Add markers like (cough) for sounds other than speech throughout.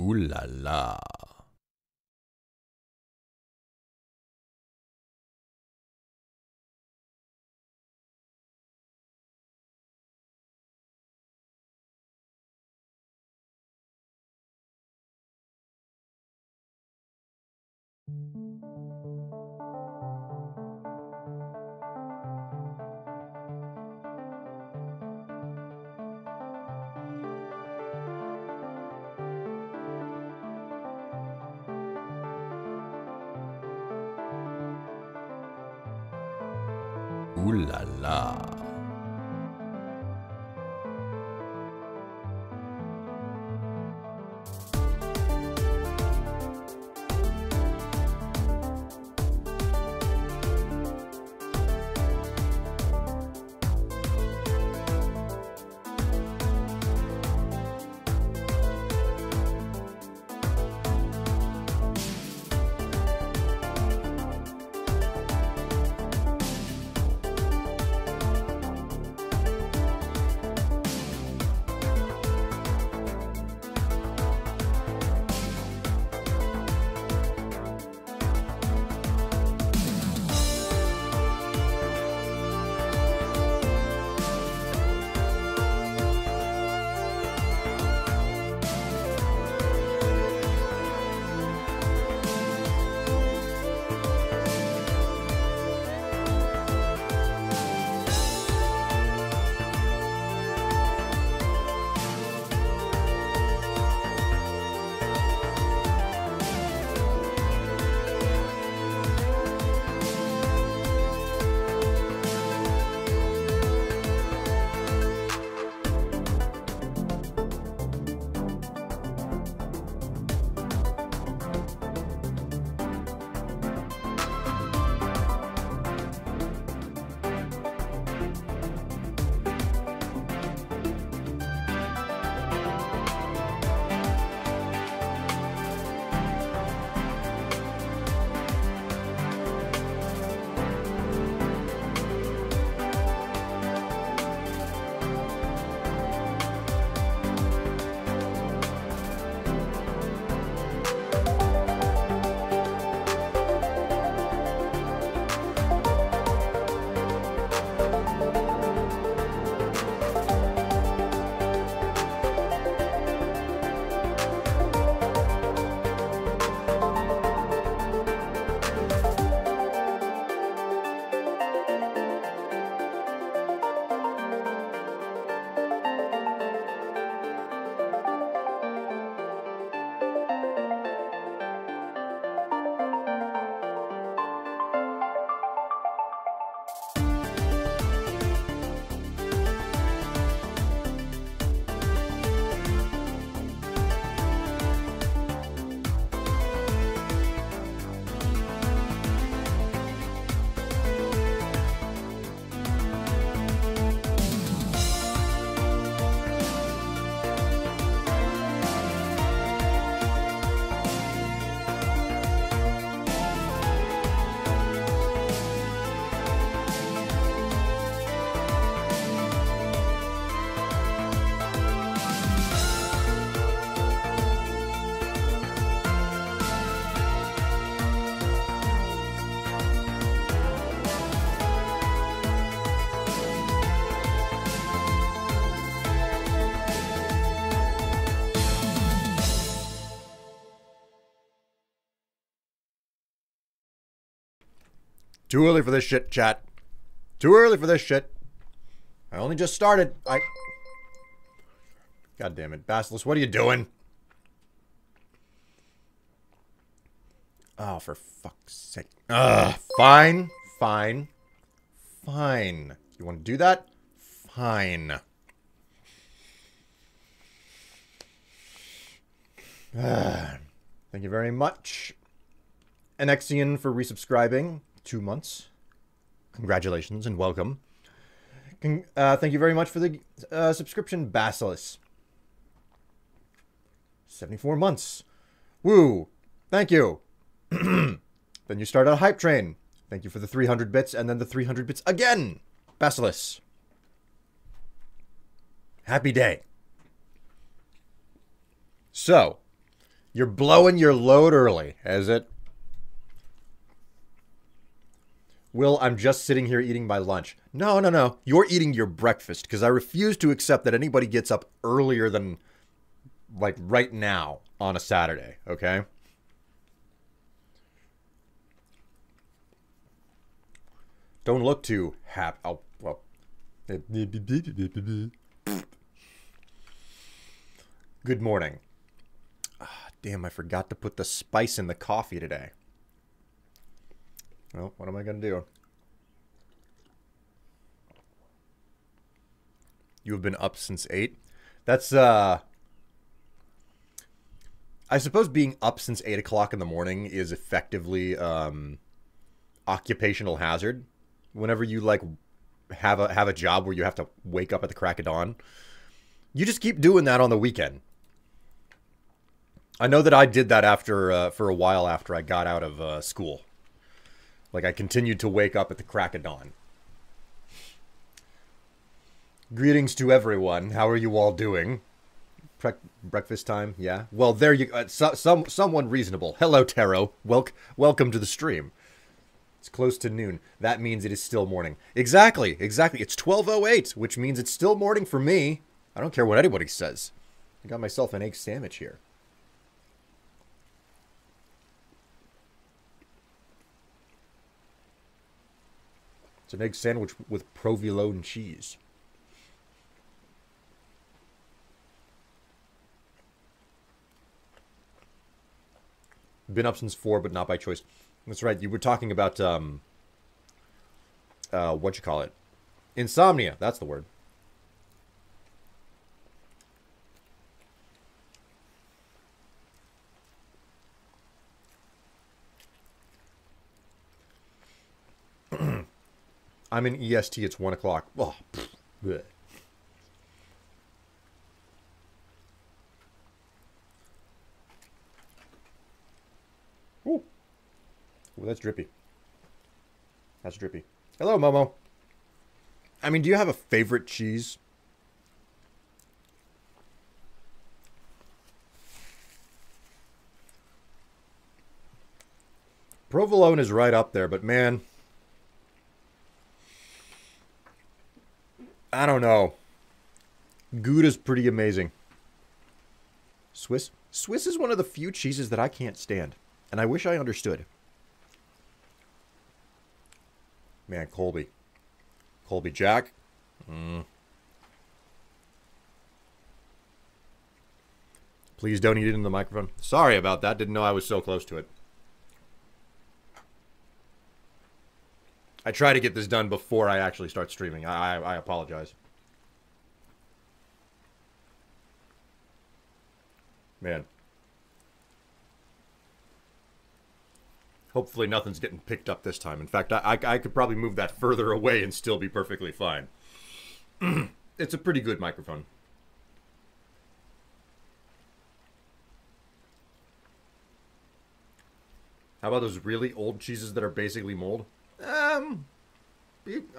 Ooh la la. Ooh Too early for this shit, chat. Too early for this shit. I only just started. I. God damn it. Basilisk, what are you doing? Oh, for fuck's sake. Ugh. Fine. Fine. Fine. You want to do that? Fine. Ah. Thank you very much. Anexian for resubscribing. Two months. Congratulations and welcome. Con uh, thank you very much for the uh, subscription, Basilis. 74 months. Woo! Thank you. (clears throat) then you start a hype train. Thank you for the 300 bits and then the 300 bits again, Basilis. Happy day. So, You're blowing your load early, is it? Will, I'm just sitting here eating my lunch. No, no, no. You're eating your breakfast because I refuse to accept that anybody gets up earlier than like right now on a Saturday, okay? Don't look too happy. Oh, well. Good morning. Ah, damn, I forgot to put the spice in the coffee today. Well, what am I going to do? You have been up since 8? That's, uh... I suppose being up since 8 o'clock in the morning is effectively, um... Occupational hazard. Whenever you, like, have a, have a job where you have to wake up at the crack of dawn. You just keep doing that on the weekend. I know that I did that after uh, for a while after I got out of uh, school. Like I continued to wake up at the crack of dawn. Greetings to everyone. How are you all doing? Pre breakfast time, yeah. Well, there you uh, so, some someone reasonable. Hello, Taro. Welk welcome to the stream. It's close to noon. That means it is still morning. Exactly, exactly. It's 12:08, which means it's still morning for me. I don't care what anybody says. I got myself an egg sandwich here. It's an egg sandwich with provolone cheese. Been up since four, but not by choice. That's right. You were talking about um, uh, what you call it, insomnia. That's the word. I'm in EST. It's one o'clock. Oh. Ooh. Ooh, that's drippy. That's drippy. Hello, Momo. I mean, do you have a favorite cheese? Provolone is right up there, but man, I don't know. Gouda's pretty amazing. Swiss? Swiss is one of the few cheeses that I can't stand. And I wish I understood. Man, Colby. Colby Jack. Mm. Please don't eat it in the microphone. Sorry about that. Didn't know I was so close to it. I try to get this done before I actually start streaming. I, I, I apologize. Man. Hopefully nothing's getting picked up this time. In fact, I, I, I could probably move that further (laughs) away and still be perfectly fine. (clears throat) it's a pretty good microphone. How about those really old cheeses that are basically mold? Um,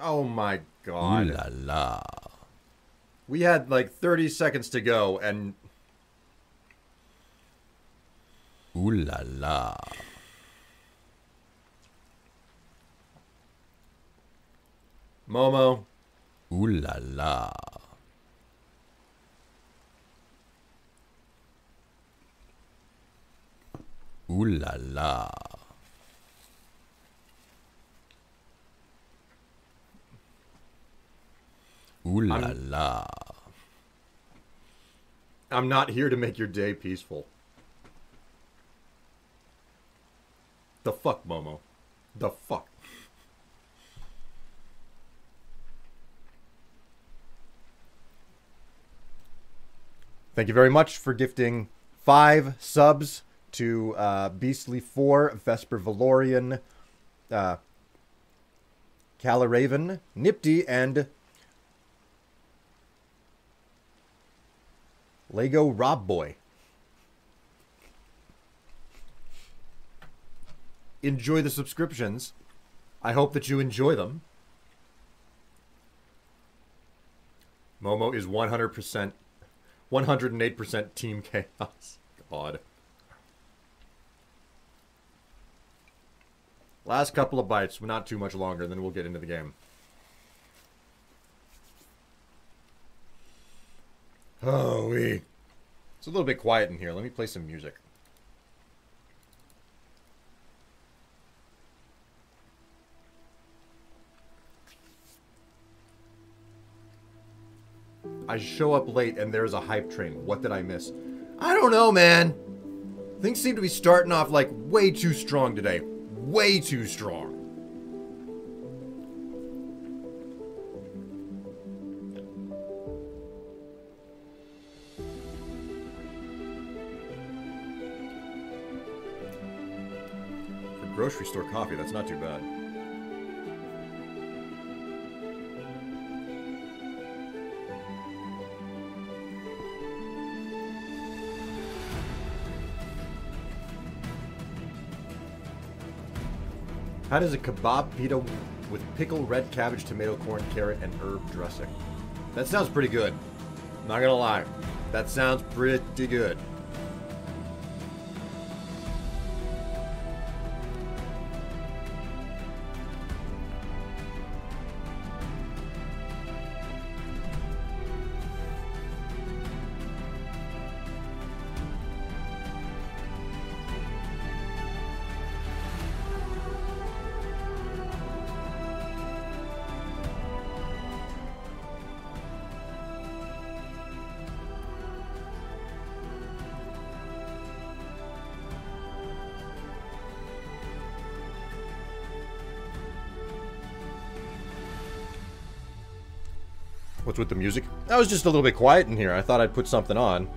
oh my god. Ooh la la. We had like 30 seconds to go and Ooh la la. Momo. Ooh la la. Ooh la la. Ooh la I'm- la. I'm not here to make your day peaceful. The fuck, Momo? The fuck? Thank you very much for gifting five subs to uh, Beastly4, Vesper Valorian, uh, Calaraven, Nipty, and Lego Rob Boy. Enjoy the subscriptions. I hope that you enjoy them. Momo is 100%, 108% Team Chaos. God. Last couple of bites, not too much longer, then we'll get into the game. Oh, we. It's a little bit quiet in here. Let me play some music. I show up late and there's a hype train. What did I miss? I don't know, man. Things seem to be starting off like way too strong today. Way too strong. Grocery store coffee, that's not too bad. How does a kebab pita with pickle, red cabbage, tomato, corn, carrot, and herb dressing? That sounds pretty good. Not gonna lie. That sounds pretty good. With the music? I was just a little bit quiet in here. I thought I'd put something on.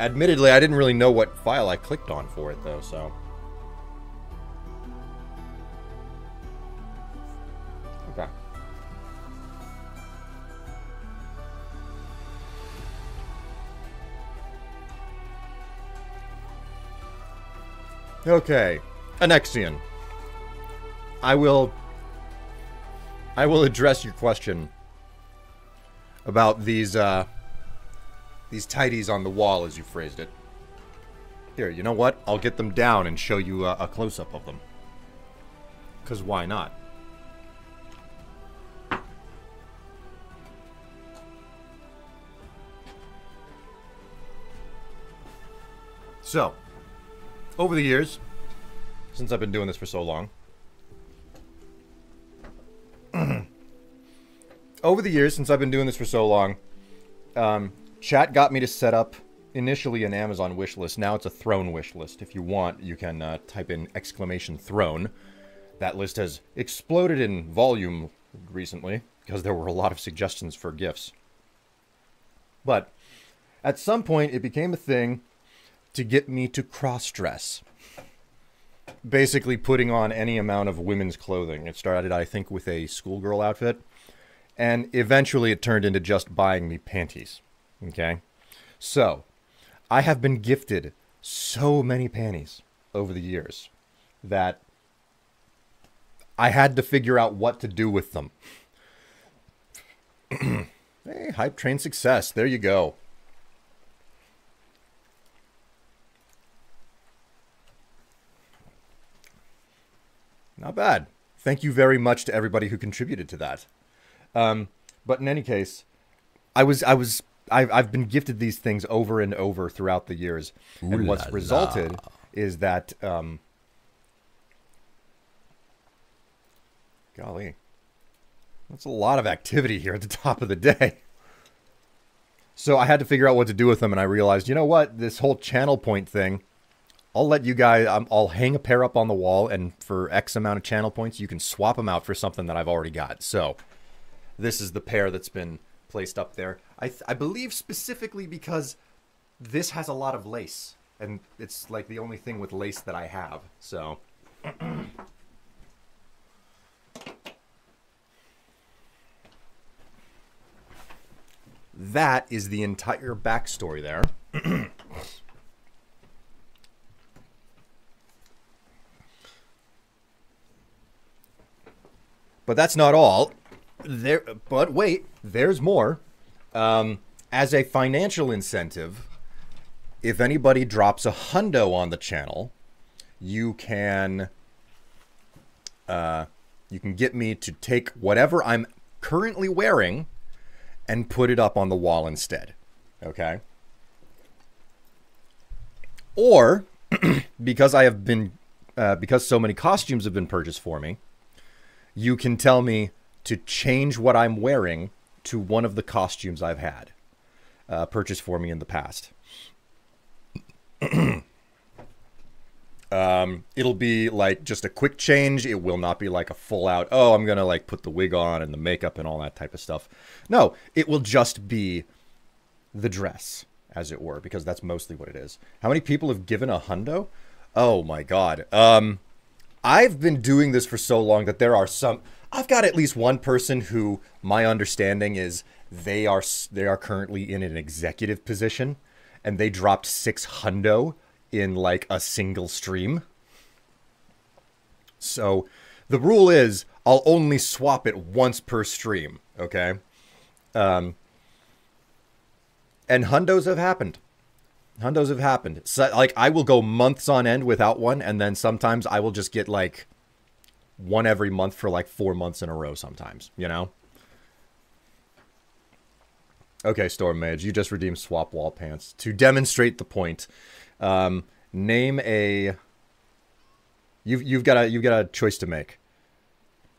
Admittedly, I didn't really know what file I clicked on for it, though, so... Okay. Okay. Anexian. I will... I will address your question about these uh, these tidies on the wall, as you phrased it. Here, you know what? I'll get them down and show you a, a close-up of them. Because why not? So, over the years, since I've been doing this for so long, over the years, since I've been doing this for so long, um, chat got me to set up initially an Amazon wish list. Now it's a throne wish list. If you want, you can uh, type in exclamation throne. That list has exploded in volume recently because there were a lot of suggestions for gifts. But at some point, it became a thing to get me to cross dress. Basically, putting on any amount of women's clothing. It started, I think, with a schoolgirl outfit and eventually it turned into just buying me panties. Okay? So, I have been gifted so many panties over the years that I had to figure out what to do with them. (clears throat) hey, hype train success. There you go. Not bad. Thank you very much to everybody who contributed to that. Um, but in any case, I was I was I've I've been gifted these things over and over throughout the years, Ooh and what's la resulted la. is that um, golly, that's a lot of activity here at the (laughs) top of the day. So I had to figure out what to do with them, and I realized, you know what, this whole channel point thing. I'll let you guys. Um, I'll hang a pair up on the wall, and for X amount of channel points, you can swap them out for something that I've already got. So this is the pair that's been placed up there. I, th- I believe specifically because this has a lot of lace, and it's like the only thing with lace that I have. So. (clears throat) that is the entire backstory there. (clears throat) but that's not all there but wait there's more um, as a financial incentive if anybody drops a hundo on the channel you can uh, you can get me to take whatever I'm currently wearing and put it up on the wall instead. Okay. Or (clears throat) because I have been, uh, because so many costumes have been purchased for me, you can tell me to change what I'm wearing to one of the costumes I've had uh, purchased for me in the past. (clears throat) um, it'll be like just a quick change. It will not be like a full out, oh, I'm going to like put the wig on and the makeup and all that type of stuff. No, it will just be the dress, as it were, because that's mostly what it is. How many people have given a hundo? Oh my God. Um, I've been doing this for so long that there are some. I've got at least one person who my understanding is they are they are currently in an executive position, and they dropped six hundo in like a single stream. So the rule is I'll only swap it once per stream, okay? Um, and hundos have happened. Hundos have happened. So, like I will go months on end without one, and then sometimes I will just get like one every month for like four months in a row. Sometimes, you know. Okay, Storm Mage, you just redeemed swap wall pants to demonstrate the point. Um, name a. You've you've got a you've got a choice to make.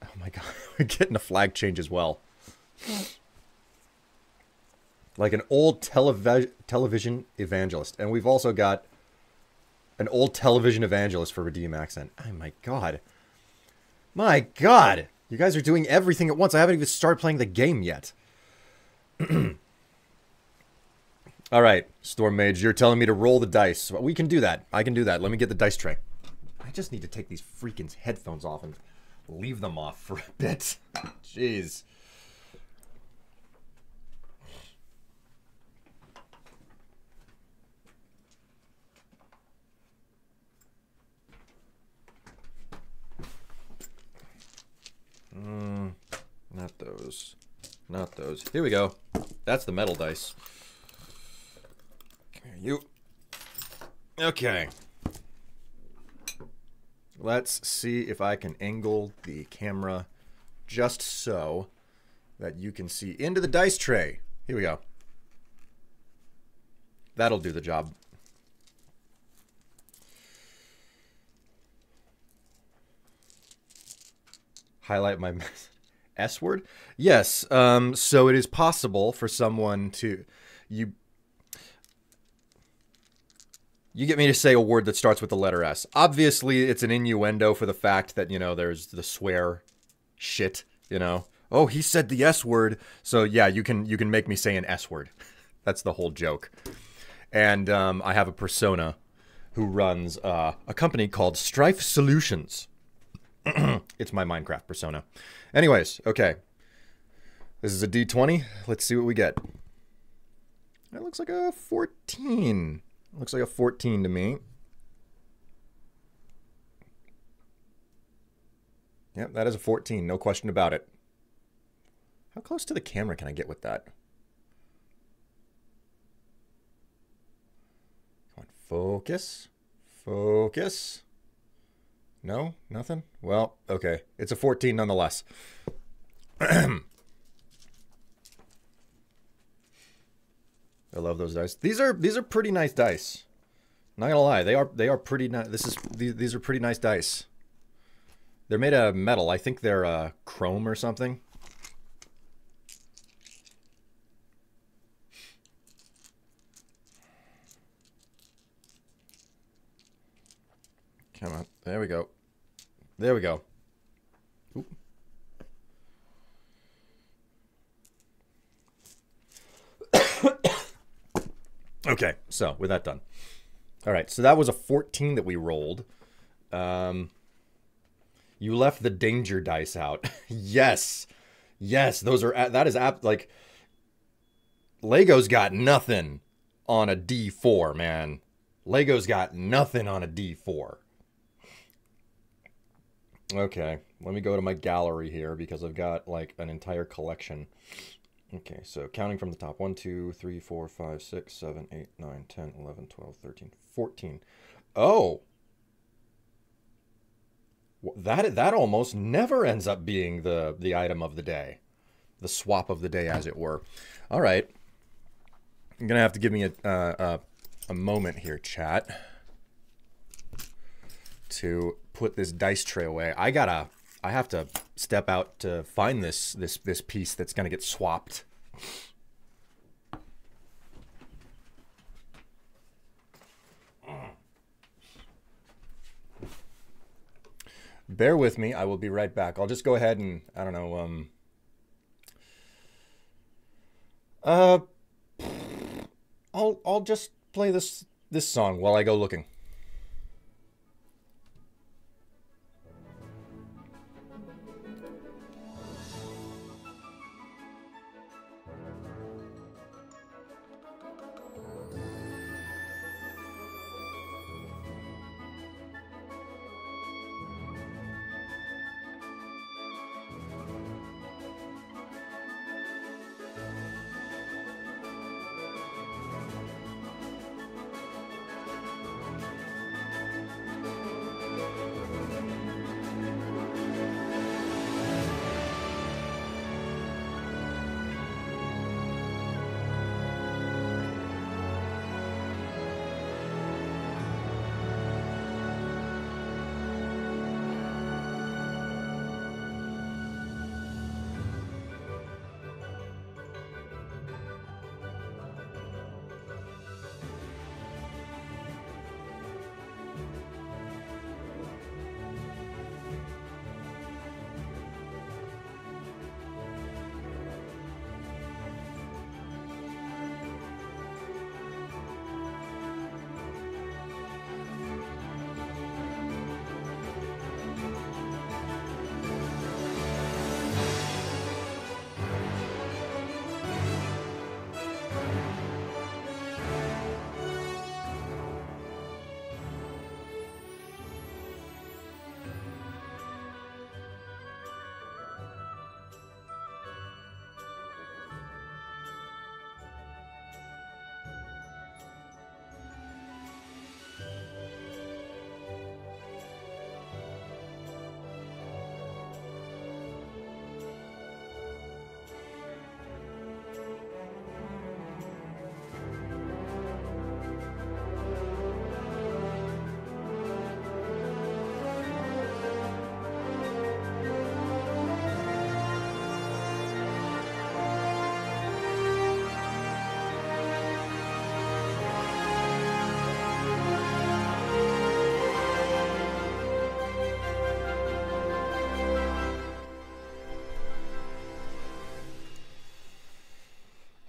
Oh my god, (laughs) we're getting a flag change as well. like an old televi- television evangelist, and we've also got an old television evangelist for redeem accent. Oh my god, my god, you guys are doing everything at once. I haven't even started playing the game yet. (clears throat) All right, Storm Mage, you're telling me to roll the dice. We can do that. I can do that. Let me get the dice tray. I just need to take these freaking headphones off and leave them off for a bit. (laughs) Jeez. Mm, not those. Not those. Here we go. That's the metal dice. You. Okay. Let's see if I can angle the camera just so that you can see into the dice tray. Here we go. That'll do the job. Highlight my (laughs) S word? Yes. Um, so it is possible for someone to you you get me to say a word that starts with the letter S. Obviously, it's an innuendo for the fact that, you know, there's the swear shit, you know. Oh, he said the S word. So yeah, you can you can make me say an S word. (laughs) That's the whole joke. And um, I have a persona who runs uh, a company called Strife Solutions. (clears throat) it's my Minecraft persona. Anyways, okay. This is a D20. Let's see what we get. That looks like a 14. Looks like a 14 to me. Yep, that is a 14. No question about it. How close to the camera can I get with that? Come on, focus. Focus. No? Nothing? Well, okay. It's a 14 nonetheless. (clears throat) I love those dice. These are these are pretty nice dice. Not gonna lie, they are they are pretty nice. This is these, these are pretty nice dice. They're made of metal. I think they're uh, chrome or something. Come on. There we go. There we go. (coughs) Okay, so with that done. All right, so that was a 14 that we rolled. Um, you left the danger dice out. (laughs) yes. Yes, those are that is apt like Lego's got nothing on a D4, man. Lego's got nothing on a D4. Okay, let me go to my gallery here because I've got like an entire collection. Okay, so counting from the top 1, 2, 3, 4, 5, 6, 7, 8, 9, 10, 11, 12, 13, 14. Oh! That that almost never ends up being the the item of the day, the swap of the day, as it were. All right, you're gonna have to give me a uh, a, a moment here, chat, to put this dice tray away. I gotta, I have to step out to find this this this piece that's gonna get swapped. Bear with me. I will be right back. I'll just go ahead and I don't know. Um. Uh. I'll I'll just play this this song while I go looking.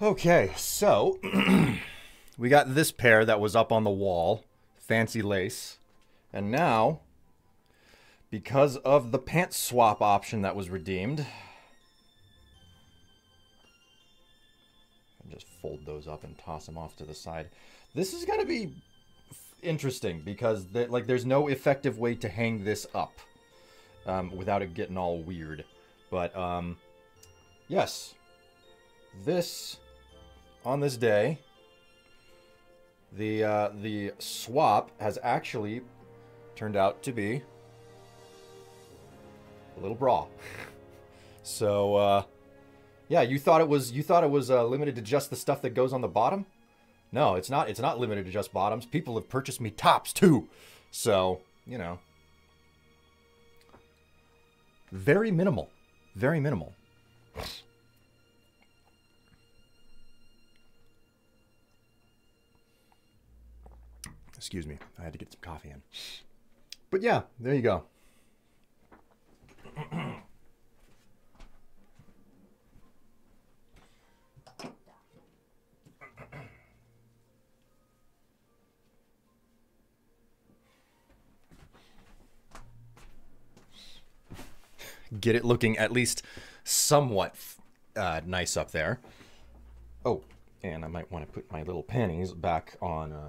Okay, so (clears throat) we got this pair that was up on the wall, fancy lace. And now, because of the pants swap option that was redeemed, just fold those up and toss them off to the side. This is going to be interesting because like there's no effective way to hang this up um, without it getting all weird. But um, yes, this on this day, the uh, the swap has actually turned out to be a little bra. (laughs) so uh, yeah, you thought it was you thought it was uh, limited to just the stuff that goes on the bottom. No, it's not. It's not limited to just bottoms. People have purchased me tops too. So you know, very minimal, very minimal. Excuse me. I had to get some coffee in. But yeah, there you go. Get it looking at least somewhat uh, nice up there. Oh, and I might want to put my little panties back on uh,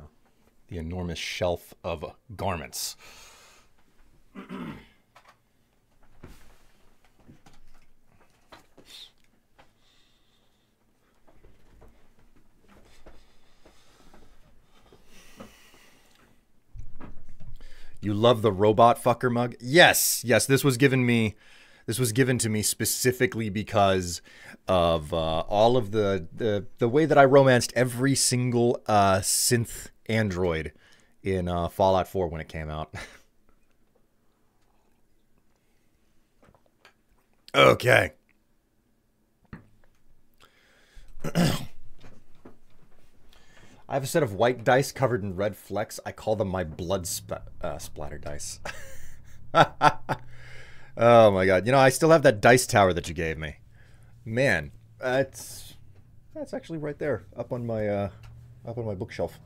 the enormous shelf of garments. You love the robot fucker mug? Yes, yes. This was given me. This was given to me specifically because of uh, all of the, the the way that I romanced every single uh, synth android in uh, Fallout 4 when it came out. (laughs) okay. (clears throat) I have a set of white dice covered in red flecks. I call them my blood uh, splatter dice. (laughs) oh my god! You know, I still have that dice tower that you gave me. Man, that's that's actually right there, up on my uh, up on my bookshelf.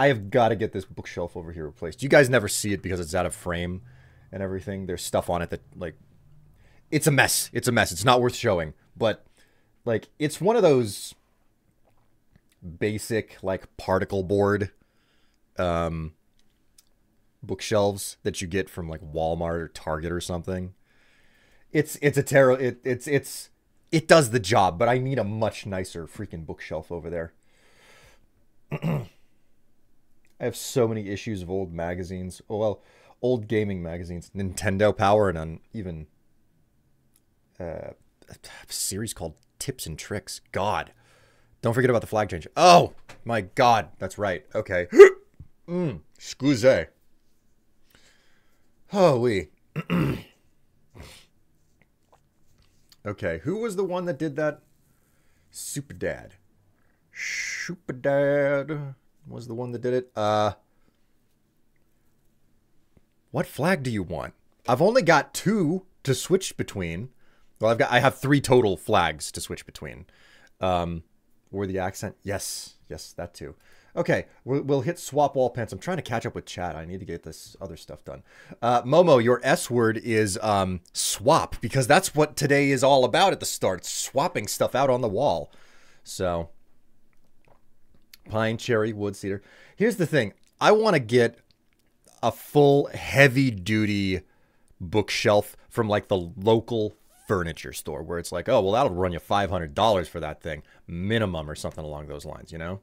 I have got to get this bookshelf over here replaced. You guys never see it because it's out of frame and everything. There's stuff on it that like it's a mess. It's a mess. It's not worth showing, but like it's one of those basic like particle board um bookshelves that you get from like Walmart or Target or something. It's it's a terrible it, it's it's it does the job, but I need a much nicer freaking bookshelf over there. (clears throat) I have so many issues of old magazines. Oh well, old gaming magazines, Nintendo Power, and on even uh, a series called Tips and Tricks. God, don't forget about the flag change. Oh my God, that's right. Okay. (gasps) mm, excuse. Oh we. (clears throat) okay, who was the one that did that? Super Dad. Super Dad was the one that did it. Uh What flag do you want? I've only got two to switch between. Well, I've got I have three total flags to switch between. Um or the accent. Yes, yes, that too. Okay, we'll, we'll hit swap wall pants. I'm trying to catch up with chat. I need to get this other stuff done. Uh, Momo, your S word is um, swap because that's what today is all about at the start. Swapping stuff out on the wall. So, pine, cherry, wood, cedar. Here's the thing. I want to get a full heavy duty bookshelf from like the local furniture store where it's like, oh, well, that'll run you $500 for that thing, minimum or something along those lines, you know?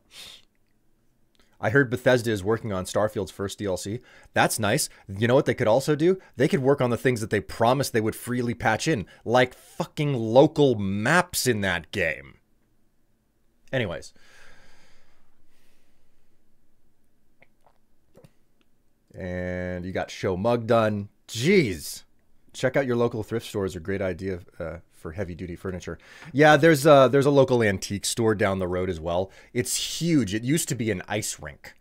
I heard Bethesda is working on Starfield's first DLC. That's nice. You know what they could also do? They could work on the things that they promised they would freely patch in, like fucking local maps in that game. Anyways. And you got show mug done. Jeez. Check out your local thrift stores. A great idea uh, for heavy duty furniture. Yeah, there's a there's a local antique store down the road as well. It's huge. It used to be an ice rink,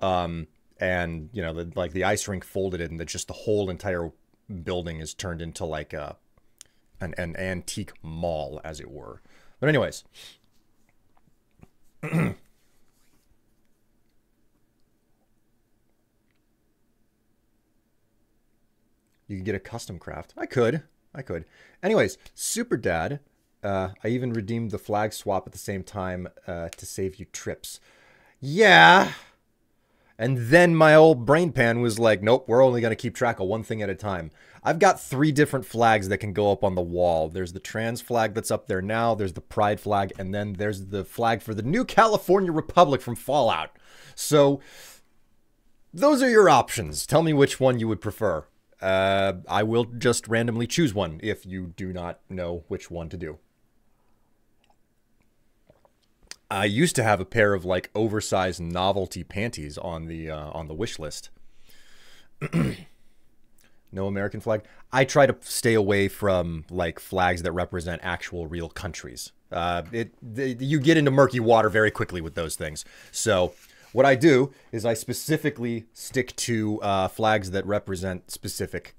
um, and you know, the, like the ice rink folded it, and just the whole entire building is turned into like a an, an antique mall, as it were. But anyways. (clears throat) You could get a custom craft. I could. I could. Anyways, Super Dad. Uh, I even redeemed the flag swap at the same time uh, to save you trips. Yeah. And then my old brain pan was like, nope, we're only going to keep track of one thing at a time. I've got three different flags that can go up on the wall. There's the trans flag that's up there now, there's the pride flag, and then there's the flag for the new California Republic from Fallout. So, those are your options. Tell me which one you would prefer. Uh, I will just randomly choose one if you do not know which one to do. I used to have a pair of like oversized novelty panties on the uh, on the wish list. (clears throat) no American flag. I try to stay away from like flags that represent actual real countries. Uh, it, it you get into murky water very quickly with those things. So what I do is I specifically stick to uh, flags that represent specific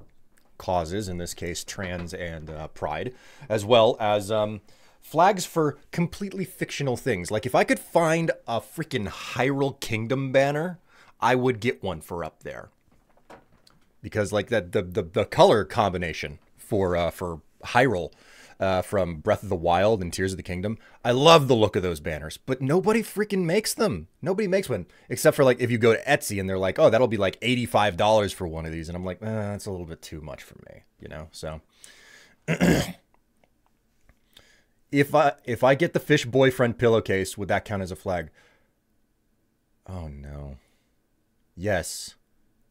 causes, in this case, trans and uh, pride, as well as um, flags for completely fictional things. Like if I could find a freaking Hyrule Kingdom banner, I would get one for up there. Because like that the the, the color combination for uh, for Hyrule uh, from Breath of the Wild and Tears of the Kingdom. I love the look of those banners, but nobody freaking makes them. Nobody makes one except for like if you go to Etsy and they're like, oh, that'll be like eighty-five dollars for one of these, and I'm like, eh, that's a little bit too much for me, you know. So. (clears throat) if I if I get the fish boyfriend pillowcase, would that count as a flag? Oh no. Yes.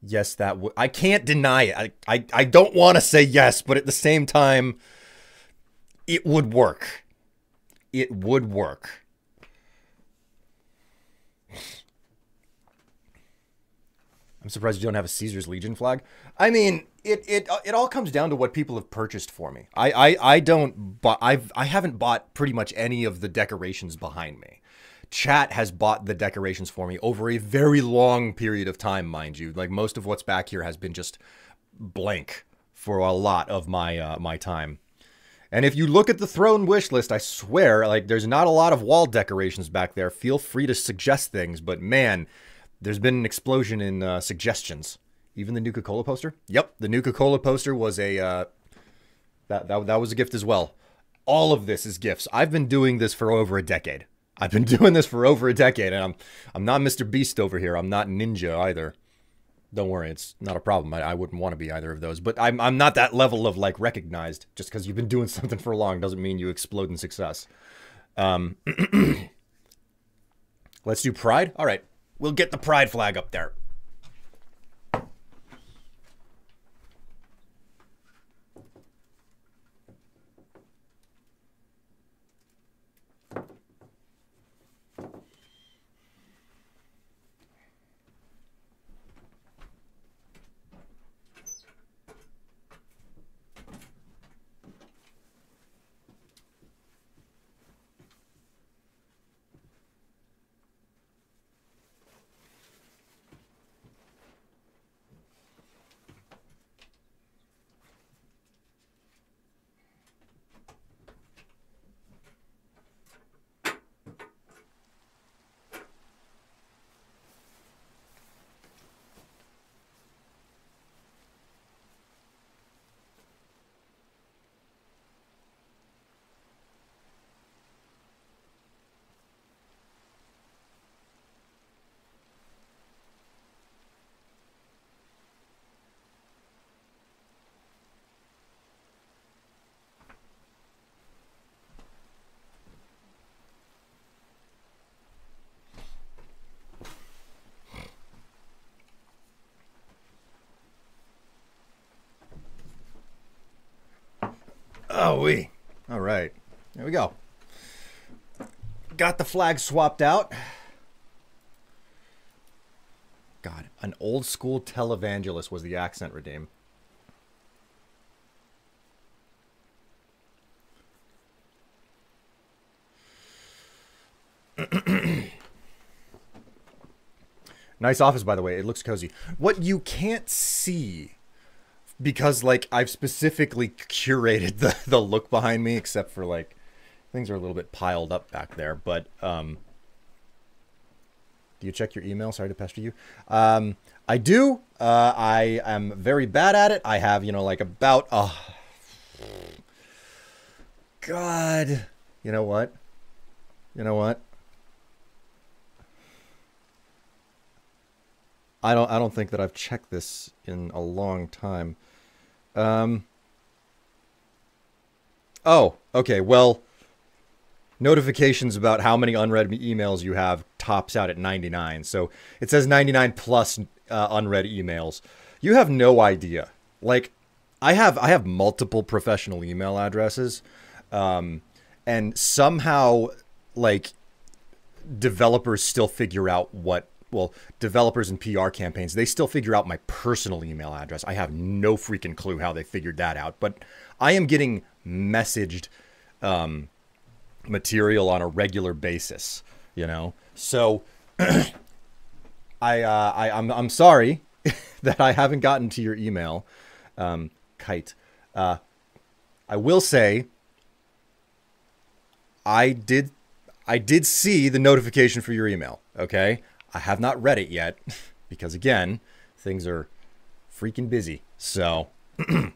Yes, that would. I can't deny it. I, I, I don't want to say yes, but at the same time, it would work. It would work. I'm surprised you don't have a Caesar's Legion flag. I mean, it it it all comes down to what people have purchased for me. I I, I don't but I've I haven't bought pretty much any of the decorations behind me. Chat has bought the decorations for me over a very long period of time, mind you. Like most of what's back here has been just blank for a lot of my uh, my time. And if you look at the throne wish list, I swear, like there's not a lot of wall decorations back there. Feel free to suggest things, but man, there's been an explosion in uh, suggestions. Even the Nuka Cola poster. Yep, the Nuka Cola poster was a uh, that, that that was a gift as well. All of this is gifts. I've been doing this for over a decade. I've been (laughs) doing this for over a decade, and I'm I'm not Mr. Beast over here. I'm not Ninja either. Don't worry, it's not a problem. I, I wouldn't want to be either of those. But I'm I'm not that level of like recognized. Just because you've been doing (laughs) something for long doesn't mean you explode in success. Um, (clears throat) let's do Pride. All right, we'll get the Pride flag up there. Oh, we. All right. There we go. Got the flag swapped out. God, an old school televangelist was the accent redeem. (clears throat) nice office, by the way. It looks cozy. What you can't see because like I've specifically curated (laughs) the the look behind me, except for like things are a little bit piled up back there. But um, do you check your email? Sorry to pester you. Um, I do. Uh, I am very bad at it. I have you know like about uh, God. You know what? You know what? I don't I don't think that I've checked this in a long time. Um Oh, okay. Well, notifications about how many unread emails you have tops out at 99. So it says 99 plus uh, unread emails. You have no idea. Like I have I have multiple professional email addresses. Um and somehow like developers still figure out what well, developers and PR campaigns, they still figure out my personal email address. I have no freaking clue how they figured that out, but I am getting messaged um, material on a regular basis, you know? So (clears throat) I, uh, I, I'm, I'm sorry (laughs) that I haven't gotten to your email, um, Kite. Uh, I will say I did I did see the notification for your email, okay? I have not read it yet (laughs) because again, things are freaking busy. So (clears throat)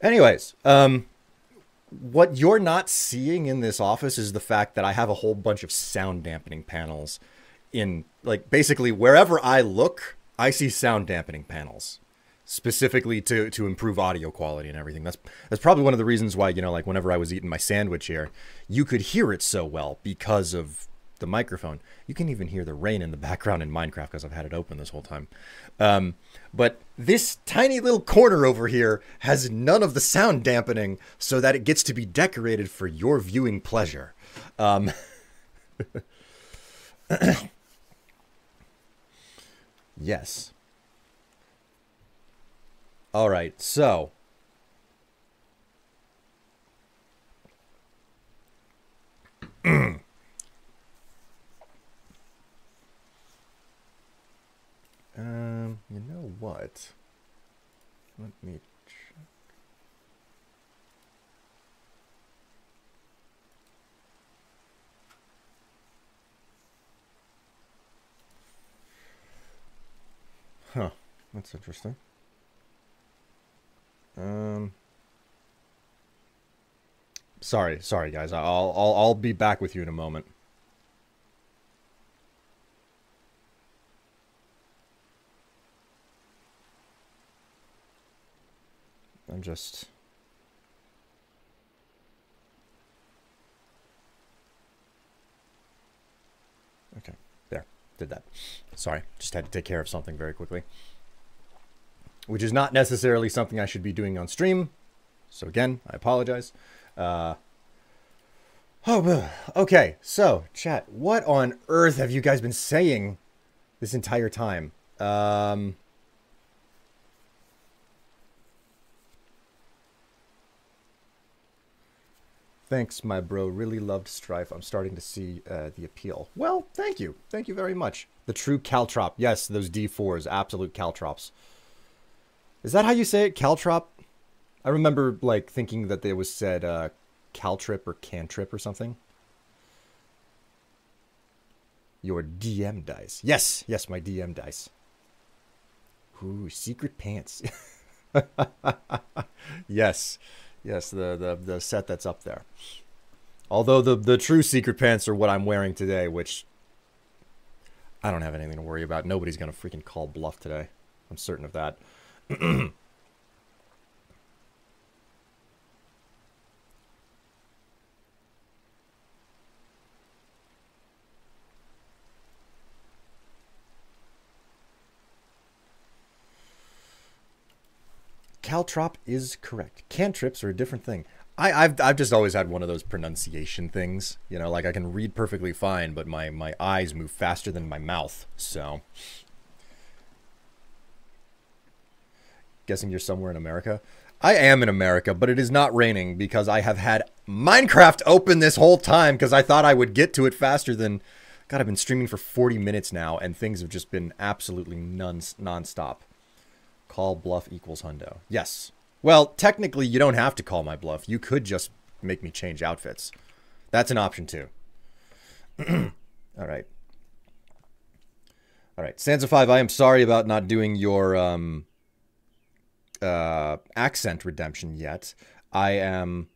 Anyways, um what you're not seeing in this office is the fact that I have a whole bunch of sound dampening panels in like basically wherever I look, I see sound dampening panels specifically to to improve audio quality and everything. That's that's probably one of the reasons why you know like whenever I was eating my sandwich here, you could hear it so well because of the microphone. You can even hear the rain in the background in Minecraft because I've had it open this whole time. Um, but this tiny little corner over here has none of the sound dampening so that it gets to be decorated for your viewing pleasure. Um, yes. All right, so (clears throat) um, you know what? Let me check. Huh, that's interesting. Um, sorry, sorry guys. I'll I'll I'll be back with you in a moment. I'm just Okay, there. Did that. Sorry, just had to take care of something very quickly. Which is not necessarily something I should be doing on stream. So again, I apologize. Uh, oh, okay. So, chat, what on earth have you guys been saying this entire time? Um, Thanks, my bro. Really loved Strife. I'm starting to see uh, the appeal. Well, thank you. Thank you very much. The true Caltrop. Yes, those D4s. Absolute Caltrops. Is that how you say it? Caltrop? I remember, like, thinking that it was said uh, Caltrip or Cantrip or something. Your DM dice. Yes, yes, my DM dice. Ooh, secret pants. (laughs) yes. Yes, the, the, the set that's up there. Although the, the true secret pants are what I'm wearing today, which I don't have anything to worry about. Nobody's to freaking call bluff today. I'm certain of that. (clears throat) Caltrop is correct. Cantrips are a different thing. I, have I've just always had one of those pronunciation things. You know, like I can read perfectly fine, but my, my eyes move faster than my mouth. So, guessing you're somewhere in America. I am in America, but it is not raining because I have had Minecraft open this whole time because I thought I would get to it faster than. God, I've been streaming for 40 minutes now, and things have just been absolutely non nonstop. Call bluff equals hundo. Yes. Well, technically, you don't have to call my bluff. You could just make me change outfits. That's an option too. (clears throat) All right. All right. Sansa 5, I am sorry about not doing your um, uh, accent redemption yet. I am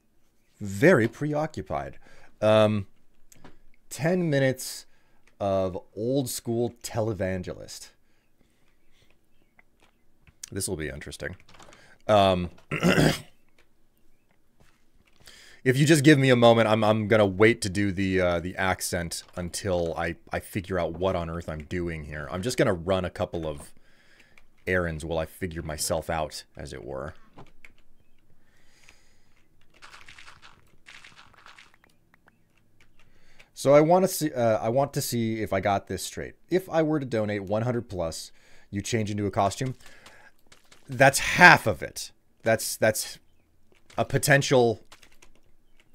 very preoccupied. Um, 10 minutes of old school televangelist. This will be interesting. Um, (clears throat) if you just give me a moment, I'm I'm gonna wait to do the uh, the accent until I I figure out what on earth I'm doing here. I'm just gonna run a couple of errands while I figure myself out, as it were. So I want to see uh, I want to see if I got this straight. If I were to donate 100 plus, you change into a costume that's half of it. That's that's a potential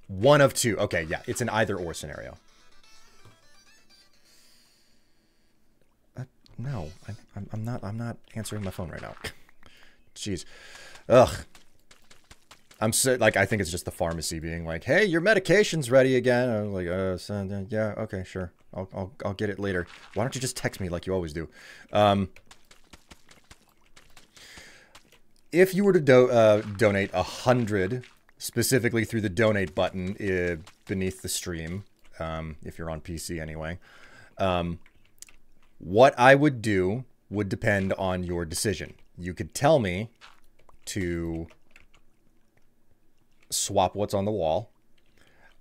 one of two. Okay, yeah, it's an either or scenario. No, I'm, I'm not. I'm not answering my phone right now. (laughs) Jeez, ugh. I'm so, like, I think it's just the pharmacy being like, "Hey, your medication's ready again." I'm like, uh, yeah, okay, sure. I'll, I'll, I'll get it later. Why don't you just text me like you always do? Um, if you were to do, uh, donate a hundred specifically through the donate button uh, beneath the stream, um, if you're on PC anyway, um, what I would do would depend on your decision. You could tell me to swap what's on the wall,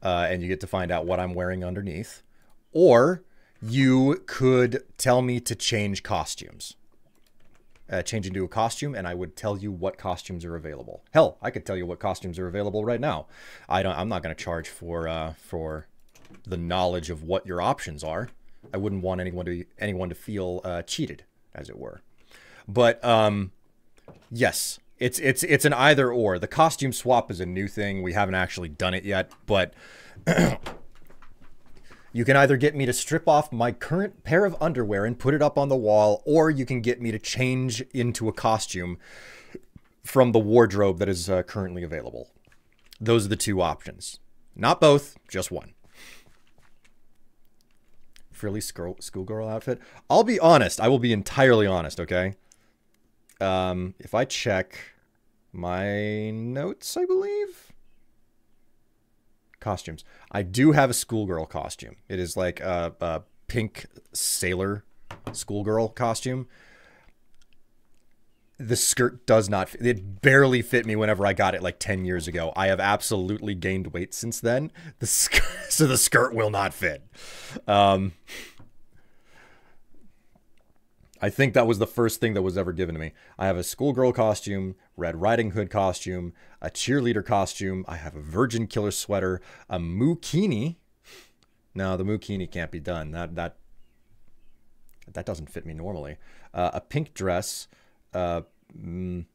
uh, and you get to find out what I'm wearing underneath. or you could tell me to change costumes. Uh, change into a costume, and I would tell you what costumes are available. Hell, I could tell you what costumes are available right now. I don't. I'm not going to charge for uh, for the knowledge of what your options are. I wouldn't want anyone to anyone to feel uh, cheated, as it were. But um, yes, it's it's it's an either or. The costume swap is a new thing. We haven't actually done it yet, but (clears throat) you can either get me to strip off my current pair of underwear and put it up on the wall, or you can get me to change into a costume from the wardrobe that is uh, currently available. Those are the two options. Not both, just one. Frilly school- schoolgirl outfit. I'll be honest. I will be entirely honest, okay? Um, if I check my notes, I believe costumes. I do have a schoolgirl costume. It is like a, a pink sailor schoolgirl costume. The skirt does not fit. It barely fit me whenever I got it like 10 years ago. I have absolutely gained weight since then. The sk- (laughs) so the skirt will not fit. Um, I think that was the first thing that was ever given to me. I have a schoolgirl costume, Red Riding Hood costume, a cheerleader costume. I have a Virgin Killer sweater, a mankini No, the mankini can't be done. That that that doesn't fit me normally. Uh, a pink dress, uh, mm,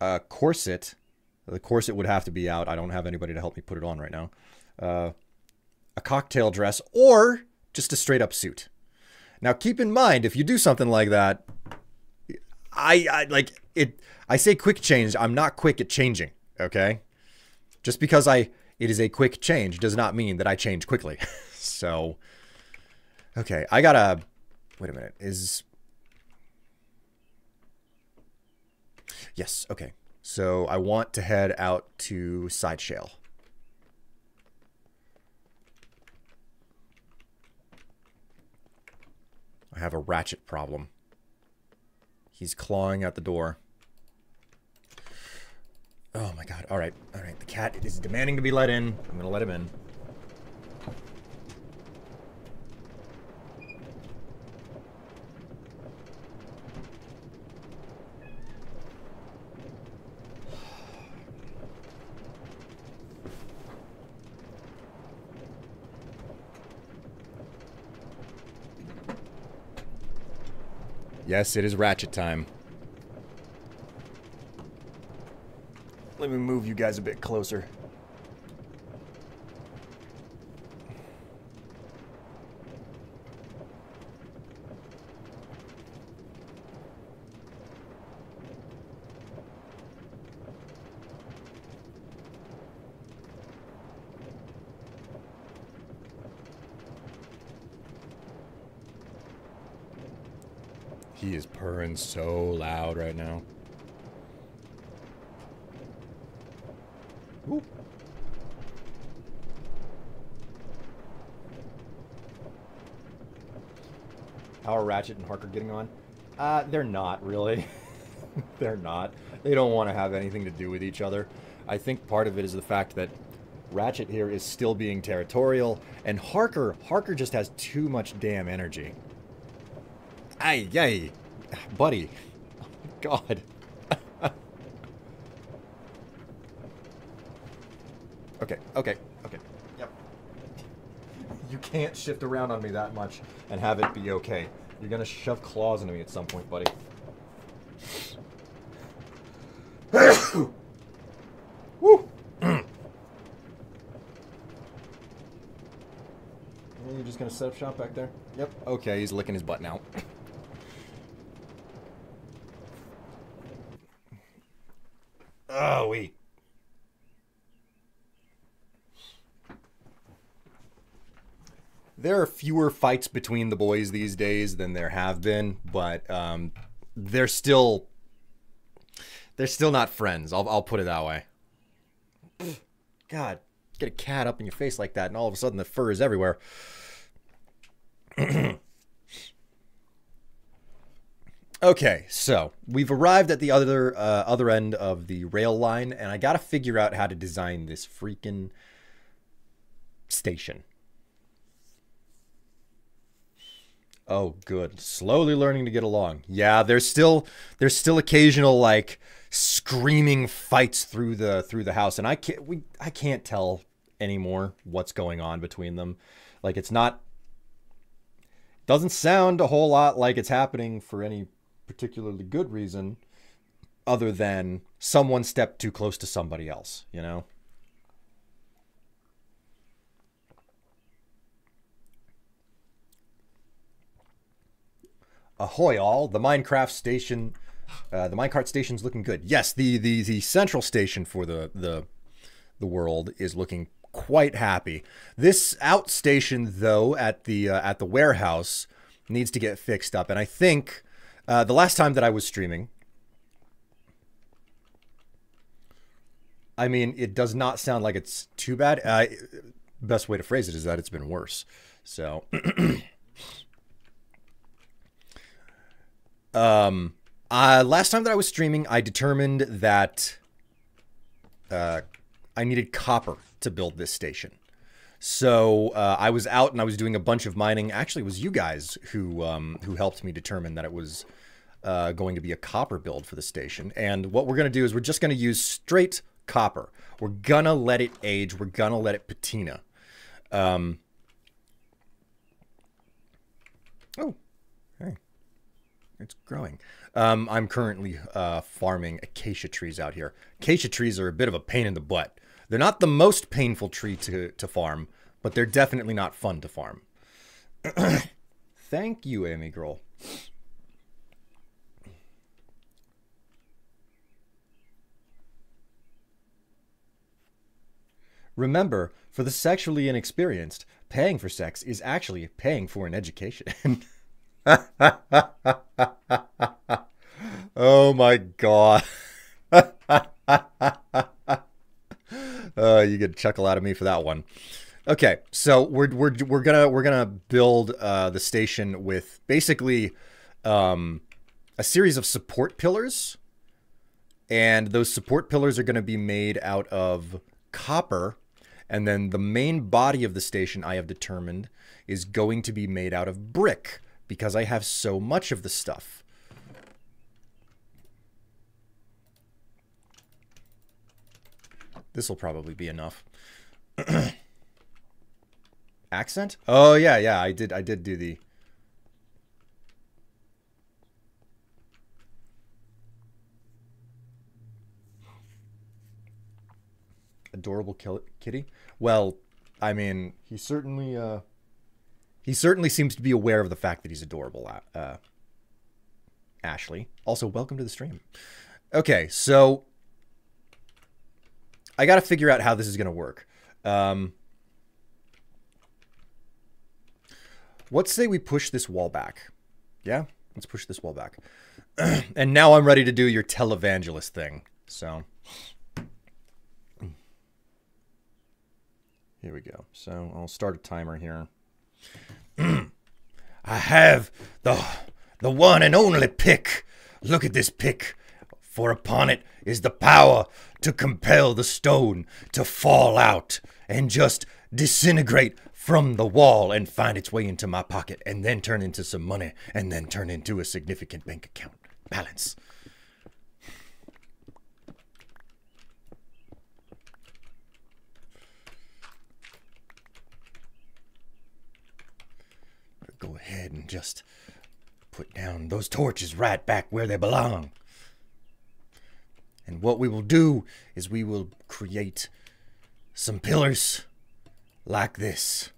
a corset. The corset would have to be out. I don't have anybody to help me put it on right now. Uh, a cocktail dress, or just a straight up suit. Now, keep in mind, if you do something like that, I, I like it. I say quick change. I'm not quick at changing. Okay, just because I it is a quick change does not mean that I change quickly. (laughs) so, okay, I gotta wait a minute. Is yes, okay. So I want to head out to Side Shale. I have a ratchet problem. He's clawing at the door. Oh my god. Alright, alright. The cat is demanding to be let in. I'm gonna let him in. Yes, it is ratchet time. Let me move you guys a bit closer. He is purring so loud right now. Ooh. How are Ratchet and Harker getting on? Uh, they're not really. (laughs) they're not. They don't want to have anything to do with each other. I think part of it is the fact that Ratchet here is still being territorial, and Harker, Harker just has too much damn energy. Ay, yay, buddy. Oh God. okay, okay, okay. Yep. You can't shift around on me that much and have it be okay. You're gonna shove claws into me at some point, buddy. (coughs) Woo! (coughs) You're just gonna set up shop back there? Yep. Okay, he's licking his butt now. oh, wait. There are fewer fights between the boys these days than there have been, but um, they're still they're still not friends. I'll I'll put it that way. God, get a cat up in your face like that, and all of a sudden the fur is everywhere. (clears throat) okay, so we've arrived at the other uh, other end of the rail line, and I got to figure out how to design this freaking station. Oh, good. Slowly learning to get along. Yeah, there's still there's still occasional like screaming fights through the through the house, and I can't we I can't tell anymore what's going on between them. Like it's not doesn't sound a whole lot like it's happening for any particularly good reason other than someone stepped too close to somebody else, you know? Ahoy all, the Minecraft station uh, the minecart station's looking good. Yes, the, the the central station for the the the world is looking quite happy. This outstation though at the uh, at the warehouse needs to get fixed up and I think uh, the last time that I was streaming I mean, it does not sound like it's too bad. Uh, best way to phrase it is that it's been worse. So, (clears throat) um, uh, last time that I was streaming, I determined that uh, I needed copper to build this station. So uh, I was out and I was doing a bunch of mining. Actually, it was you guys who um, who helped me determine that it was uh, going to be a copper build for the station. And what we're going to do is we're just going to use straight copper. We're gonna let it age. We're gonna let it patina. Um, oh, it's growing. Um, I'm currently uh, farming acacia trees out here. Acacia trees are a bit of a pain in the butt. They're not the most painful tree to, to farm, but they're definitely not fun to farm. (clears throat) Thank you, Amy Girl. Remember, for the sexually inexperienced, paying for sex is actually paying for an education. (laughs) (laughs) oh my god. uh, (laughs) you get a chuckle out of me for that one. Okay, so we're we're we're gonna we're gonna build uh, the station with basically um, a series of support pillars, and those support pillars are to be made out of copper and then the main body of the station I have determined is going to be made out of brick because I have so much of the stuff. This will probably be enough. (clears throat) Accent? Oh yeah, yeah, I did I did do the adorable kitty. Well, I mean, he certainly uh, he certainly seems to be aware of the fact that he's adorable. Uh, Ashley, also welcome to the stream. Okay, so I got to figure out how this is going to work. Um, let's say we push this wall back. Yeah, let's push this wall back. (clears throat) and now I'm ready to do your televangelist thing. So. Here we go. So I'll start a timer here. (clears throat) I have the the one and only pick. Look at this pick. For upon it is the power to compel the stone to fall out and just disintegrate from the wall and find its way into my pocket and then turn into some money and then turn into a significant bank account balance. Go ahead and just put down those torches right back where they belong. And what we will do is we will create some pillars like this.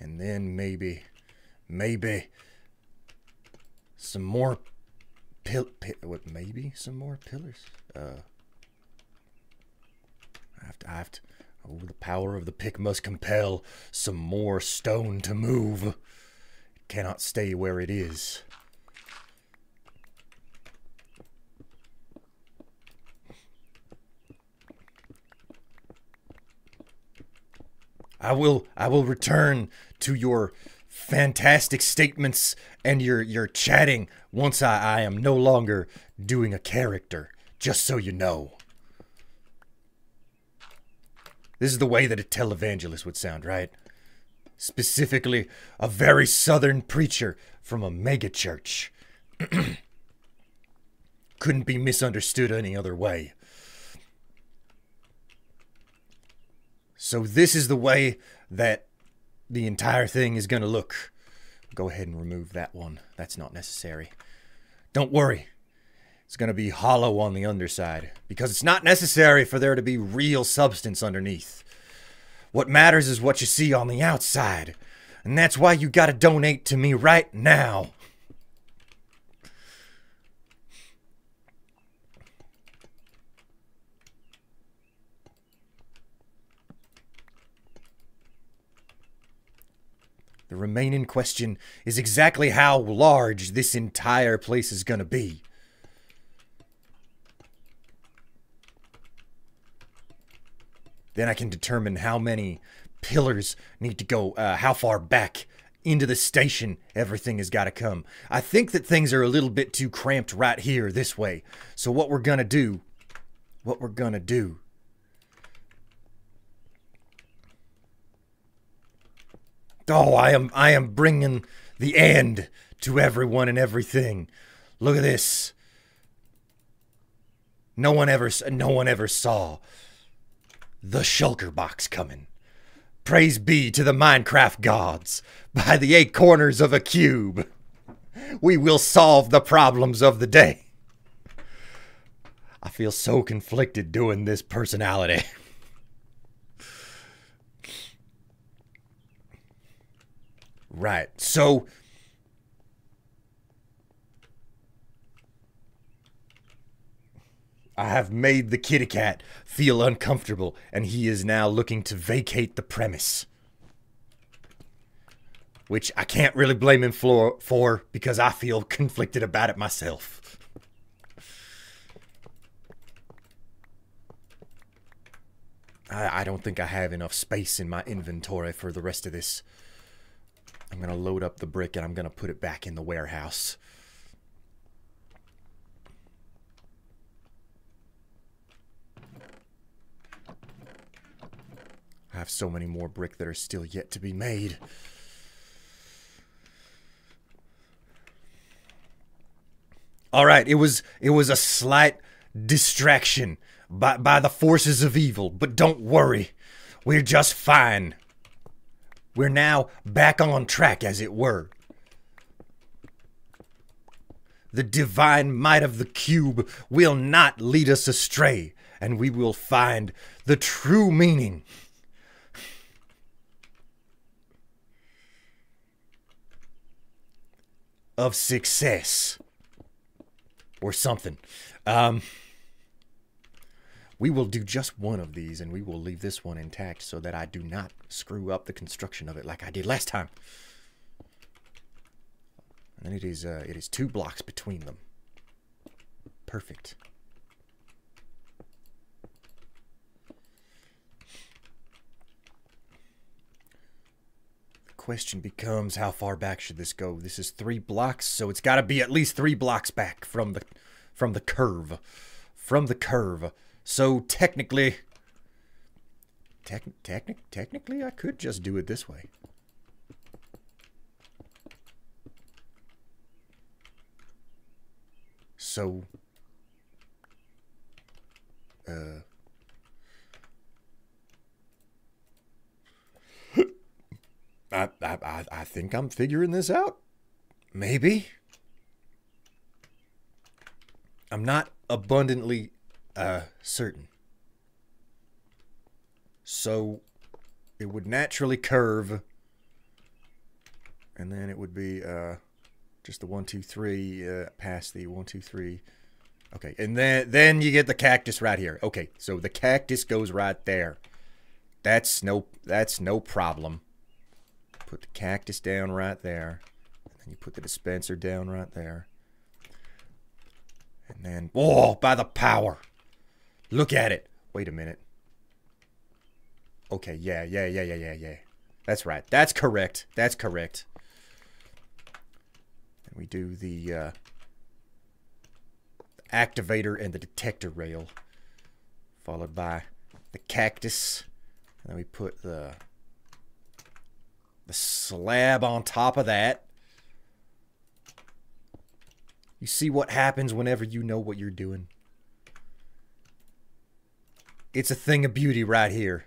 And then maybe, maybe some more pill, what, maybe some more pillars? Uh, I have to, I have to. Oh, the power of the pick must compel some more stone to move. It cannot stay where it is. I will I will return to your fantastic statements and your your chatting once I, I am no longer doing a character, just so you know. This is the way that a televangelist would sound, right? Specifically, a very southern preacher from a megachurch. (clears throat) Couldn't be misunderstood any other way. So, this is the way that the entire thing is going to look. Go ahead and remove that one. That's not necessary. Don't worry. It's going to be hollow on the underside because it's not necessary for there to be real substance underneath. What matters is what you see on the outside. And that's why you got to donate to me right now. The remaining question is exactly how large this entire place is going to be. Then I can determine how many pillars need to go, uh, how far back into the station everything has got to come. I think that things are a little bit too cramped right here this way. So what we're going to do, what we're going to do Oh, I am I am bringing the end to everyone and everything. Look at this. No one ever no one ever saw the shulker box coming. Praise be to the Minecraft gods. By the eight corners of a cube, we will solve the problems of the day. I feel so conflicted doing this personality. (laughs) Right. So I have made the kitty cat feel uncomfortable, and he is now looking to vacate the premise. Which I can't really blame him for, for because I feel conflicted about it myself. I, I don't think I have enough space in my inventory for the rest of this. I'm going to load up the brick and I'm going to put it back in the warehouse. I have so many more brick that are still yet to be made. All right, it was it was a slight distraction by by the forces of evil, but don't worry. We're just fine. We're now back on track, as it were. The divine might of the cube will not lead us astray, and we will find the true meaning. Of success. Or something. Um, we will do just one of these and we will leave this one intact so that I do not screw up the construction of it like I did last time. And it is uh, it is two blocks between them. Perfect. Question becomes how far back should this go? This is three blocks, so it's got to be at least three blocks back from the from the curve. From the curve. So technically, tech, technic, technically, I could just do it this way. So, uh, I, I, I think I'm figuring this out. Maybe. I'm not abundantly uh, certain. So it would naturally curve, and then it would be uh, just the one, two, three uh, past the one, two, three. Okay, and then then you get the cactus right here. Okay, so the cactus goes right there. That's no that's no problem. Put the cactus down right there. And then you put the dispenser down right there. And then, oh, by the power. Look at it. Wait a minute. Okay, yeah, yeah, yeah, yeah, yeah, yeah. That's right. That's correct. That's correct. And we do the uh, activator and the detector rail. Followed by the cactus And then we put the the slab on top of that. You see what happens whenever you know what you're doing. It's a thing of beauty right here.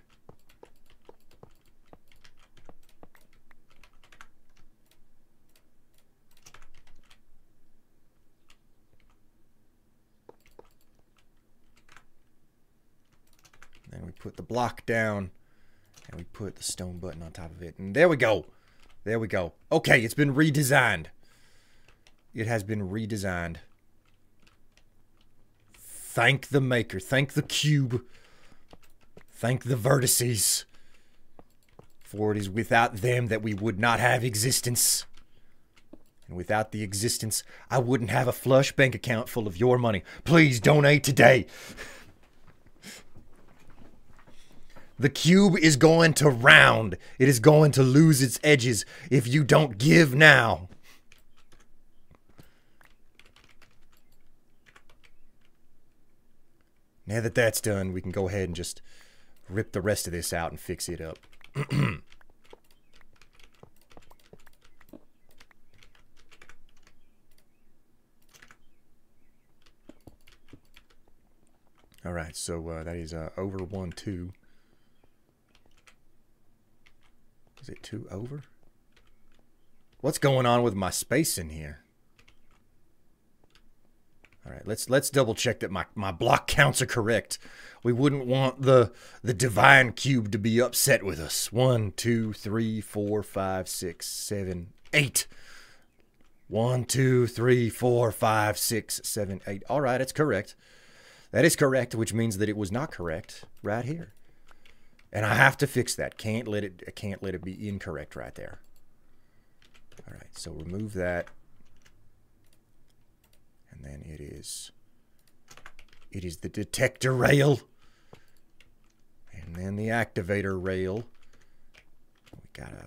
Then we put the block down and we put the stone button on top of it. And there we go. There we go. Okay, it's been redesigned. It has been redesigned. Thank the maker. Thank the cube. Thank the vertices. For it is without them that we would not have existence. And without the existence, I wouldn't have a flush bank account full of your money. Please donate today. The cube is going to round. It is going to lose its edges if you don't give now. Now that that's done, we can go ahead and just rip the rest of this out and fix it up. (clears throat) All right, so uh, that is uh, over 1, 2. Is it 2 over? What's going on with my space in here? All right, let's let's double check that my, my block counts are correct. We wouldn't want the the divine cube to be upset with us. One, two, three, four, five, six, seven, eight. One, two, three, four, five, six, seven, eight. All right, it's correct. That is correct, which means that it was not correct right here. And I have to fix that. Can't let it can't let it be incorrect right there. All right, so remove that. And then it is it is the detector rail. And then the activator rail. We gotta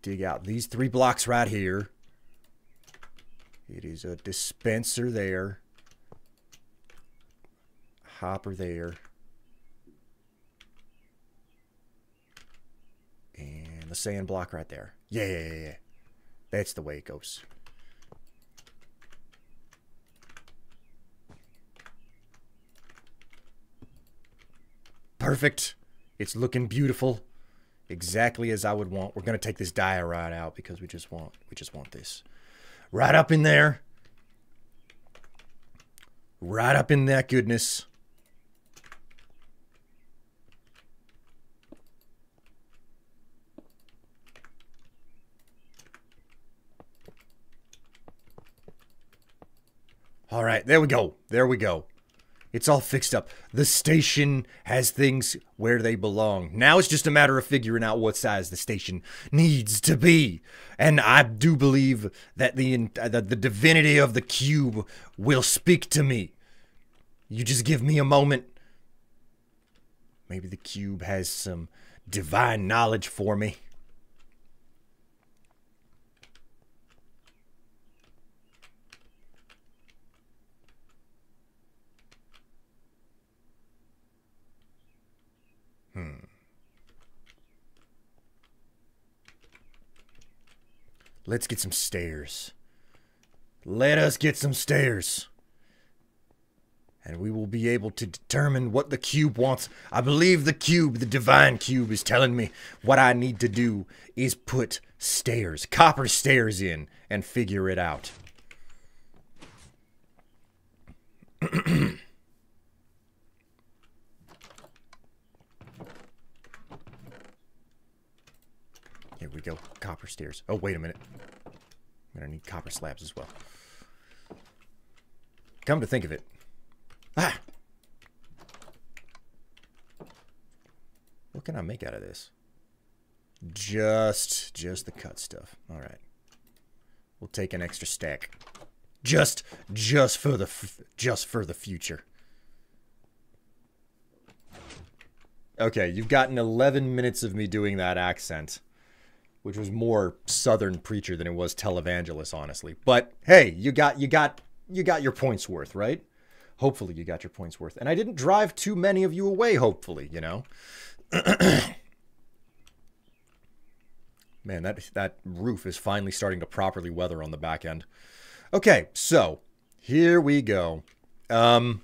dig out these three blocks right here. It is a dispenser there. Hopper there and the sand block right there yeah yeah yeah, yeah. that's the way it goes Perfect. It's looking beautiful. Exactly as I would want. We're gonna take this diorite out because we just want we just want this. Right up in there. Right up in that goodness. All right, there we go. There we go. It's all fixed up. The station has things where they belong. Now it's just a matter of figuring out what size the station needs to be. And I do believe that the uh, the, the divinity of the cube will speak to me. You just give me a moment. Maybe the cube has some divine knowledge for me. Let's get some stairs. Let us get some stairs. And we will be able to determine what the cube wants. I believe the cube, the divine cube, is telling me what I need to do is put stairs, copper stairs in, and figure it out. (clears throat) We go. Copper stairs. Oh, wait a minute. I'm gonna need copper slabs as well. Come to think of it. Ah! What can I make out of this? Just, just the cut stuff. All right. We'll take an extra stack. Just, just for the, just for the future. Okay, you've gotten 11 minutes of me doing that accent which was more southern preacher than it was televangelist honestly. But hey you got you got you got your points worth right? Hopefully you got your points worth. And i didn't drive too many of you away hopefully you know? (clears throat) Man, that that roof is finally starting to properly weather on the back end. Okay, so here we go. Um,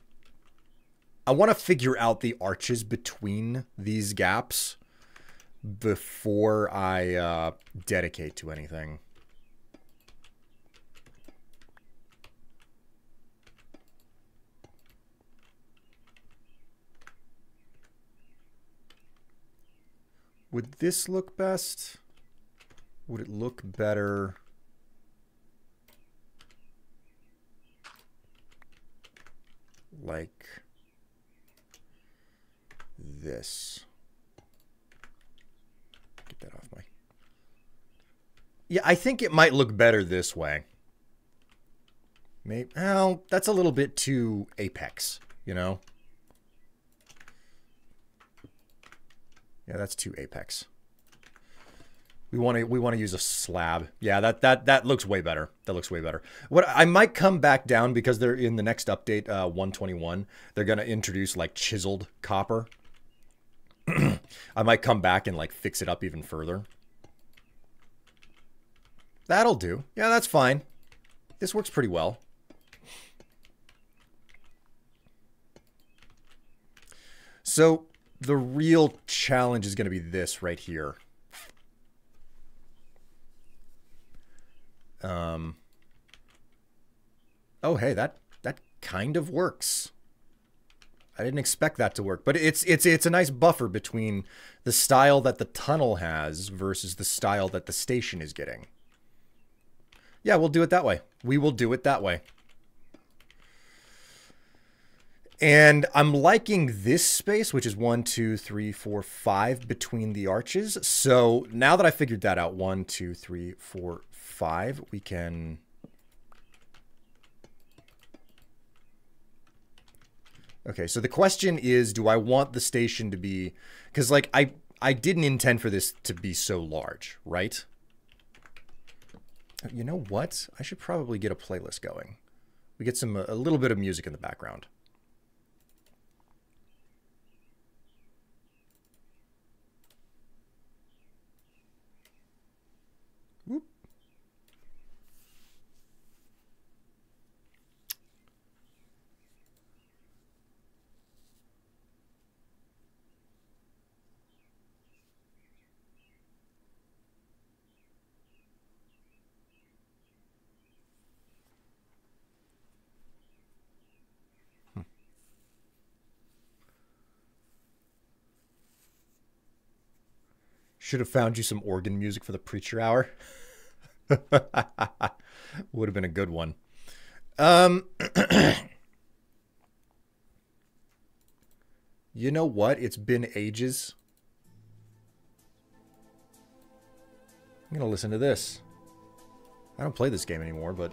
I want to figure out the arches between these gaps before I uh, dedicate to anything. Would this look best? Would it look better? Like this. Get that off my. Yeah, I think it might look better this way. Maybe, well, that's a little bit too apex, you know? Yeah, that's too apex. We want to we want to use a slab. Yeah, that that that looks way better. That looks way better. What I might come back down because they're in the next update, uh, 121. They're gonna introduce like chiseled copper. (clears throat) I might come back and like fix it up even further. That'll do. Yeah, that's fine. This works pretty well. So the real challenge is going to be this right here. Um, oh, hey, that that kind of works. I didn't expect that to work, but it's it's it's a nice buffer between the style that the tunnel has versus the style that the station is getting. Yeah, we'll do it that way. We will do it that way. And I'm liking this space, which is one, two, three, four, five between the arches. So now that I figured that out, one, two, three, four, five, we can... Okay, so the question is, do I want the station to be... Because, like, I, I didn't intend for this to be so large, right? You know what? I should probably get a playlist going. We get some uh, a little bit of music in the background. Should have found you some organ music for the preacher hour. (laughs) Would have been a good one. Um, (clears throat) you know what? It's been ages. I'm going to listen to this. I don't play this game anymore, but...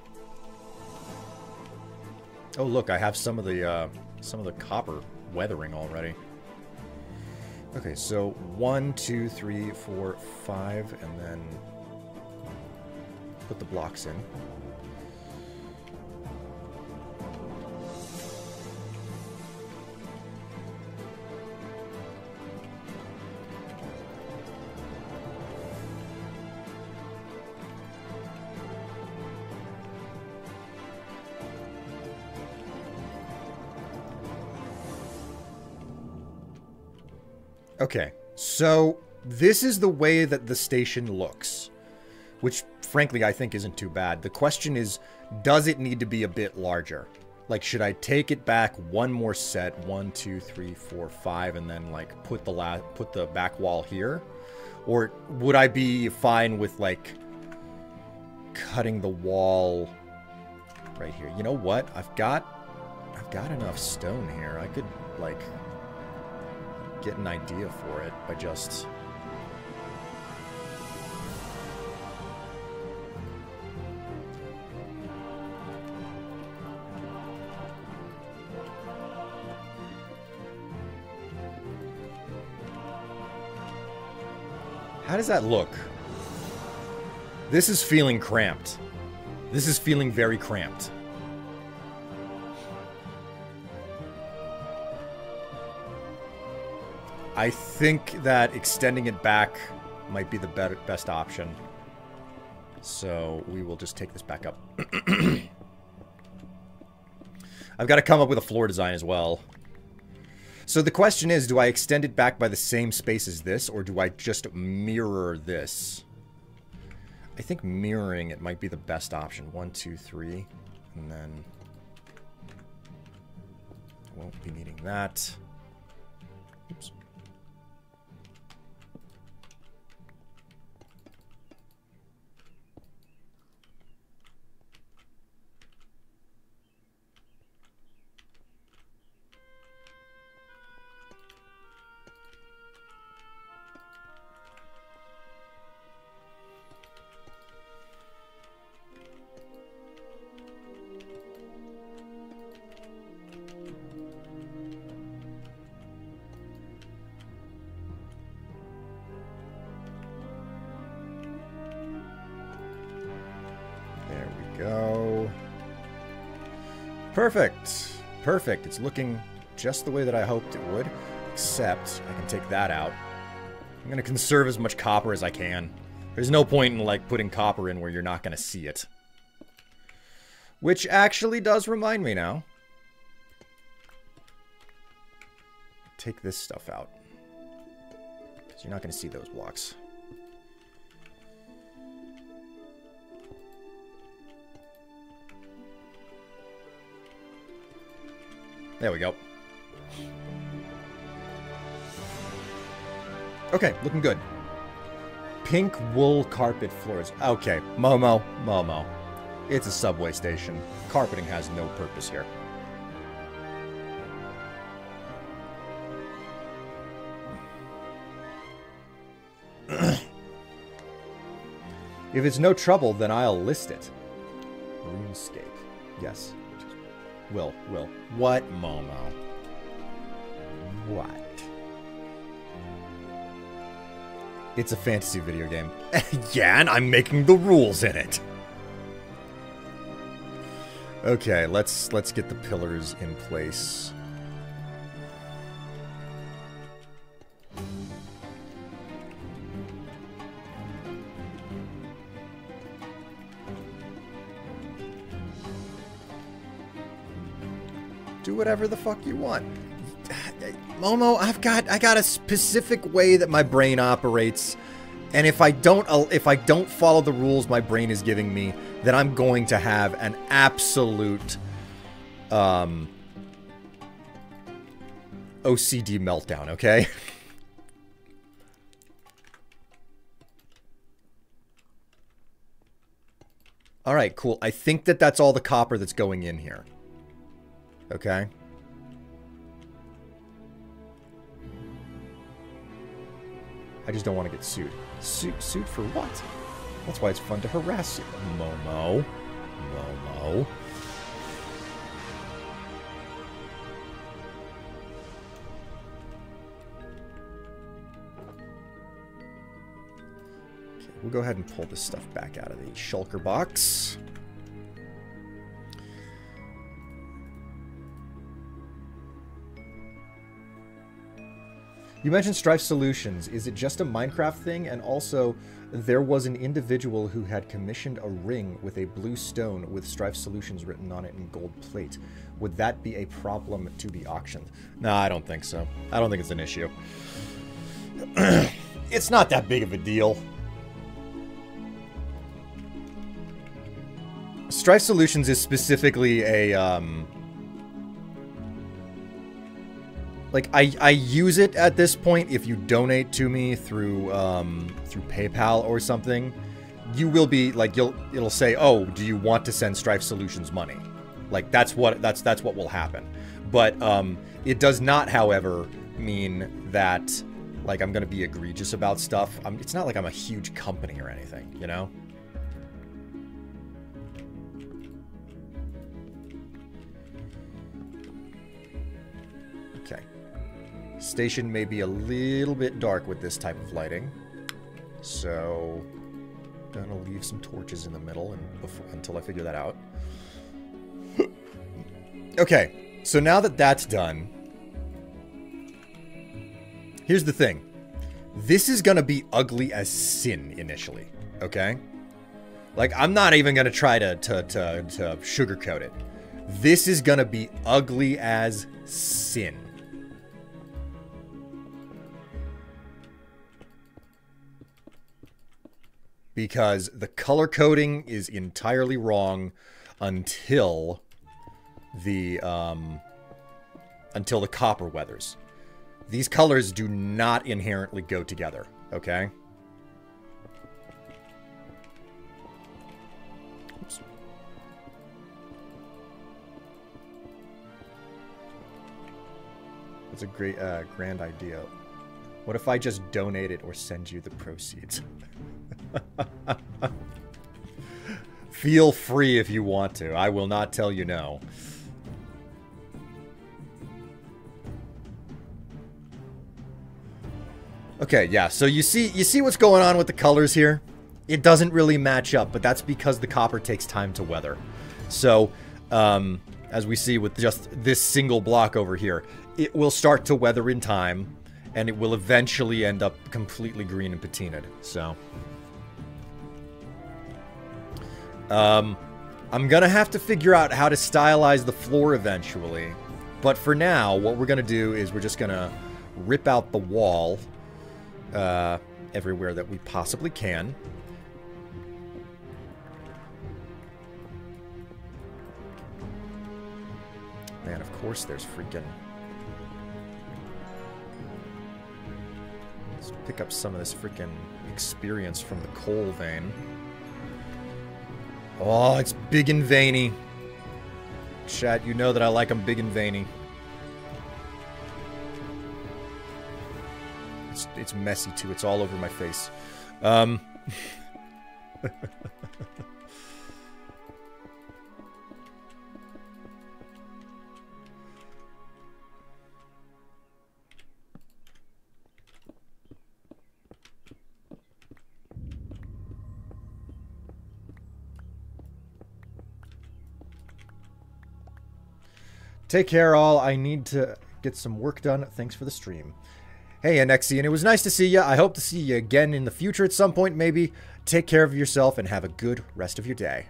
Oh, look, I have some of the, uh, some of the copper weathering already. Okay, so one, two, three, four, five, and then put the blocks in. Okay, so this is the way that the station looks, which frankly I think isn't too bad. The question is, does it need to be a bit larger? Like, should I take it back one more set, one, two, three, four, five, and then like put the la put the back wall here, or would I be fine with like cutting the wall right here? You know what? I've got I've got enough stone here. I could like get an idea for it by just... How does that look? This is feeling cramped. This is feeling very cramped. I think that extending it back might be the better, best option. So we will just take this back up. (clears throat) I've got to come up with a floor design as well. So the question is, do I extend it back by the same space as this, or do I just mirror this? I think mirroring it might be the best option. One, two, three, and then... I Won't be needing that. Oops. Perfect. Perfect. It's looking just the way that I hoped it would. Except, I can take that out. I'm to conserve as much copper as I can. There's no point in, like, putting copper in where you're not to see it. Which actually does remind me now. Take this stuff out. Because you're not to see those blocks. There we go. Okay, looking good. Pink wool carpet floors. Okay, Momo, Momo. It's a subway station. Carpeting has no purpose here. (clears throat) if it's no trouble, then I'll list it. RuneScape. Yes. Will, Will. What, Momo? What? It's a fantasy video game. (laughs) yeah, and I'm making the rules in it. Okay, let's let's get the pillars in place. Whatever the fuck you want. Momo, I've got I got a specific way that my brain operates. And if I don't if I don't follow the rules my brain is giving me, then I'm going to have an absolute um OCD meltdown, okay? (laughs) All right, cool. I think that that's all the copper that's going in here. Okay. I just don't want to get sued. Su sued for what? That's why it's fun to harass you. Momo. Momo. Okay, we'll go ahead and pull this stuff back out of the shulker box. You mentioned Strife Solutions. Is it just a Minecraft thing? And also, there was an individual who had commissioned a ring with a blue stone with Strife Solutions written on it in gold plate. Would that be a problem to be auctioned? No, I don't think so. I don't think it's an issue. (clears throat) it's not that big of a deal. Strife Solutions is specifically a, um, like I, I use it at this point if you donate to me through um, through PayPal or something you will be like you'll it'll say oh do you want to send Strife Solutions money? Like that's what that's that's what will happen. But um, it does not however mean that like I'm gonna be egregious about stuff. I'm, it's not like I'm a huge company or anything you know Station may be a little bit dark with this type of lighting. So, gonna leave some torches in the middle and before, until I figure that out. (coughs) okay, so now that that's done, here's the thing. this is to be ugly as sin initially, okay? Like, I'm not even to try to, to, to, to sugarcoat it. This is to be ugly as sin. Because the color coding is entirely wrong until the, um, until the copper weathers. These colors do not inherently go together, okay? That's a great, uh, grand idea. What if I just donate it or send you the proceeds? (laughs) Feel free if you want to. I will not tell you no. Okay, yeah. So you see you see what's going on with the colors here? It doesn't really match up, but that's because the copper takes time to weather. So, um, as we see with just this single block over here, it will start to weather in time, and it will eventually end up completely green and patinaed. So, um, I'm gonna have to figure out how to stylize the floor eventually. But for now, what we're gonna do is we're just gonna rip out the wall uh, everywhere that we possibly can. Man, of course there's freaking... Let's pick up some of this freaking experience from the coal vein. Oh, it's big and veiny. Chat, you know that I like them big and veiny. It's, it's messy too. It's all over my face. Um... (laughs) Take care, all. I need to get some work done. Thanks for the stream. Hey, Anexian, it was nice to see you. I hope to see you again in the future at some point, maybe. Take care of yourself and have a good rest of your day.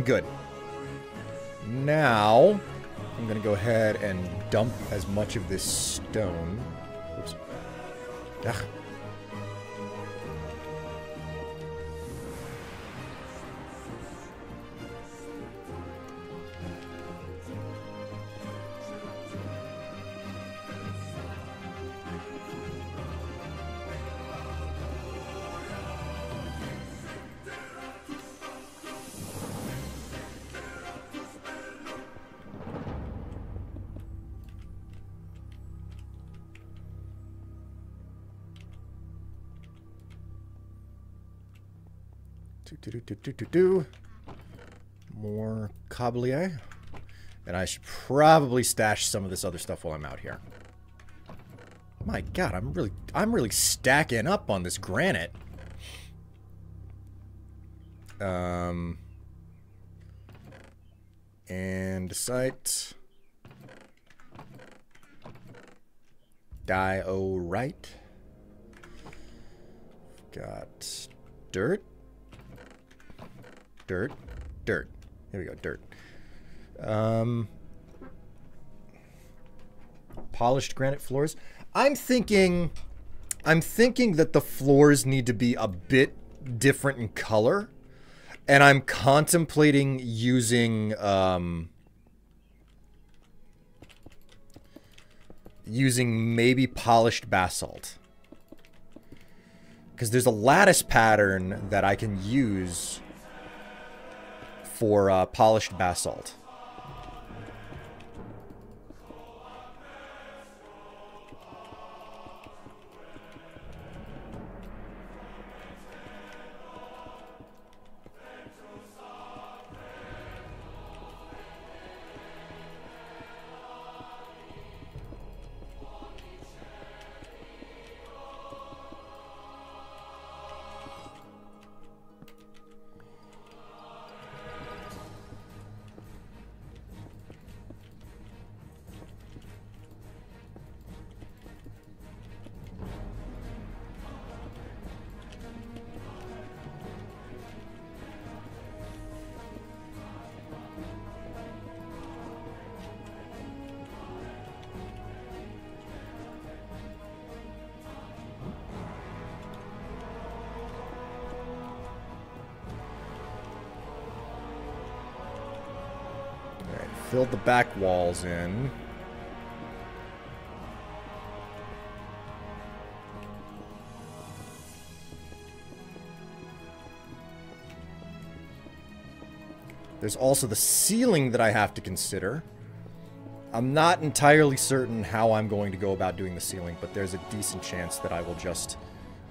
Looking good. Now, I'm going to go ahead and dump as much of this stone. Oops. Ugh. Should probably stash some of this other stuff while I'm out here. My god, I'm really I'm really stacking up on this granite. Um andesite diorite. Got dirt dirt, dirt. Here we go, dirt. Um, polished granite floors. I'm thinking, I'm thinking that the floors need to be a bit different in color, and I'm contemplating using um, using maybe polished basalt because there's a lattice pattern that I can use for uh, polished basalt. In. There's also the ceiling that I have to consider. I'm not entirely certain how I'm going to go about doing the ceiling, but there's a decent chance that I will just...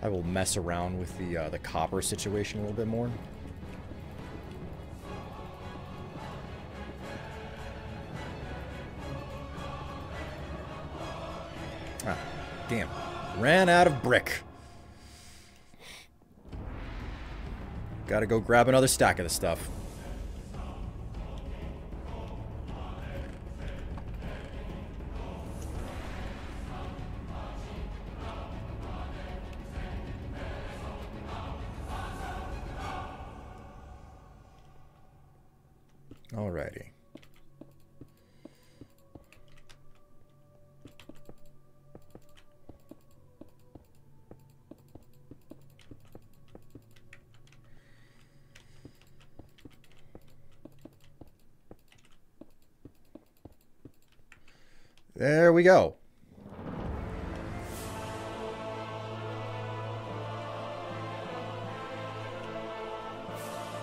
I will mess around with the, uh, the copper situation a little bit more. Ran out of brick. Gotta go grab another stack of the stuff. Go.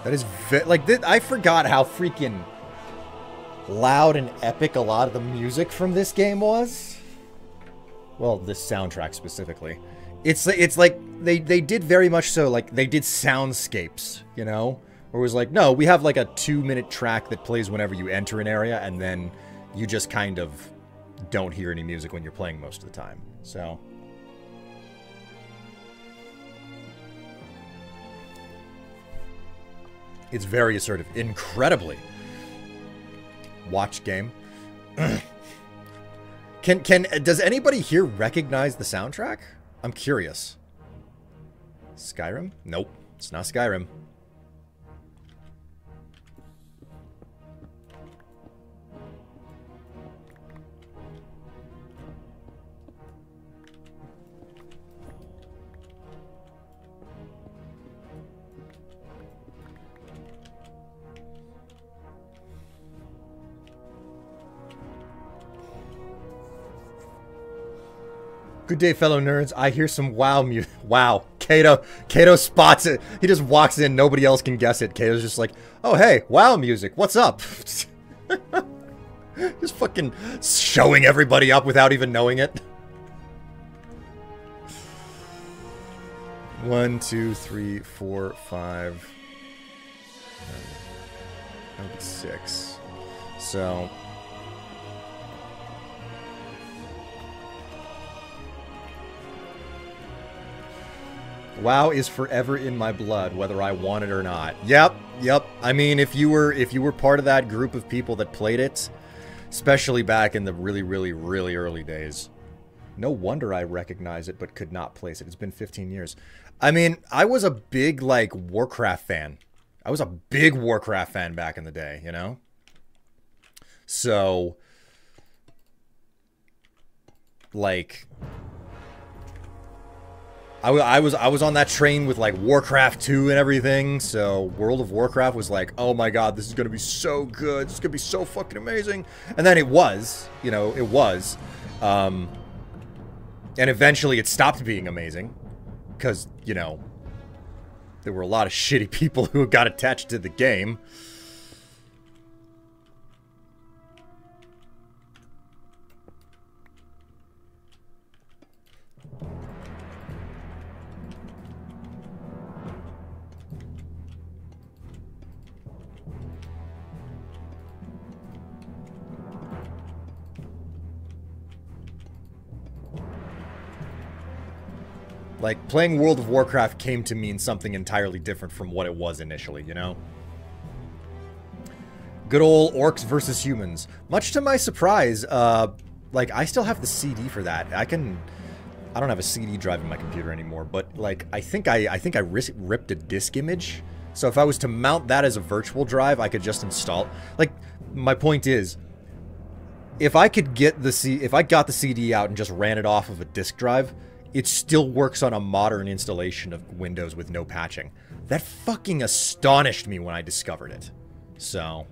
That is like th I forgot how freaking loud and epic a lot of the music from this game was. Well, this soundtrack specifically. It's it's like they they did very much so like they did soundscapes, you know? Where it was like, no, we have like a 2-minute track that plays whenever you enter an area and then you just kind of don't hear any music when you're playing most of the time. So. It's very assertive. Incredibly. Watch game. (clears throat) can can does anybody here recognize the soundtrack? I'm curious. Skyrim? Nope. It's not Skyrim. Good day, fellow nerds. I hear some wow music. Wow. Kato. Kato spots it. He just walks in. Nobody else can guess it. Kato's just like, oh, hey, wow music. What's up? (laughs) just fucking showing everybody up without even knowing it. One, two, three, four, five. Six. So, WoW is forever in my blood, whether I want it or not. Yep, yep. I mean, if you were if you were part of that group of people that played it, especially back in the really, really, really early days, no wonder I recognize it but could not place it. It's been 15 years. I mean, I was a big like Warcraft fan. I was a big Warcraft fan back in the day, you know? So like I, I was I was on that train with like Warcraft 2 and everything. So World of Warcraft was like, oh my god, this is gonna be so good. This is gonna be so fucking amazing. And then it was, you know, it was. Um, and eventually it stopped being amazing because you know there were a lot of (laughs) shitty people who got attached to the game. Like, playing World of Warcraft came to mean something entirely different from what it was initially, you know? Good old orcs versus humans. Much to my surprise, uh, like, I still have the CD for that. I can... I don't have a CD drive in my computer anymore, but, like, I think I, I think I ripped a disk image. So if I was to mount that as a virtual drive, I could just install... Like, my point is, if I could get the C, if I got the CD out and just ran it off of a disk drive, it still works on a modern installation of Windows with no patching. That fucking astonished me when I discovered it. So,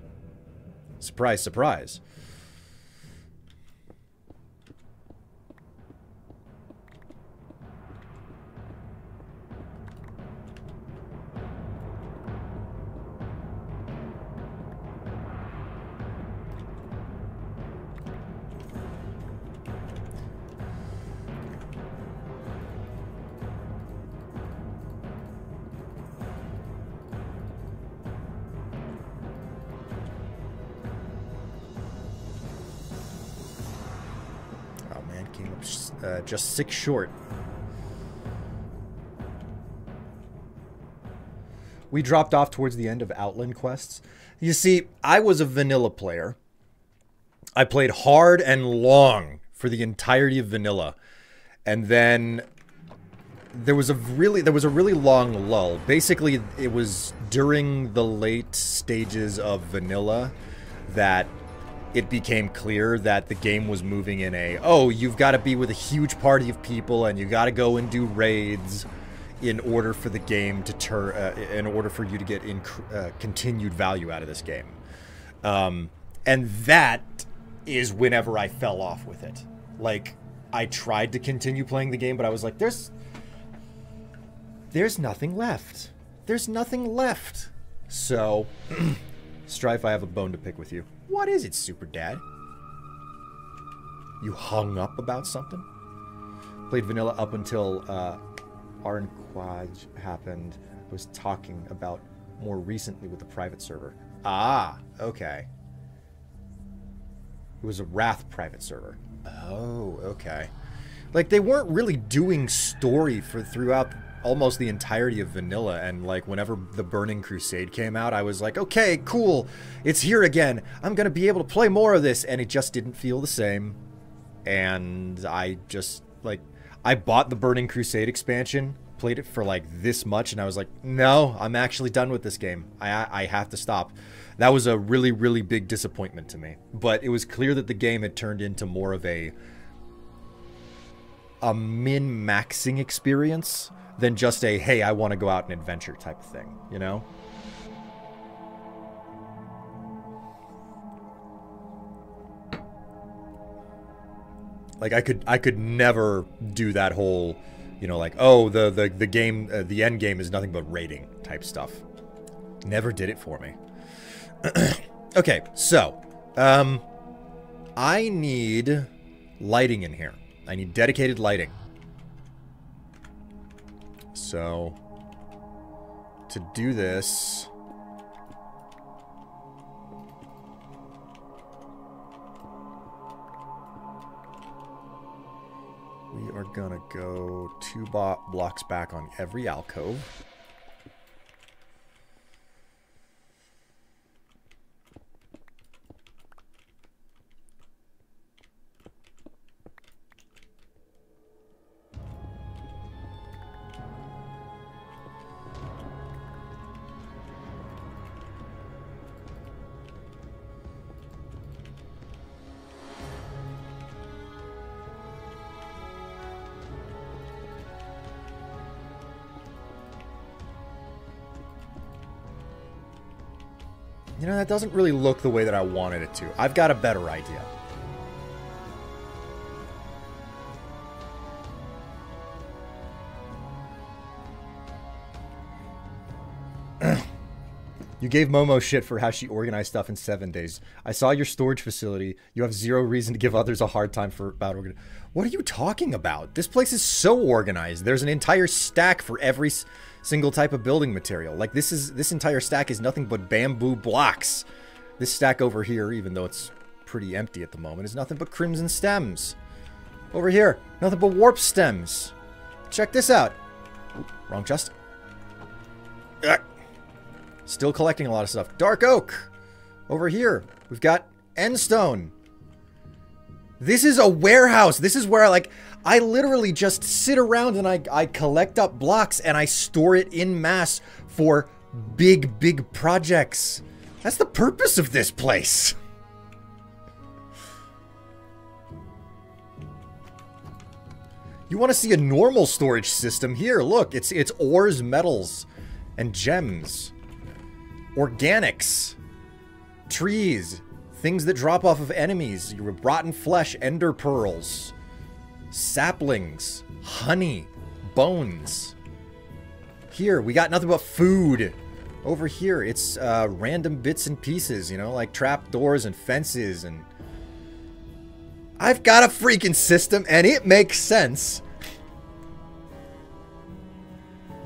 surprise, surprise. Uh, just six short. We dropped off towards the end of Outland quests. You see, I was a vanilla player. I played hard and long for the entirety of vanilla. And then there was a really there was a really long lull. Basically, it was during the late stages of vanilla that it became clear that the game was moving in a oh you've got to be with a huge party of people and you got to go and do raids in order for the game to turn uh, in order for you to get uh, continued value out of this game. Um, and that is whenever i fell off with it. Like i tried to continue playing the game but i was like there's there's nothing left. There's nothing left. So (clears throat) strife i have a bone to pick with you what is it, Super Dad? You hung up about something? Played vanilla up until uh, Ahn'Qiraj happened. I was talking about more recently with the private server. Ah, okay. It was a Wrath private server. Oh, okay. Like they weren't really doing story for throughout almost the entirety of vanilla and like whenever the burning crusade came out i was like okay cool it's here again. I'm gonna be able to play more of this and it just didn't feel the same. And i just like i bought the burning crusade expansion played it for like this much and i was like no i'm actually done with this game. I i have to stop. That was a really really big disappointment to me. But it was clear that the game had turned into more of a a min maxing experience than just a hey, I want to go out and adventure type of thing, you know? Like I could I could never do that whole, you know, like oh the the the game uh, the end game is nothing but raiding type stuff. Never did it for me. (clears throat) okay, so um I need lighting in here. I need dedicated lighting. So, to do this, we are gonna go two blocks back on every alcove. You know, that doesn't really look the way that I wanted it to. I've got a better idea. (clears throat) You gave Momo shit for how she organized stuff in seven days. I saw your storage facility. You have zero reason to give others a hard time for about. What are you talking about? This place is so organized. There's an entire stack for every single type of building material. Like this is this entire stack is nothing but bamboo blocks. This stack over here, even though it's pretty empty at the moment, is nothing but crimson stems. Over here, nothing but warp stems. Check this out. Wrong chest. Ugh. Still collecting a lot of stuff. Dark Oak. Over here, we've got Endstone. This is a warehouse. This is where like I literally just sit around and I I collect up blocks and I store it in mass for big big projects. That's the purpose of this place. You want to see a normal storage system here? Look, it's it's ores, metals, and gems organics, trees, things that drop off of enemies, rotten flesh, ender pearls, saplings, honey, bones. Here, we got nothing but food. Over here, it's uh, random bits and pieces, you know, like trap doors and fences and... I've got a freaking system, and it makes sense.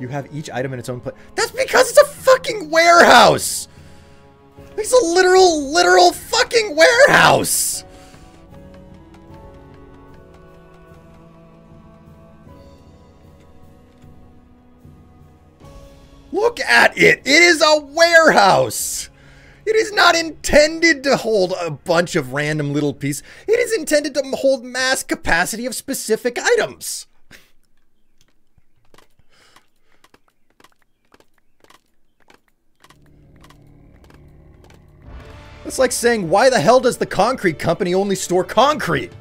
You have each item in its own place. That's because it's a fucking warehouse! It's a literal, literal fucking warehouse! Look at it! It is a warehouse! It is not intended to hold a bunch of random little pieces. It is intended to hold mass capacity of specific items. It's like saying, why the hell does the concrete company only store concrete?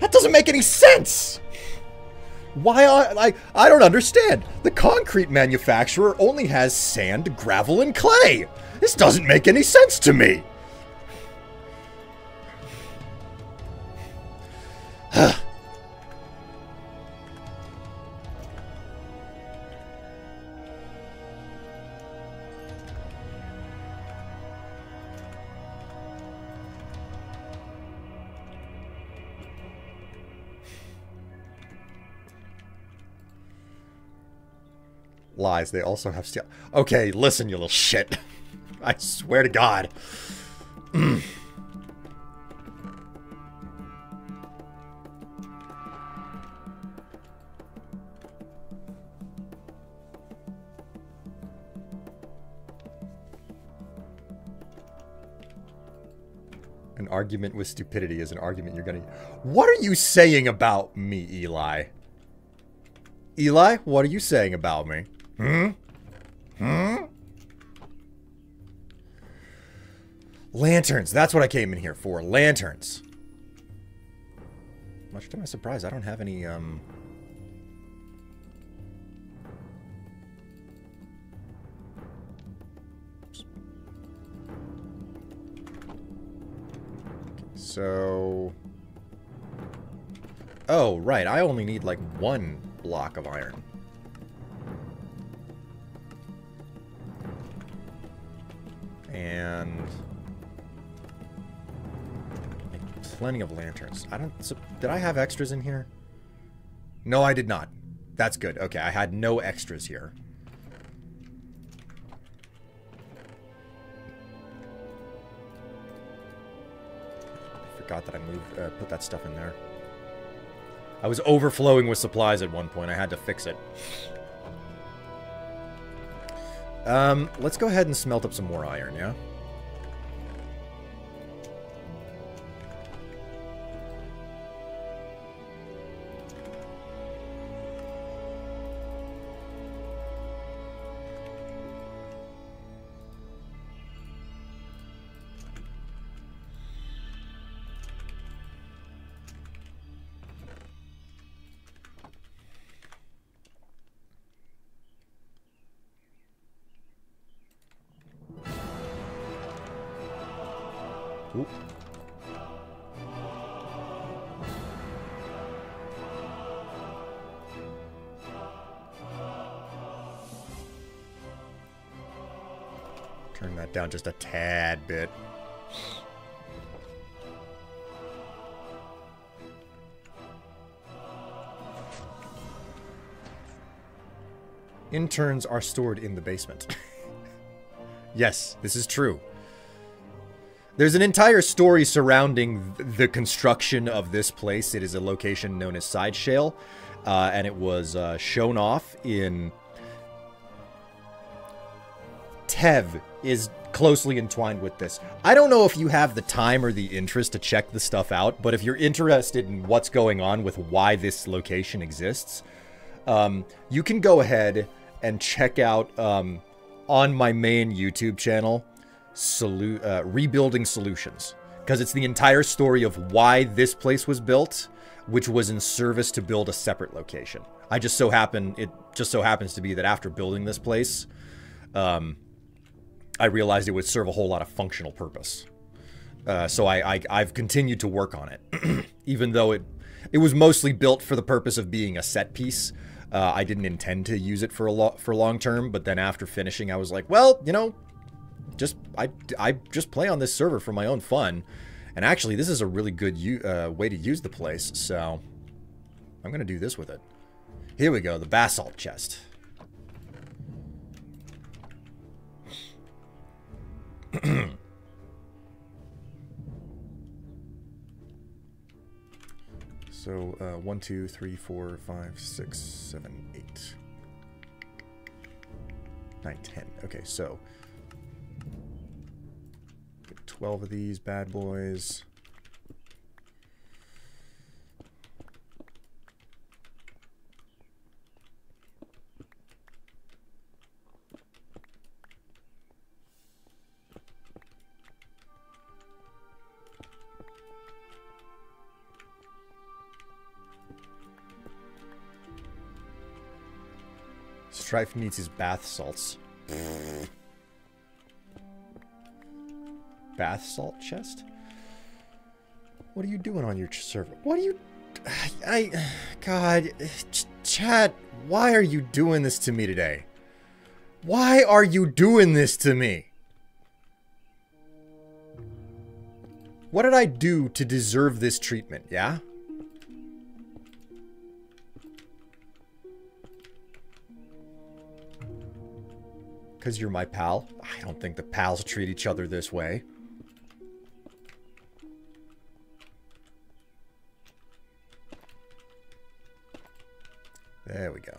That doesn't make any sense! Why, I, like, I don't understand. The concrete manufacturer only has sand, gravel, and clay. This doesn't make any sense to me. Lies, they also have steel. Okay, listen, you little shit. (laughs) I swear to God. (clears throat) An argument with stupidity is an argument you're gonna. What are you saying about me, Eli? Eli, what are you saying about me? Hmm? Hmm? Lanterns. That's what I came in here for. Lanterns. Much to my surprise, I don't have any, um... So... Oh, right. I only need, like, one block of iron. Plenty of lanterns. I don't... So, did I have extras in here? No, I did not. That's good. Okay, I had no extras here. I forgot that I moved, uh, put that stuff in there. I was overflowing with supplies at one point. I had to fix it. Um, let's go ahead and smelt up some more iron, yeah? Down just a tad bit. Interns are stored in the basement. (laughs) yes, this is true. There's an entire story surrounding the construction of this place. It is a location known as Side Shale, uh, and it was uh, shown off in. Tev is closely entwined with this. I don't know if you have the time or the interest to check the stuff out, but if you're interested in what's going on with why this location exists, um, you can go ahead and check out um, on my main YouTube channel, Solu- uh, Rebuilding Solutions, because it's the entire story of why this place was built, which was in service to build a separate location. I just so happen it just so happens to be that after building this place, um, I realized it would serve a whole lot of functional purpose. Uh, so I, I have continued to work on it, (clears throat) even though it it was mostly built for the purpose of being a set piece. Uh, I didn't intend to use it for a lot for long term, but then after finishing, I was like, well, you know, just I I just play on this server for my own fun, and actually, this is a really good uh, way to use the place. So I'm gonna do this with it. Here we go, the basalt chest. (clears throat) so, uh, one, two, three, four, five, six, seven, eight, nine, ten. Okay, so get 12 of these bad boys. Strife needs his bath salts. bath salt chest? What are you doing on your server? What are you... I... God... Chat, why are you doing this to me today? Why are you doing this to me? What did I do to deserve this treatment, yeah? Because you're my pal? I don't think the pals treat each other this way. There we go.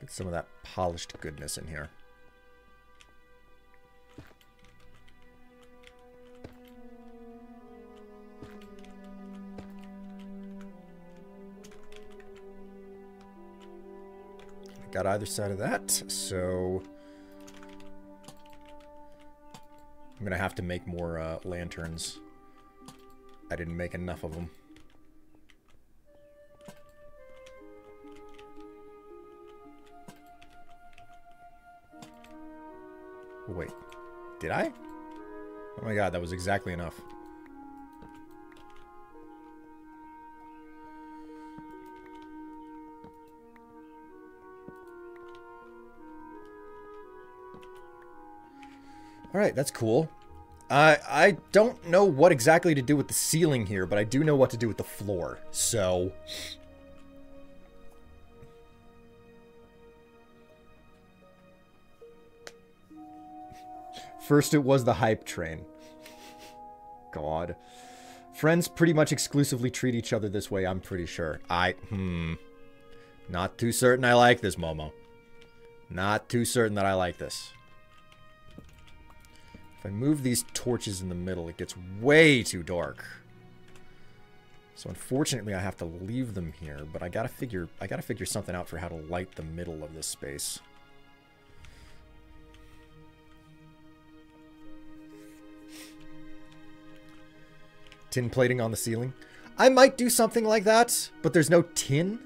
Get some of that polished goodness in here. Got either side of that, so... I'm gonna have to make more uh, lanterns. I didn't make enough of them. Wait, did I? Oh my god, that was exactly enough. Alright, that's cool. Uh, I don't know what exactly to do with the ceiling here, but I do know what to do with the floor. So... First it was the hype train. God. Friends pretty much exclusively treat each other this way, I'm pretty sure. I, hmm. Not too certain I like this, Momo. Not too certain that I like this. If I move these torches in the middle, it gets way too dark. So unfortunately, I have to leave them here, but I gotta figure I gotta figure something out for how to light the middle of this space. Tin plating on the ceiling. I might do something like that, but there's no tin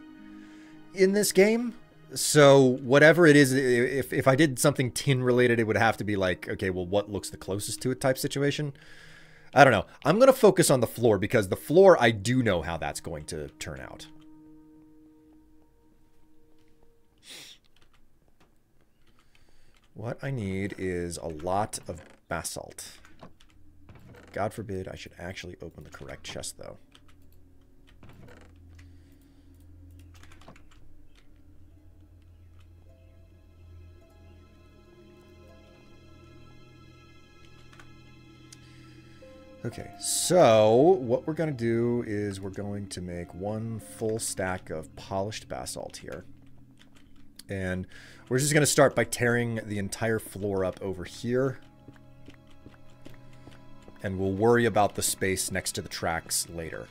in this game. So whatever it is, if if I did something tin related, it would have to be like, okay, well, what looks the closest to it type situation. I don't know. I'm gonna focus on the floor because the floor I do know how that's going to turn out. What I need is a lot of basalt. God forbid I should actually open the correct chest though. Okay, so what we're going to do is we're going to make one full stack of polished basalt here. And we're just going to start by tearing the entire floor up over here. And we'll worry about the space next to the tracks later.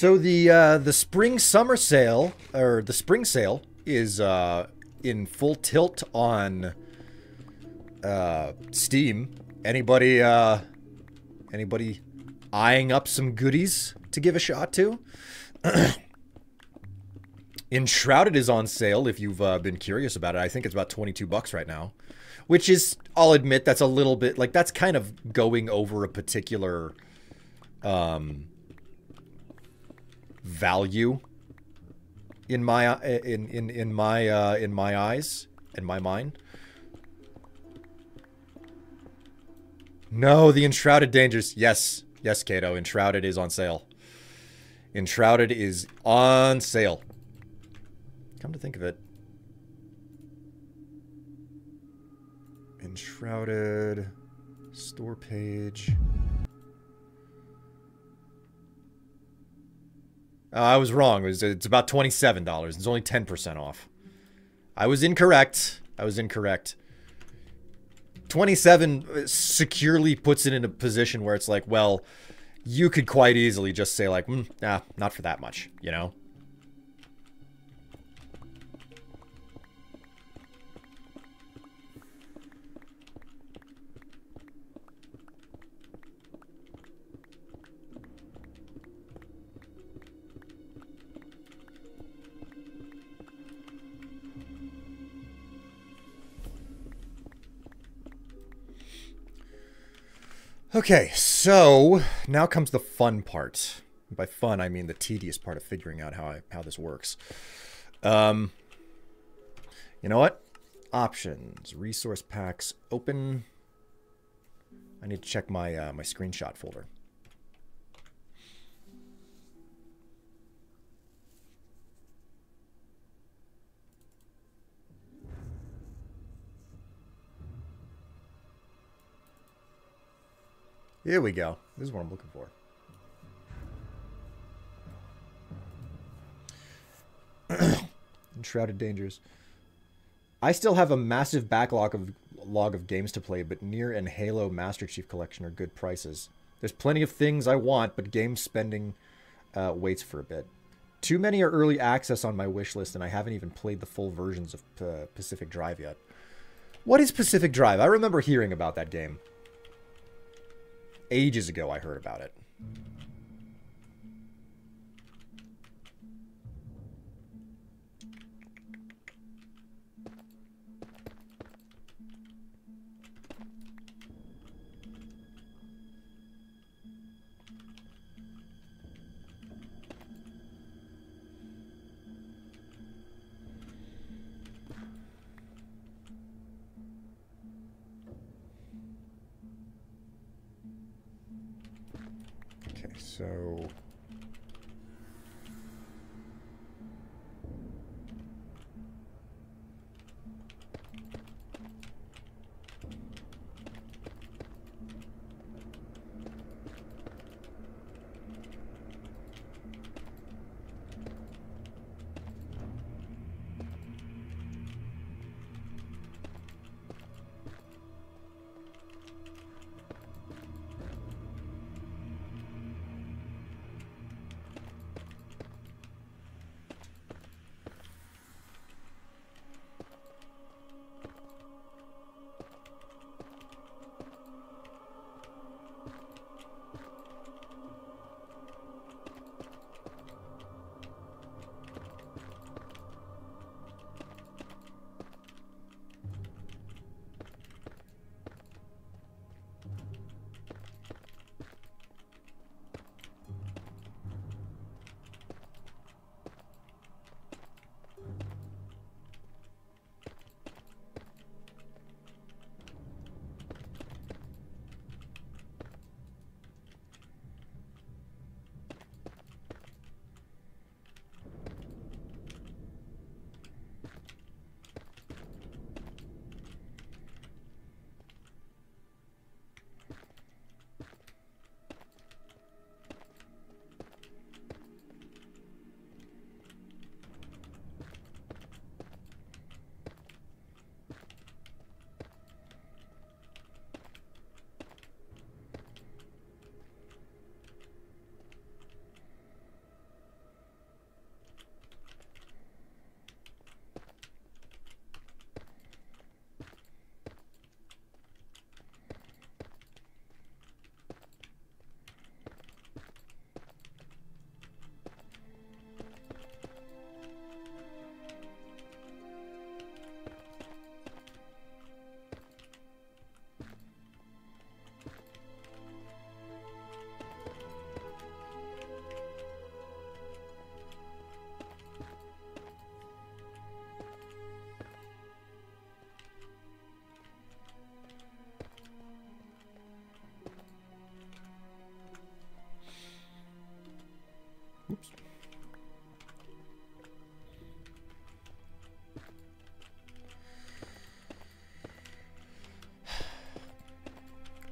So the uh, the spring summer sale or the spring sale is uh, in full tilt on uh, Steam. Anybody uh, anybody eyeing up some goodies to give a shot to? (clears throat) Enshrouded is on sale if you've uh, been curious about it. I think it's about 22 bucks right now, which is I'll admit that's a little bit like that's kind of going over a particular um value in my in in in my uh, in my eyes in my mind. No, the Enshrouded Dangers. Yes, yes, Kato. Enshrouded is on sale. Enshrouded is on sale. Come to think of it, Enshrouded store page. Uh, I was wrong. It was, it's about $27. It's only 10% off. I was incorrect. I was incorrect. 27 securely puts it in a position where it's like, well, you could quite easily just say like, mm, nah, not for that much, you know? Okay, so now comes the fun part. By fun, I mean the tedious part of figuring out how I, how this works. Um, you know what? Options, resource packs, open. I need to check my uh, my screenshot folder. Here we go. This is what I'm looking for. (clears throat) Enshrouded Dangers. I still have a massive backlog of log of games to play, but Nier and Halo Master Chief Collection are good prices. There's plenty of things I want, but game spending uh, waits for a bit. Too many are early access on my wish list, and I haven't even played the full versions of uh, Pacific Drive yet. What is Pacific Drive? I remember hearing about that game ages ago I heard about it. So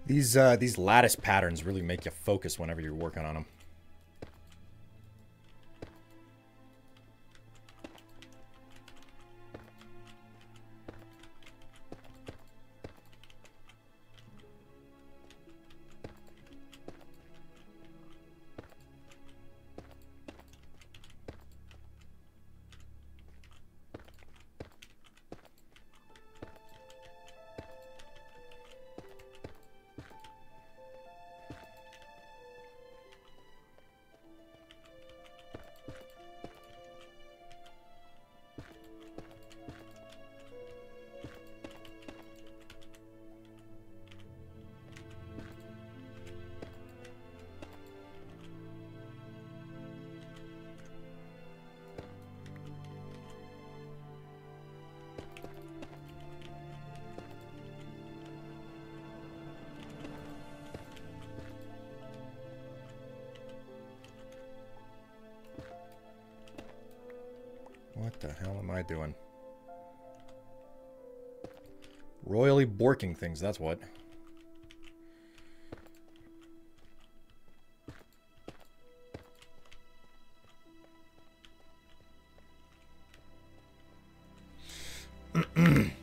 These uh, these lattice patterns really make you focus whenever you're working on them. Things, that's what. (clears throat)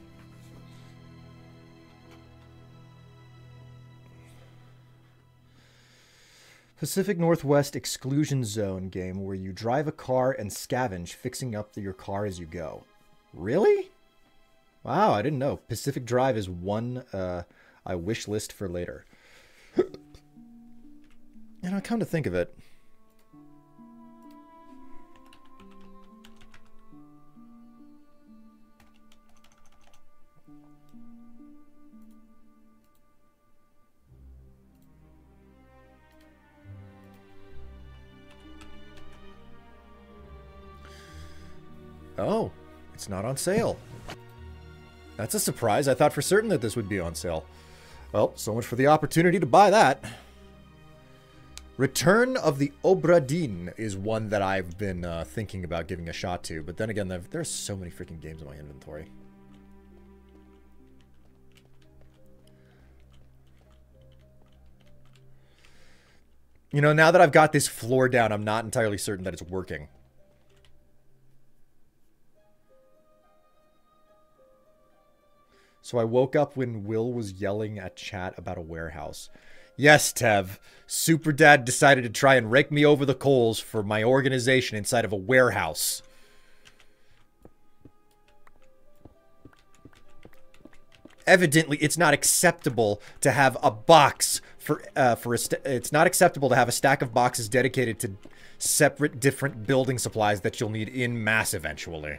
Pacific Northwest Exclusion Zone game where you drive a car and scavenge, fixing up your car as you go. Really? Wow, I didn't know. Pacific Drive is one uh, I wish list for later. (clears throat) you know, come to think of it. Oh, it's not on sale. That's a surprise. I thought for certain that this would be on sale. Well, so much for the opportunity to buy that. Return of the Obra Dinn is one that I've been uh, thinking about giving a shot to, but then again, there there's so many freaking games in my inventory. You know, now that I've got this floor down, I'm not entirely certain that it's working. So I woke up when Will was yelling at chat about a warehouse. Yes, Tev. Super Dad decided to try and rake me over the coals for my organization inside of a warehouse. Evidently, it's not acceptable to have a box for uh, for it's not acceptable to have a stack of boxes dedicated to separate different building supplies that you'll need in mass eventually.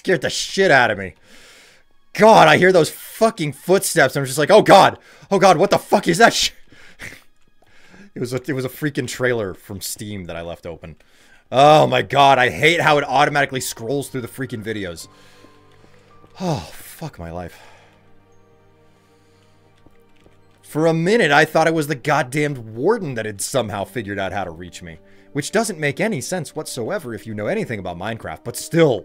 Scared the shit out of me. God, I hear those fucking footsteps. I'm just like, oh god, oh god, what the fuck is that? (laughs) it was a, it was a freaking trailer from Steam that I left open. Oh my god, I hate how it automatically scrolls through the freaking videos. (sighs) Oh, fuck my life. For a minute, I thought it was the goddamned warden that had somehow figured out how to reach me. Which doesn't make any sense whatsoever if you know anything about Minecraft, but still.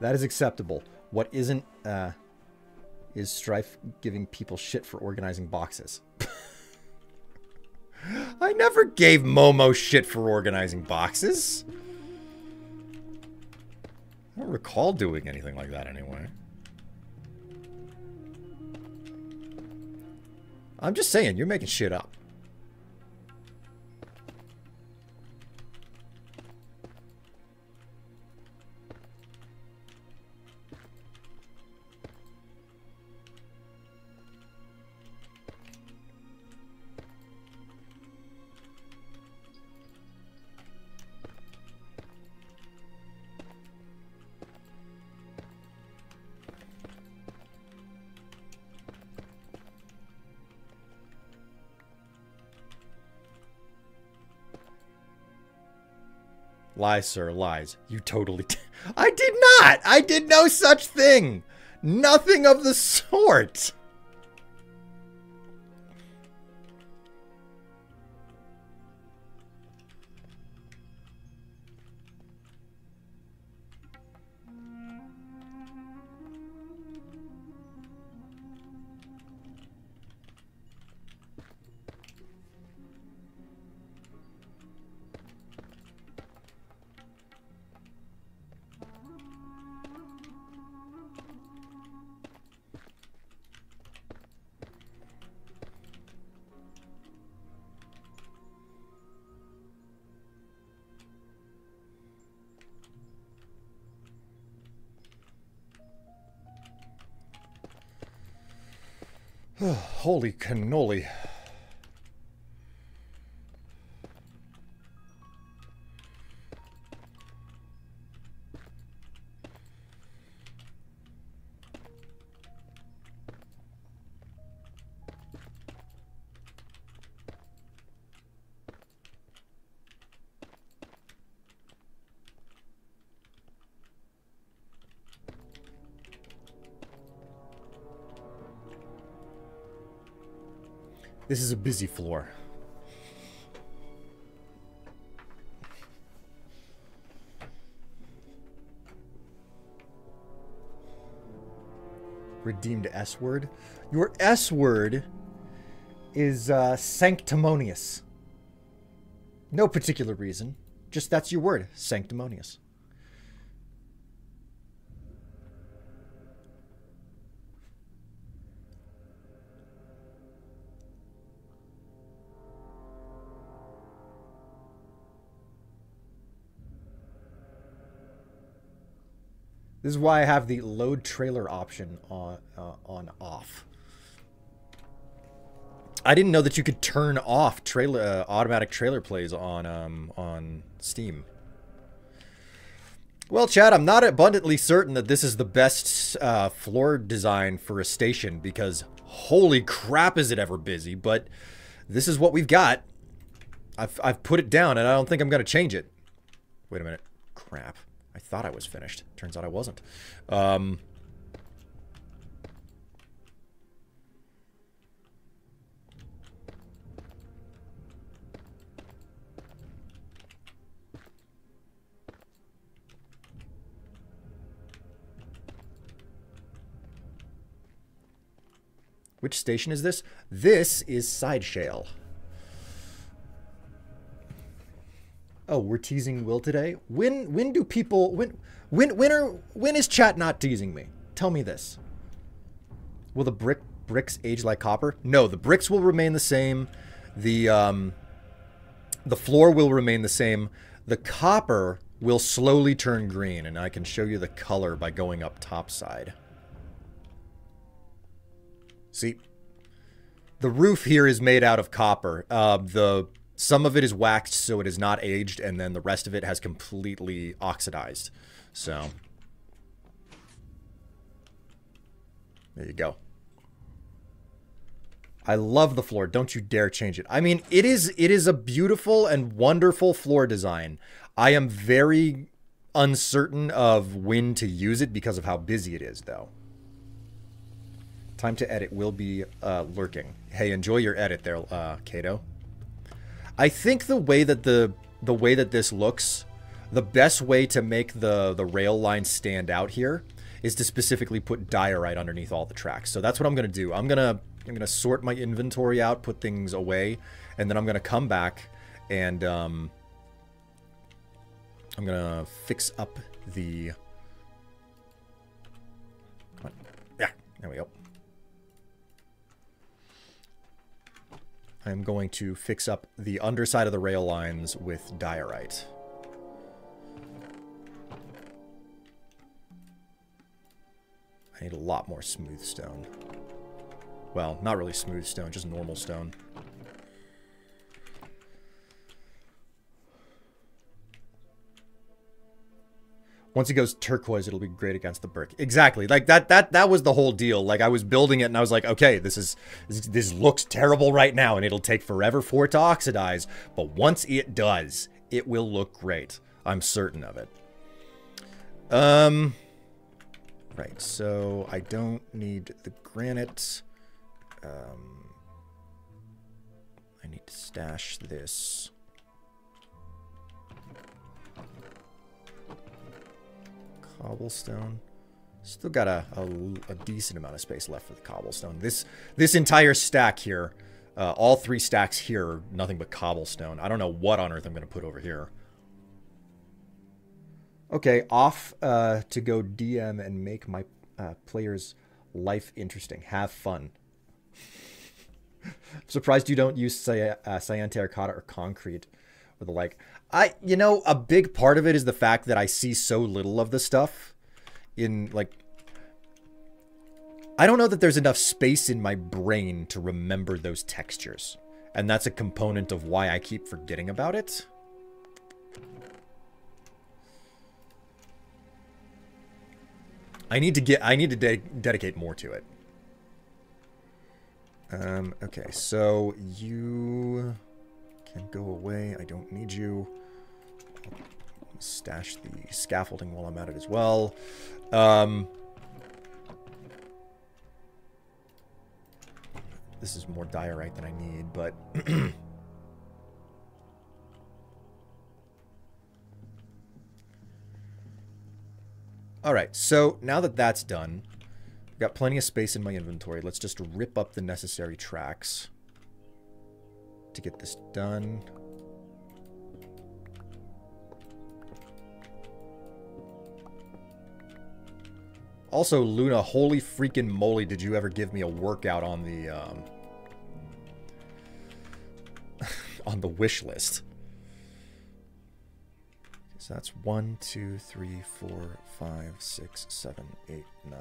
That is acceptable. What isn't, uh, is Strife giving people shit for organizing boxes. (laughs) I never gave Momo shit for organizing boxes. I don't recall doing anything like that anyway. I'm just saying, you're making shit up. Lies, sir, lies. You totally. I did not! I did no such thing! Nothing of the sort! Holy cannoli. This is a busy floor. Redeemed S word. Your S word is uh, sanctimonious. No particular reason. Just that's your word, sanctimonious. This is why I have the load trailer option on uh, on off. I didn't know that you could turn off trailer uh, automatic trailer plays on um, on Steam. Well, Chad, I'm not abundantly certain that this is the best uh, floor design for a station because holy crap is it ever busy, but this is what we've got. I've, I've put it down and I don't think I'm going to change it. Wait a minute. Crap. I thought I was finished. Turns out I wasn't. Um, Which station is this? This is Sideshale. Oh, we're teasing Will today. When when do people when when when are when is chat not teasing me? Tell me this. Will the brick bricks age like copper? No, the bricks will remain the same. The um the floor will remain the same. The copper will slowly turn green, and I can show you the color by going up top side. See, the roof here is made out of copper. Uh, the some of it is waxed so it is not aged, and then the rest of it has completely oxidized. So, there you go. I love the floor. Don't you dare change it. I mean, it is it is a beautiful and wonderful floor design. I am very uncertain of when to use it because of how busy it is, though. Time to edit will be uh, lurking. Hey, enjoy your edit there, uh, Kato. I think the way that the the way that this looks, the best way to make the the rail line stand out here is to specifically put diorite underneath all the tracks. So that's what I'm gonna do. I'm gonna I'm gonna sort my inventory out, put things away, and then I'm gonna come back and um, I'm gonna fix up the. Yeah, there we go. I'm going to fix up the underside of the rail lines with diorite. I need a lot more smooth stone. Well, not really smooth stone, just normal stone. Once it goes turquoise, it'll be great against the brick. Exactly. Like that that that was the whole deal. Like I was building it and I was like, okay, this is this, this looks terrible right now and it'll take forever for it to oxidize, but once it does, it will look great. I'm certain of it. Um Right, so I don't need the granite. Um, I need to stash this. Cobblestone. Still got a, a, a, decent amount of space left for the cobblestone. This this entire stack here, uh, all three stacks here, nothing but cobblestone. I don't know what on earth I'm going to put over here. Okay, off uh, to go DM and make my uh, players' life interesting. Have fun. (laughs) I'm surprised you don't use cy- uh, cyan terracotta or concrete or the like. I, you know, a big part of it is the fact that I see so little of the stuff in like. I don't know that there's enough space in my brain to remember those textures. And that's a component of why I keep forgetting about it. I need to get, I need to de dedicate more to it. Um, okay, so you can go away. I don't need you. Stash the scaffolding while I'm at it as well. Um, this is more diorite than I need, but (clears throat) All right, so now that that's done, I've got plenty of space in my inventory. Let's just rip up the necessary tracks to get this done. Also, Luna, holy freaking moly, did you ever give me a workout on the, um, (laughs) on the wish list. So that's 1, 2, 3, 4, 5, 6, 7, 8, 9,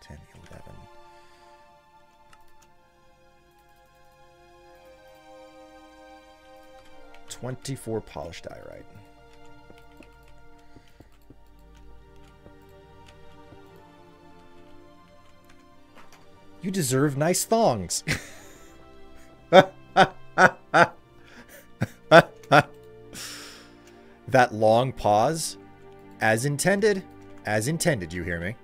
10, 11. Twenty-four polished diorite. You deserve nice thongs. (laughs) that long pause, as intended, as intended, you hear me?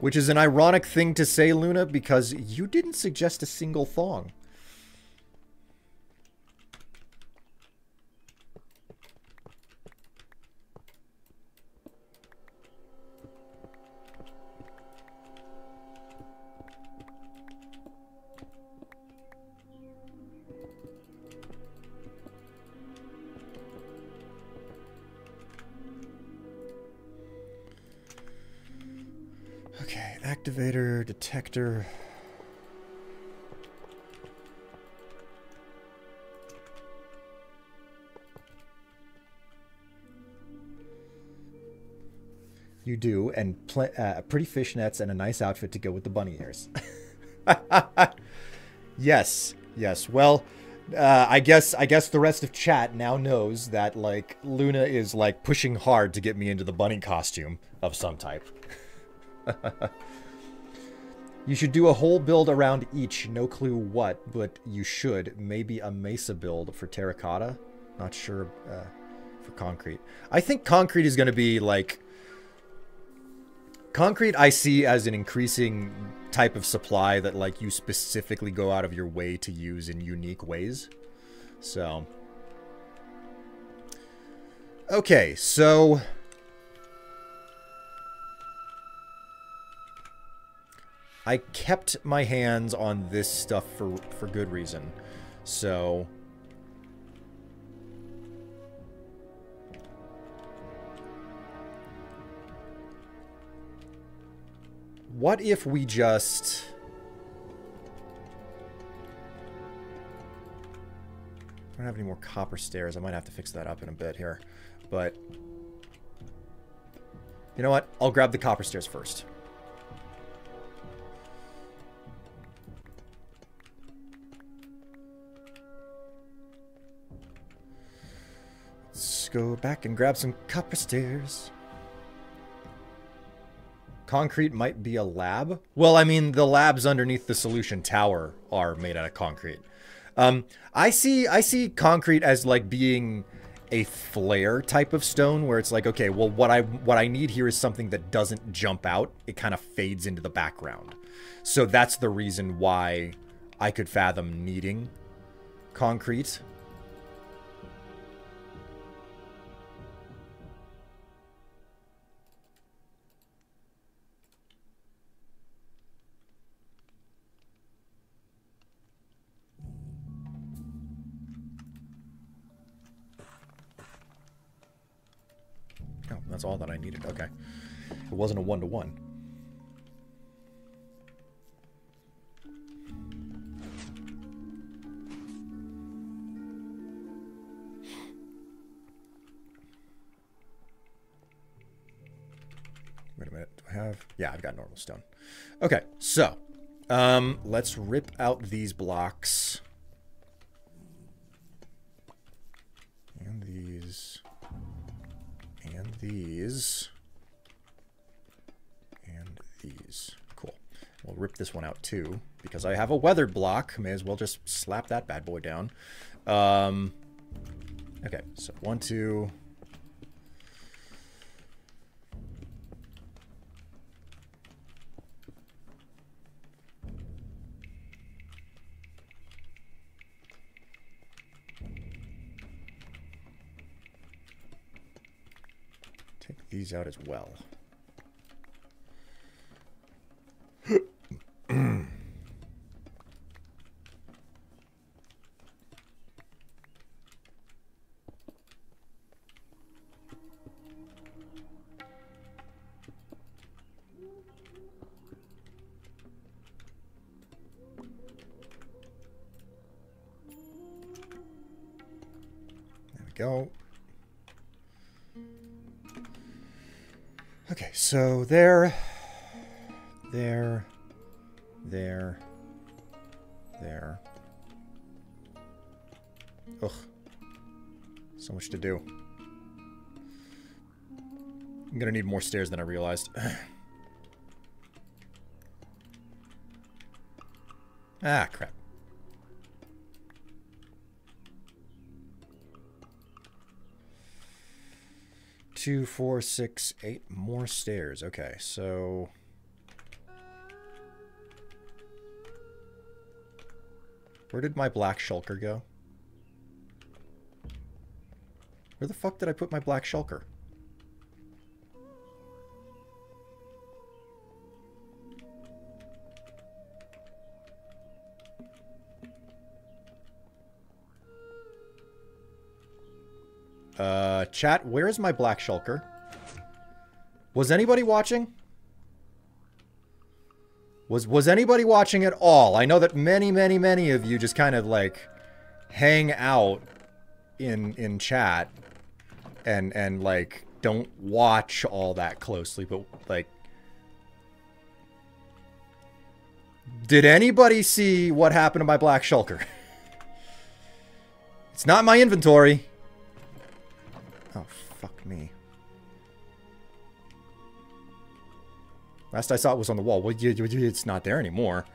Which is an ironic thing to say, Luna, because you didn't suggest a single thong. You do, and uh, pretty fishnets and a nice outfit to go with the bunny ears. (laughs) yes, yes. Well, uh, I guess I guess the rest of chat now knows that like Luna is like pushing hard to get me into the bunny costume of some type. (laughs) You should do a whole build around each, no clue what, but you should. Maybe a mesa build for terracotta. Not sure uh, for concrete. I think concrete is going to be like... Concrete I see as an increasing type of supply that like you specifically go out of your way to use in unique ways. So... Okay, so... I kept my hands on this stuff for, for good reason. So... What if we just... I don't have any more copper stairs. I might have to fix that up in a bit here. But... You know what? I'll grab the copper stairs first. Go back and grab some copper stairs. Concrete might be a lab. Well, I mean, the labs underneath the solution tower are made out of concrete. Um, I see, I see concrete as like being a flare type of stone where it's like, okay, well, what I what I need here is something that doesn't jump out. It kind of fades into the background. So that's the reason why I could fathom needing concrete. That's all that I needed. Okay. It wasn't a one-to-one. Wait a minute. Do I have... Yeah, I've got normal stone. Okay, so... Um, let's rip out these blocks. These, and these. Cool. We'll rip this one out too, because I have a weathered block. May as well just slap that bad boy down. Um, okay, so one, two. These out as well. (clears throat) so there, there, there, there. Ugh. So much to do. I'm gonna need more stairs than I realized. (sighs) ah, crap. Two, four, six, eight more stairs. Okay, so... Where did my black shulker go? Where the fuck did I put my black shulker? Chat, where is my black shulker? Was anybody watching? Was was anybody watching at all? I know that many, many, many of you just kind of like hang out in in chat and and like don't watch all that closely, but like Did anybody see what happened to my black shulker? (laughs) it's not my inventory. Oh, fuck me. Last I saw it was on the wall. Well, it's not there anymore.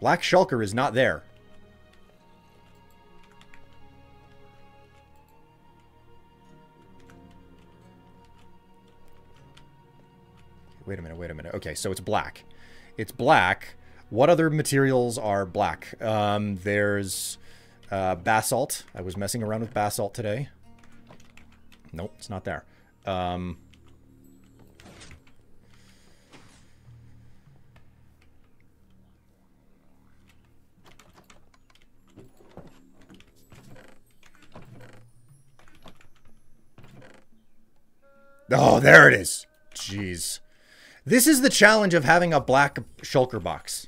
Black Shulker is not there. Wait a minute, wait a minute. Okay, so it's black. It's black. What other materials are black? Um, there's uh, basalt. I was messing around with basalt today. Nope, it's not there. Um, Oh, there it is. Jeez. This is the challenge of having a black shulker box.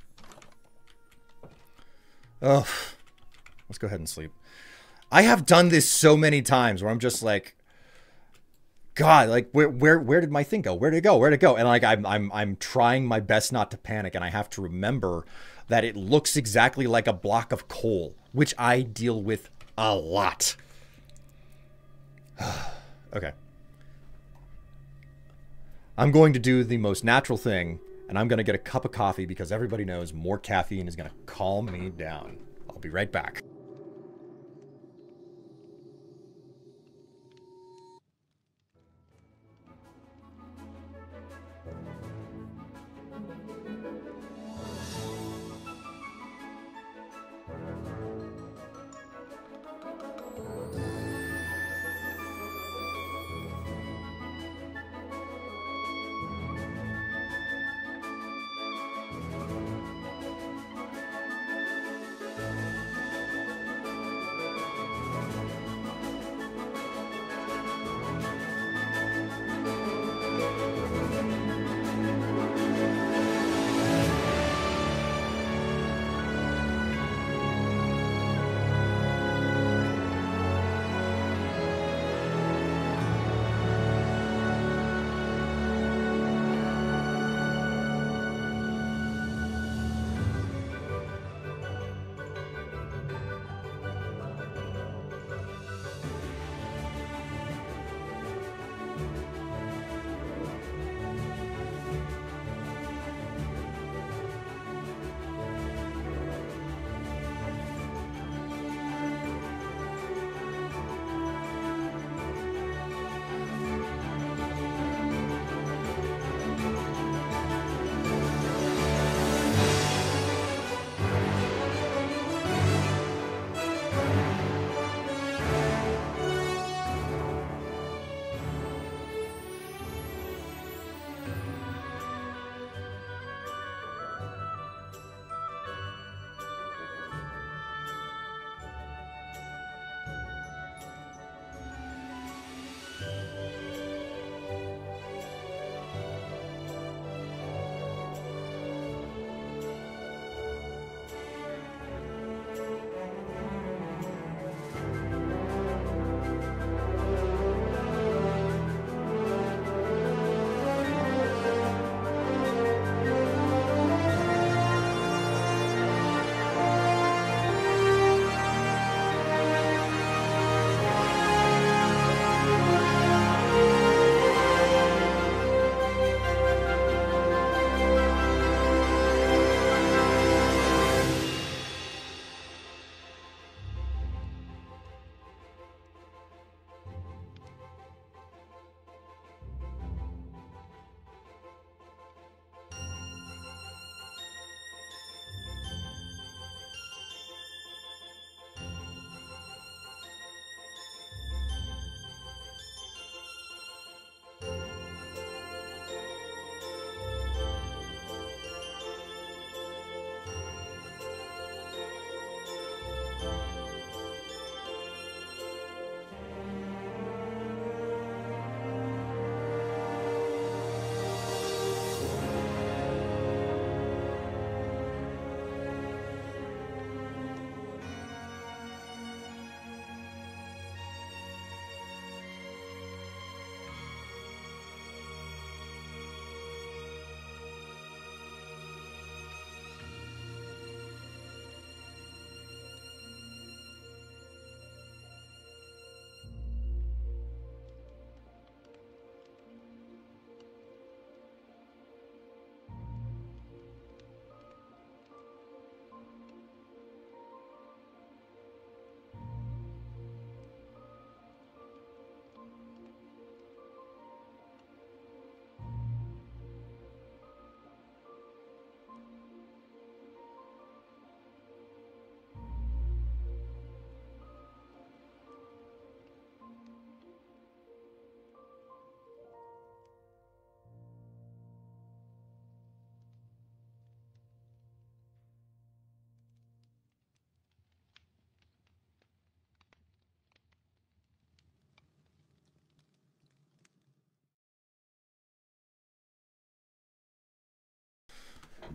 Oh, let's go ahead and sleep. I have done this so many times where I'm just like, God, like where where where did my thing go? Where did it go? Where did it go? And like I'm I'm I'm trying my best not to panic, and I have to remember that it looks exactly like a block of coal, which I deal with a lot. (sighs) okay. I'm going to do the most natural thing, and I'm going to get a cup of coffee because everybody knows more caffeine is going to calm me down. I'll be right back.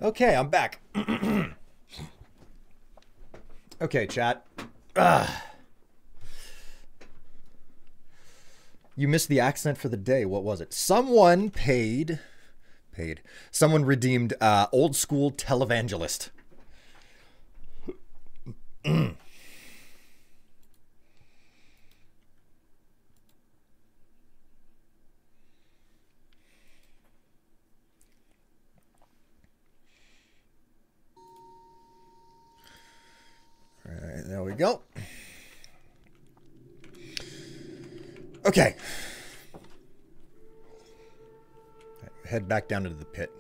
Okay, I'm back. (clears throat) okay, chat. Ah. You missed the accent for the day. What was it? Someone paid. Paid. Someone redeemed uh, old school televangelist. (clears throat) go. Okay. Head back down into the pit.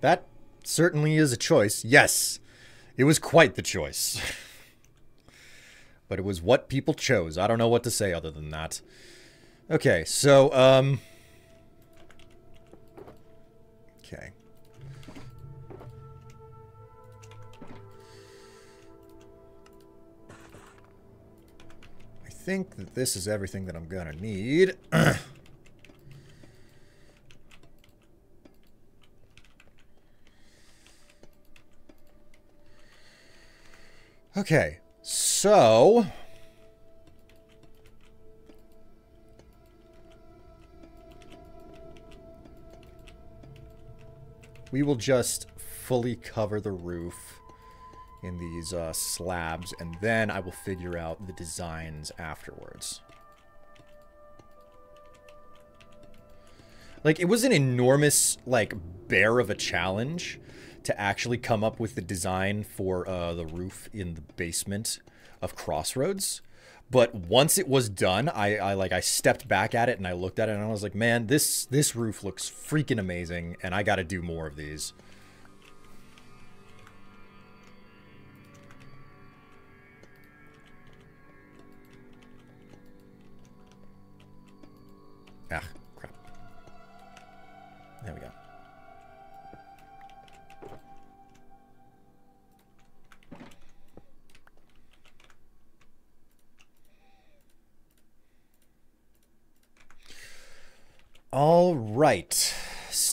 That certainly is a choice. Yes, it was quite the choice. (laughs) but it was what people chose. I don't know what to say other than that. Okay, so, um... Okay. I think that this is everything that I'm gonna need. (clears throat) okay, so... we will just fully cover the roof in these uh, slabs, and then I will figure out the designs afterwards. Like, it was an enormous, like, bear of a challenge to actually come up with the design for uh, the roof in the basement of Crossroads. But once it was done, I, I like I stepped back at it and I looked at it and I was like, man, this this roof looks freaking amazing, and I got to do more of these.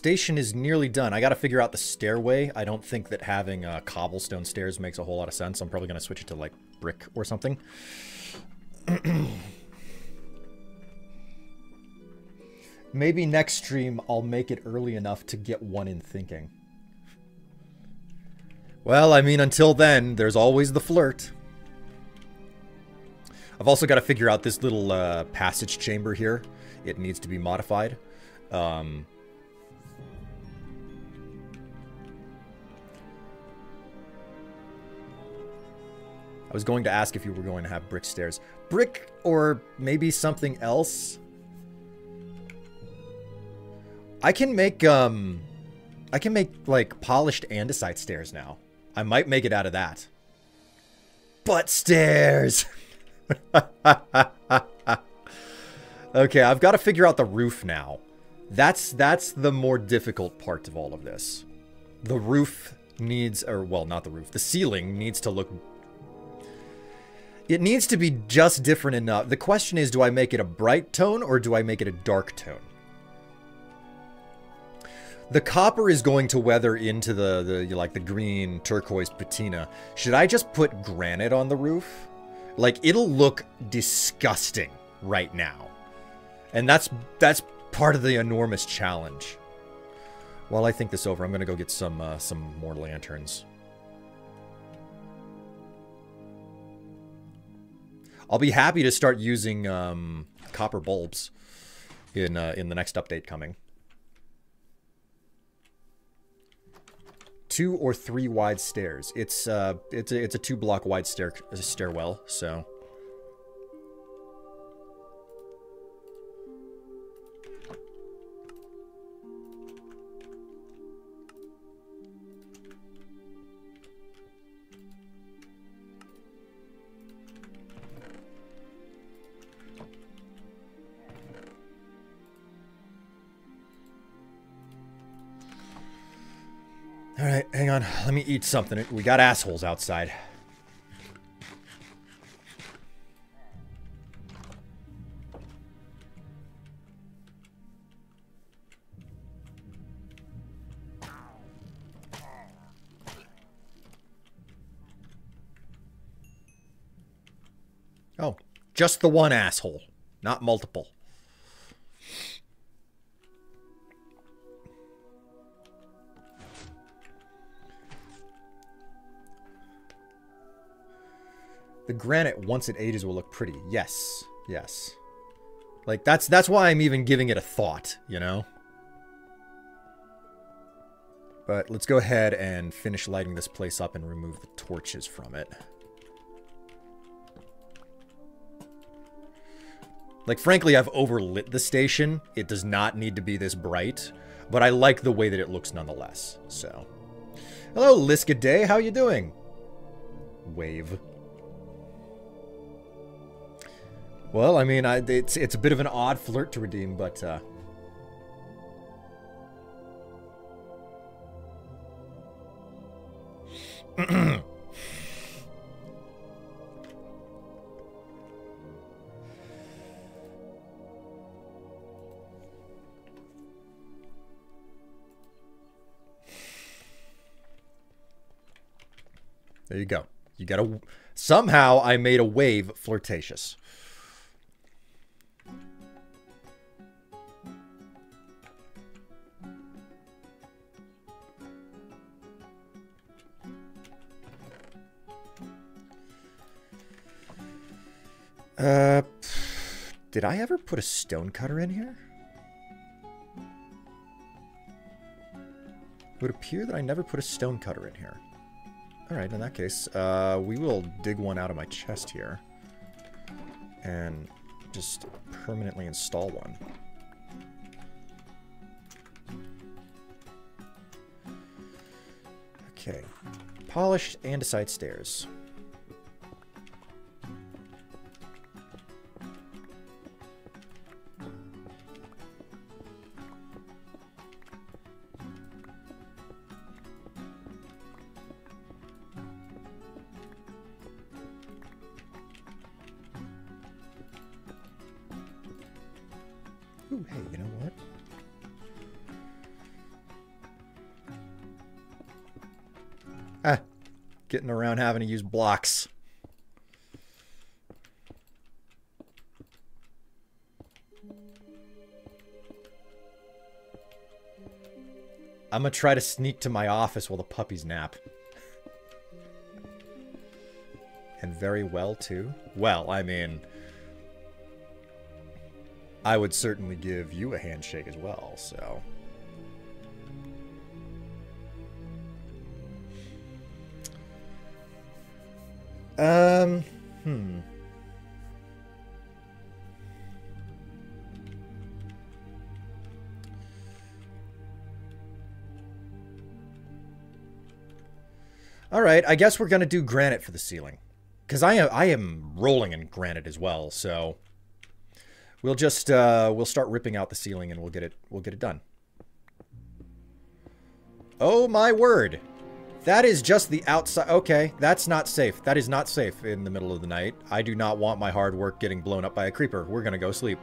Station is nearly done. I got to figure out the stairway. I don't think that having uh, cobblestone stairs makes a whole lot of sense. I'm probably to switch it to, like, brick or something. (clears throat) Maybe next stream I'll make it early enough to get one in thinking. Well, I mean, until then, there's always the flirt. I've also got to figure out this little uh, passage chamber here. It needs to be modified. Um, I was going to ask if you were going to have brick stairs. Brick or maybe something else? I can make, um... I can make, like, polished andesite stairs now. I might make it out of that. Butt stairs! (laughs) okay, I've got to figure out the roof now. That's that's the more difficult part of all of this. The roof needs, or well, not the roof, the ceiling needs to look... It needs to be just different enough. The question is, do I make it a bright tone or do I make it a dark tone? The copper is going to weather into the, the like the green turquoise patina. Should I just put granite on the roof? Like, it'll look disgusting right now. And that's that's part of the enormous challenge. While I think this over, I'm going to go get some uh, some more lanterns. I'll be happy to start using um, copper bulbs in uh, in the next update coming. Two or three wide stairs. It's uh, it's a, it's a two block wide stair stairwell. So. on. Let me eat something. We got assholes outside. Oh, just the one asshole, not multiple. The granite, once it ages, will look pretty. Yes, yes. Like that's that's why I'm even giving it a thought, you know. But let's go ahead and finish lighting this place up and remove the torches from it. Like, frankly, I've overlit the station. It does not need to be this bright, but I like the way that it looks nonetheless, so. Hello, Liska Day, how you doing? Wave. Well, I mean, I, it's it's a bit of an odd flirt to redeem, but uh, (clears throat) there you go. You got to somehow I made a wave flirtatious. Uh, did I ever put a stone cutter in here? It would appear that I never put a stone cutter in here. Alright, in that case, uh, we will dig one out of my chest here. And just permanently install one. Okay. Polished andesite stairs. Getting around having to use blocks. I'm gonna try to sneak to my office while the puppies nap. and very well, too. Well, I mean... I would certainly give you a handshake as well, so... Um, hmm. All right, I guess we're gonna do granite for the ceiling, because I am I am rolling in granite as well. So we'll just uh, we'll start ripping out the ceiling and we'll get it we'll get it done. Oh my word! That is just the outside. Okay, that's not safe. That is not safe in the middle of the night. I do not want my hard work getting blown up by a creeper. We're gonna go sleep.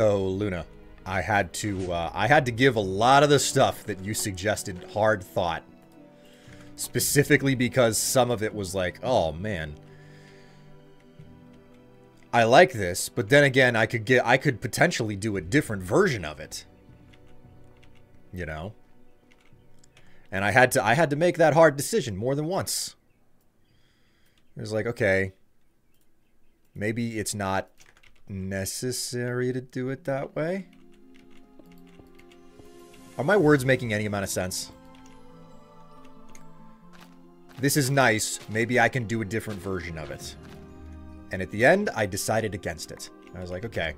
So, Luna, I had to uh, I had to give a lot of the stuff that you suggested hard thought. Specifically because some of it was like, oh man. I like this, but then again, I could get I could potentially do a different version of it. You know? And I had to I had to make that hard decision more than once. It was like, okay, maybe it's not necessary to do it that way. Are my words making any amount of sense? This is nice. Maybe I can do a different version of it. And at the end, I decided against it. I was like, okay,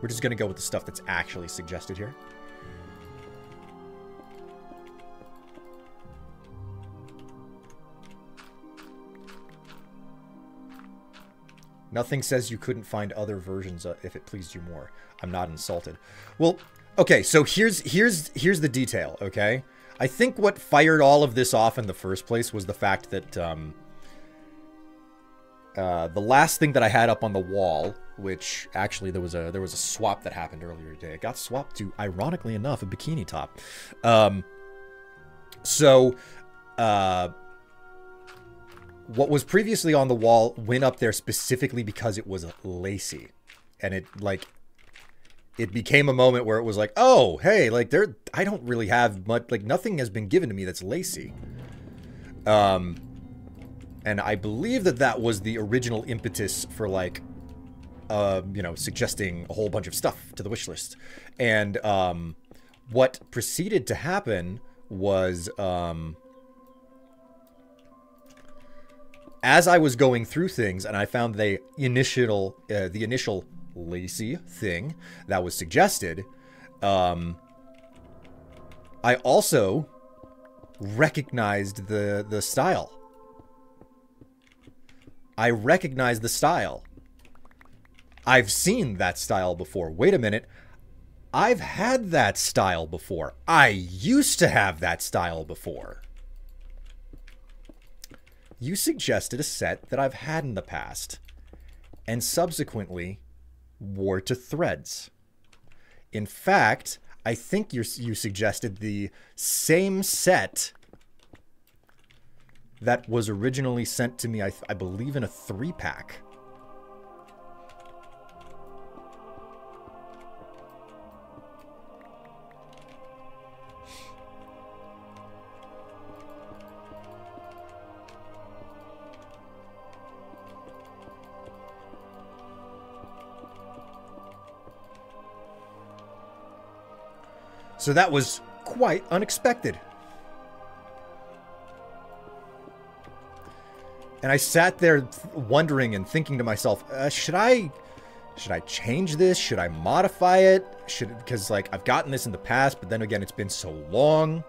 we're just going to go with the stuff that's actually suggested here. Nothing says you couldn't find other versions uh, if it pleased you more. I'm not insulted. Well, okay, so here's here's here's the detail, okay? I think what fired all of this off in the first place was the fact that um, uh, the last thing that I had up on the wall, which actually there was a there was a swap that happened earlier today. It got swapped to, ironically enough, a bikini top. Um, so, uh, what was previously on the wall went up there specifically because it was lacy, and it like it became a moment where it was like, oh, hey, like there, I don't really have much, like nothing has been given to me that's lacy. Um, and I believe that that was the original impetus for like, uh, you know, suggesting a whole bunch of stuff to the wish list. And um, what proceeded to happen was, um, as I was going through things and I found the initial, uh, the initial lacy thing that was suggested, um, I also recognized the the style. I recognized the style. I've seen that style before. Wait a minute. I've had that style before. I used to have that style before. You suggested a set that I've had in the past, and subsequently wore to threads. In fact, I think you you suggested the same set that was originally sent to me, I, I believe, in a three pack. So that was quite unexpected. And I sat there wondering and thinking to myself, uh, should I should I change this? Should I modify it? Should because like I've gotten this in the past, but then again it's been so long.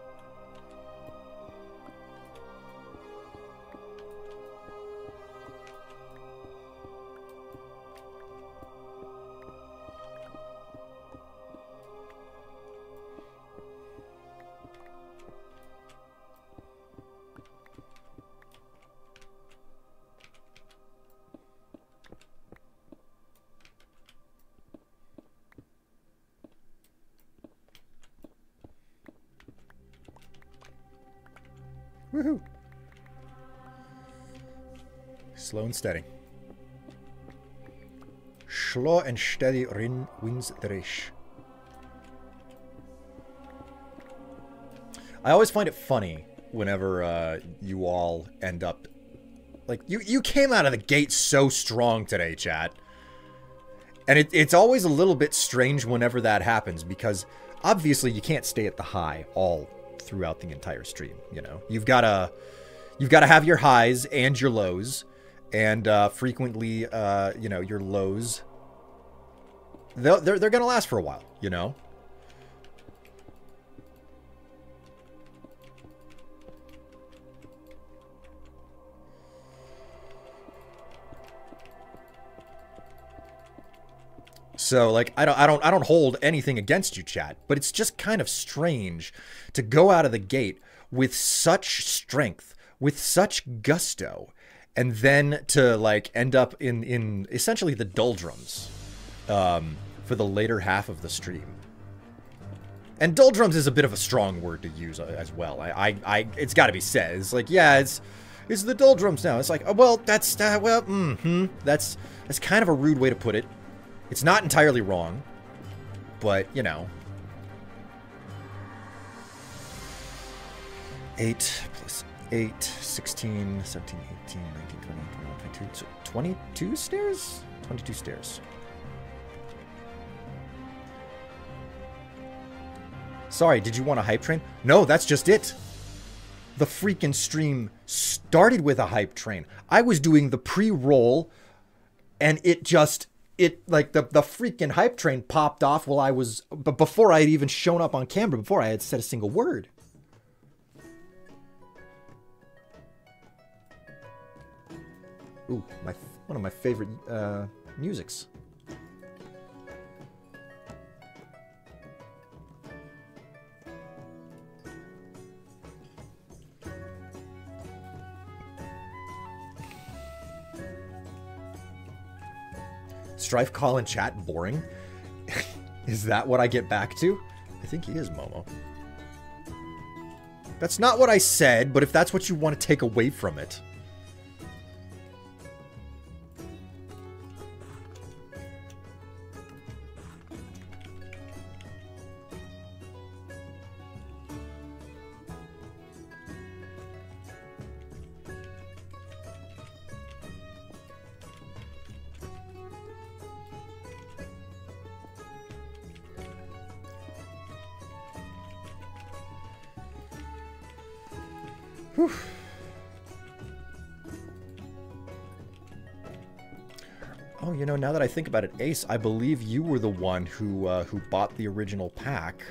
Steady. Slow and steady Rin wins the race. I always find it funny whenever uh, you all end up like you you came out of the gate so strong today, chat. And it, it's always a little bit strange whenever that happens because obviously you can't stay at the high all throughout the entire stream. You know, you've got to you've got to have your highs and your lows, and uh, frequently, uh, you know, your lows. They're they're, they're gonna last for a while. You know. So like I don't I don't I don't hold anything against you chat, but it's just kind of strange to go out of the gate with such strength, with such gusto, and then to like end up in in essentially the doldrums um, for the later half of the stream. And doldrums is a bit of a strong word to use uh, as well. I, I, I it's got to be said. It's like, yeah, it's, it's the doldrums now. It's like, oh, well, that's, uh, well, mm-hmm. That's, that's kind of a rude way to put it. It's not entirely wrong, but, you know. 8 plus 8, 16, 17, 18, 19, 20, 21, 22. 22 stairs? 22 stairs. Sorry, did you want a hype train? No, that's just it. The freaking stream started with a hype train. I was doing the pre-roll and it just it like the the freaking hype train popped off while I was but before I had even shown up on camera before I had said a single word. Ooh, my One of my favorite uh, musics. Strife call and chat boring? (laughs) is that what I get back to? I think he is, Momo. That's not what I said, but if that's what you want to take away from it. Now that I think about it, Ace, I believe you were the one who uh, who bought the original pack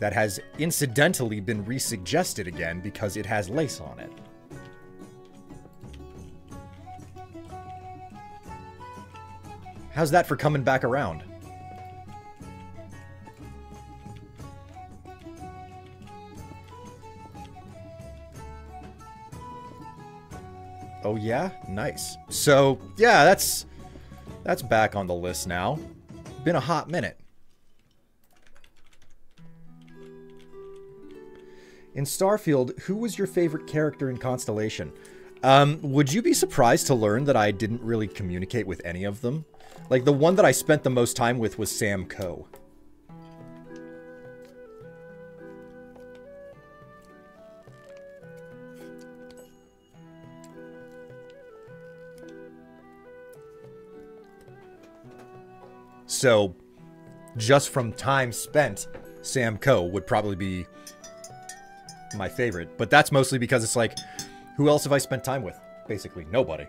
that has incidentally been resuggested again because it has lace on it. How's that for coming back around? Oh yeah? Nice. So, yeah, that's that's back on the list now. Been a hot minute. In Starfield, who was your favorite character in Constellation? Um, would you be surprised to learn that I didn't really communicate with any of them? Like, the one that I spent the most time with was Sam Coe. So, just from time spent, Sam Coe would probably be my favorite. But that's mostly because it's like, who else have I spent time with? Basically, nobody.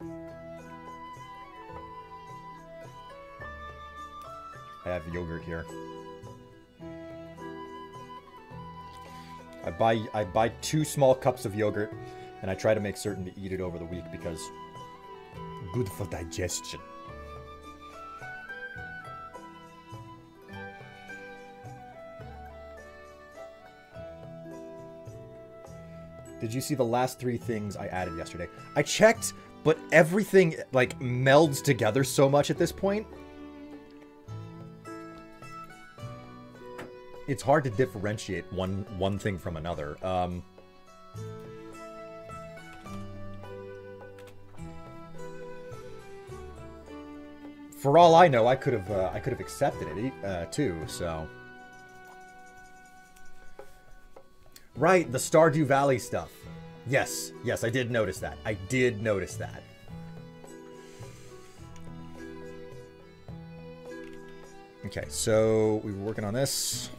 I have yogurt here. I buy I buy two small cups of yogurt and I try to make certain to eat it over the week because good for digestion. Did you see the last three things I added yesterday? I checked, but everything like melds together so much at this point. It's hard to differentiate one one thing from another. Um, for all I know, I could have uh, I could have accepted it uh, too. So, right, the Stardew Valley stuff. Yes, yes, I did notice that. I did notice that. Okay, so we were working on this.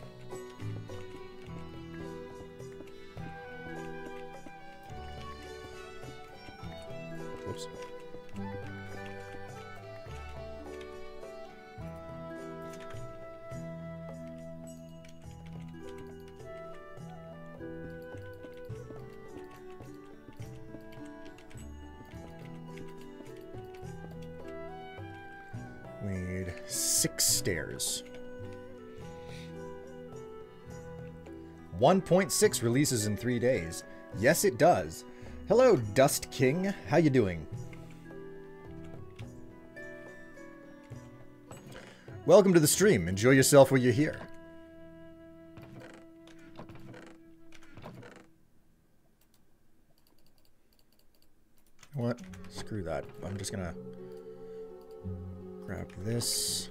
1.6 releases in three days. Yes, it does. Hello, Dust King. How you doing? Welcome to the stream. Enjoy yourself while you're here. What? Screw that. I'm just gonna grab this.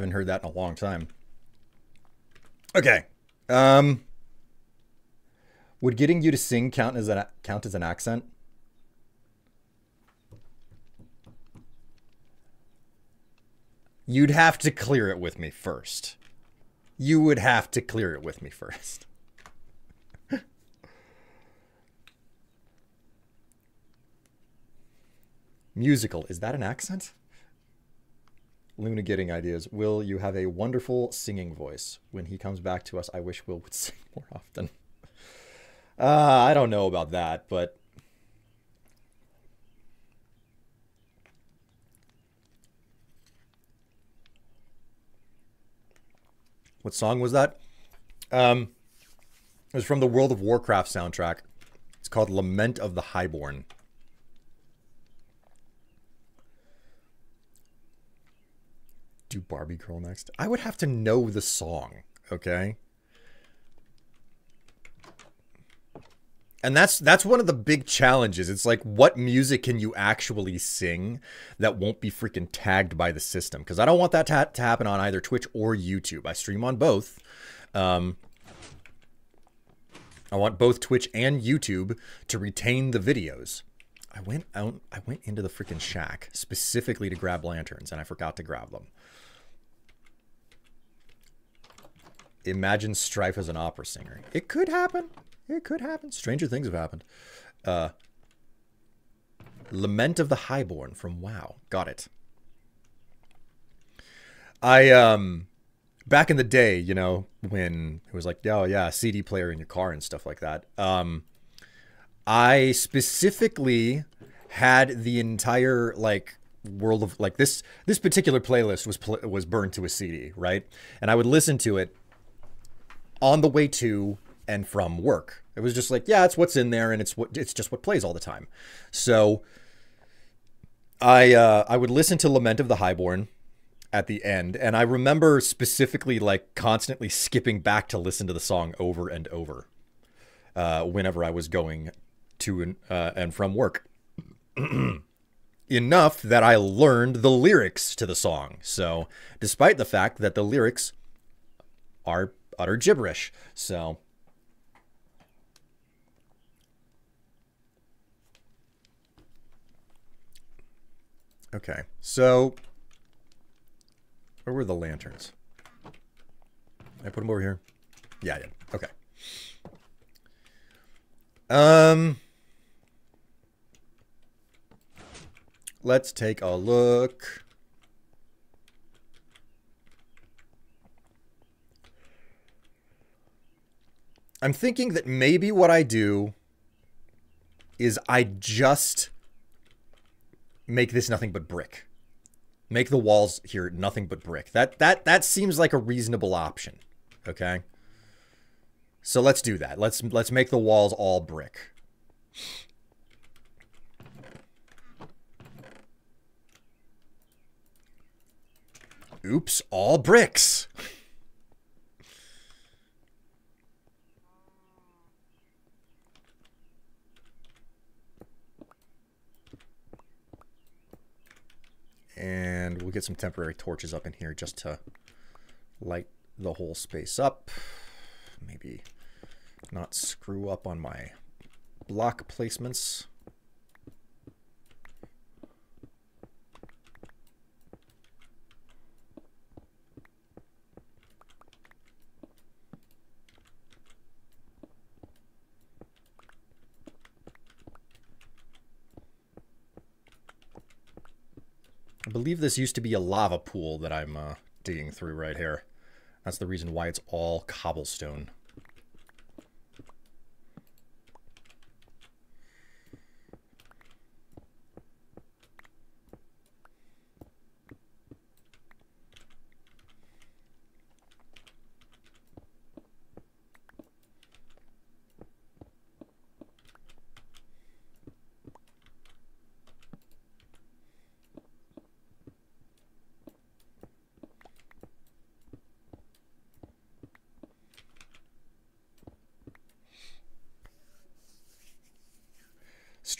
Haven't heard that in a long time. Okay. Um would getting you to sing count as an count as an accent? You'd have to clear it with me first. You would have to clear it with me first. (laughs) Musical, is that an accent? Luna getting ideas. Will, you have a wonderful singing voice. When he comes back to us, I wish Will would (laughs) sing more often. Uh, I don't know about that, but what song was that? Um, it was from the World of Warcraft soundtrack. It's called Lament of the Highborn. Do Barbie Girl next? I would have to know the song, okay? And that's that's one of the big challenges. It's like what music can you actually sing that won't be freaking tagged by the system? Because I don't want that to, ha- to happen on either Twitch or YouTube. I stream on both. Um, I want both Twitch and YouTube to retain the videos. I went out. I went into the freaking shack specifically to grab lanterns, and I forgot to grab them. Imagine Strife as an opera singer. It could happen. It could happen. Stranger things have happened. Uh, Lament of the Highborn from WoW. Got it. I um back in the day, you know, when it was like, oh yeah, CD player in your car and stuff like that. Um I specifically had the entire like world of like this this particular playlist was was burned to a CD, right? And I would listen to it on the way to and from work. It was just like, yeah, it's what's in there and it's what it's just what plays all the time. So I uh I would listen to Lament of the Highborn at the end and I remember specifically like constantly skipping back to listen to the song over and over uh whenever I was going to and, uh, and from work. (clears throat) Enough that I learned the lyrics to the song. So, despite the fact that the lyrics are utter gibberish. So, okay. So, where were the lanterns? I put them over here. Yeah, I did. Okay. Um, let's take a look. I'm thinking that maybe what I do is I just make this nothing but brick. Make the walls here nothing but brick. That that that seems like a reasonable option. Okay? So let's do that. Let's let's make the walls all brick. Oops, all bricks. And we'll get some temporary torches up in here just to light the whole space up. Maybe not screw up on my block placements. I believe this used to be a lava pool that I'm uh, digging through right here. That's the reason why it's all cobblestone.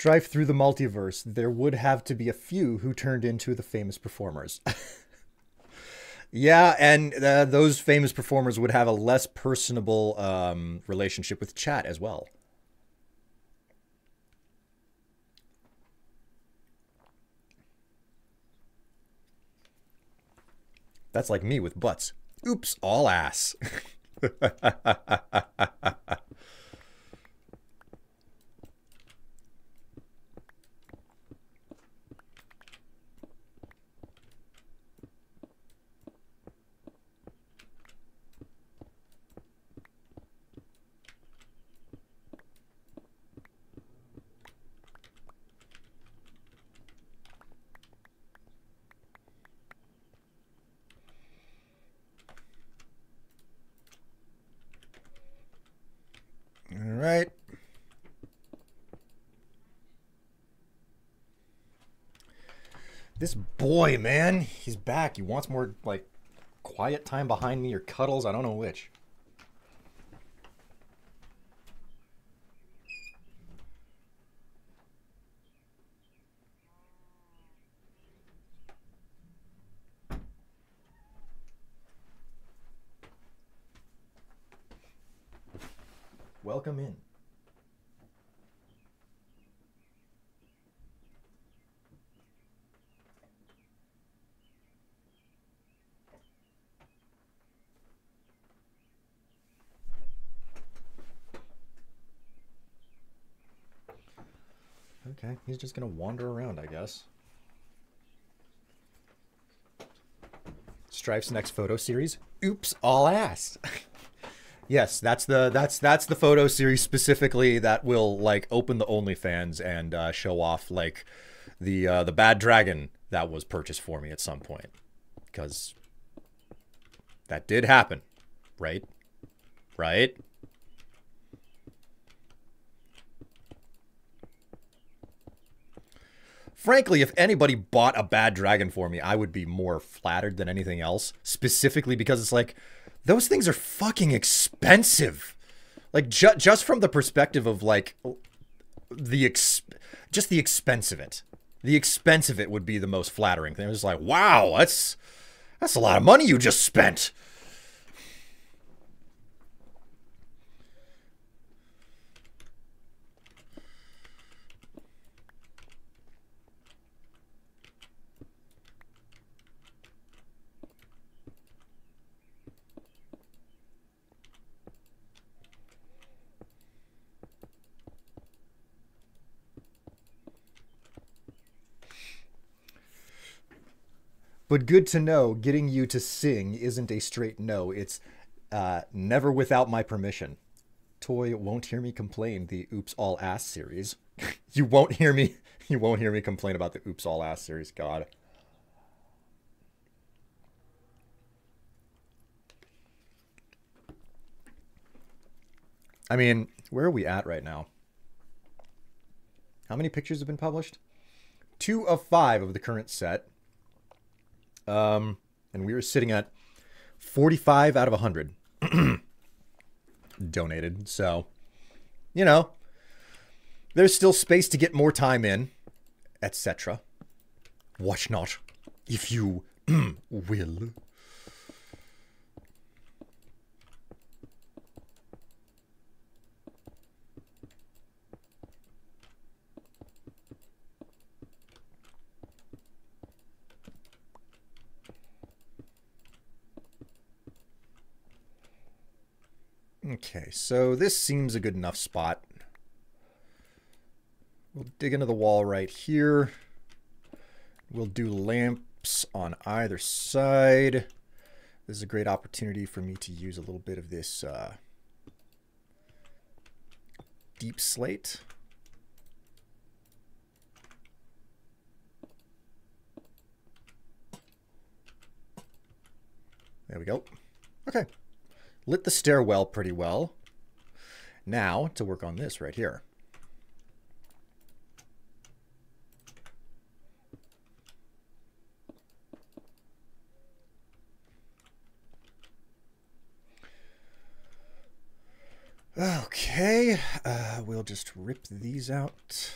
Strife through the multiverse, there would have to be a few who turned into the famous performers. (laughs) yeah, and uh, those famous performers would have a less personable um, relationship with chat as well. That's like me with butts. Oops, all ass. (laughs) All right. This boy, man, he's back. He wants more like quiet time behind me or cuddles. I don't know which. Welcome in. Okay, he's just gonna wander around, I guess. Strife's next photo series. Oops, all ass. (laughs) yes, that's the that's that's the photo series specifically that will like open the OnlyFans and uh, show off like the uh, the bad dragon that was purchased for me at some point because that did happen, right? Right? Frankly, if anybody bought a bad dragon for me, I would be more flattered than anything else. Specifically because it's like, those things are fucking expensive. Like, ju- just from the perspective of like, the ex- just the expense of it. The expense of it would be the most flattering thing. It was like, wow, that's that's a lot of money you just spent. But good to know, getting you to sing isn't a straight no. It's uh, never without my permission. toy won't hear me complain. The Oops All Ass series. (laughs) you won't hear me. (laughs) You won't hear me complain about the Oops All Ass series. God. I mean, where are we at right now? How many pictures have been published? Two of five of the current set. Um, and we were sitting at 45 out of 100 (clears throat) donated. So, you know, there's still space to get more time in, etc. Watch not, if you (clears throat) will. Okay, so this seems a good enough spot. We'll dig into the wall right here. We'll do lamps on either side. This is a great opportunity for me to use a little bit of this uh, deep slate. There we go. Okay. Lit the stairwell pretty well. Now to work on this right here. Okay, uh, we'll just rip these out.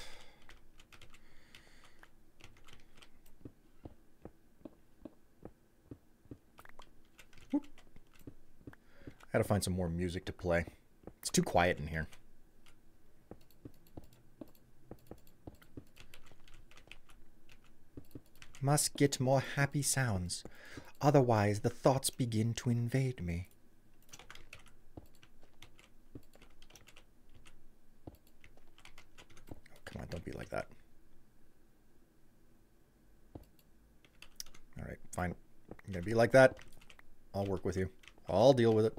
Gotta find some more music to play. It's too quiet in here. Must get more happy sounds. Otherwise, the thoughts begin to invade me. Oh, come on, don't be like that. All right, fine. I'm gonna be like that. I'll work with you. I'll deal with it.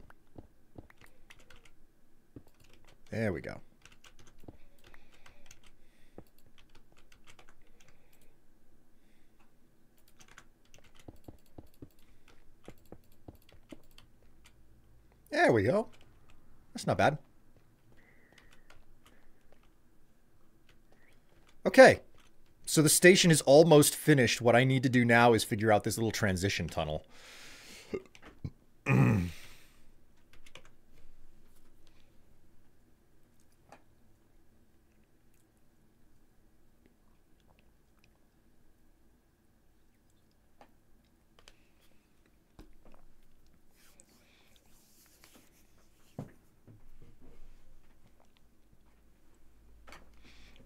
There we go. There we go. That's not bad. Okay. So the station is almost finished. What I need to do now is figure out this little transition tunnel.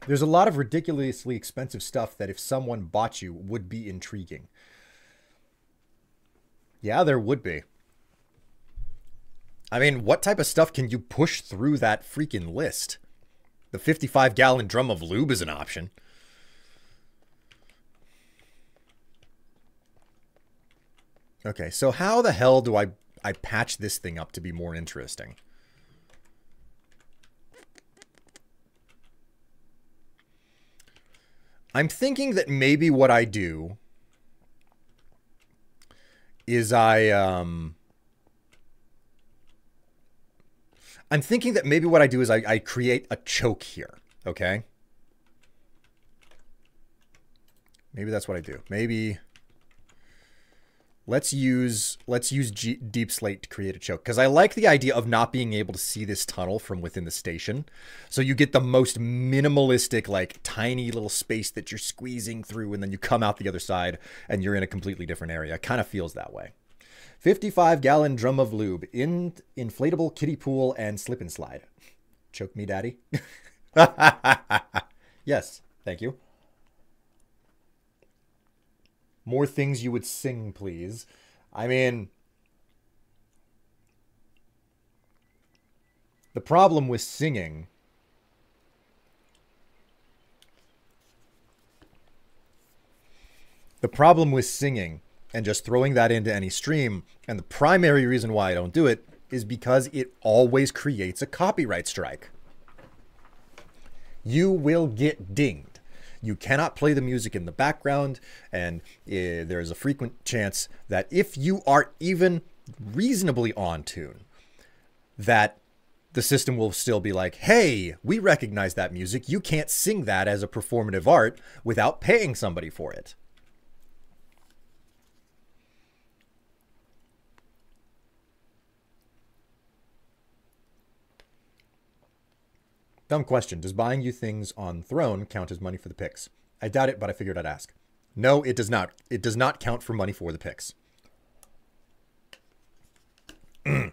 There's a lot of ridiculously expensive stuff that if someone bought you would be intriguing. Yeah, there would be. I mean, what type of stuff can you push through that freaking list? The 55 gallon drum of lube is an option. Okay, so how the hell do I I patch this thing up to be more interesting? I'm thinking that maybe what I do is I um I'm thinking that maybe what I do is I, I create a choke here, okay? Maybe that's what I do. Maybe Let's use let's use G Deep Slate to create a choke because I like the idea of not being able to see this tunnel from within the station. So you get the most minimalistic, like tiny little space that you're squeezing through, and then you come out the other side and you're in a completely different area. It kind of feels that way. 55 gallon drum of lube, in inflatable kiddie pool, and slip and slide. Choke me, daddy. (laughs) yes, thank you. More things you would sing, please. I mean, the problem with singing the problem with singing and just throwing that into any stream and the primary reason why I don't do it is because it always creates a copyright strike. You will get dinged. You cannot play the music in the background, and uh, there's a frequent chance that if you are even reasonably on tune, that the system will still be like, hey, we recognize that music. You can't sing that as a performative art without paying somebody for it. Dumb question. Does buying you things on Throne count as money for the picks? I doubt it, but I figured I'd ask. No, it does not. It does not count for money for the picks. (clears throat)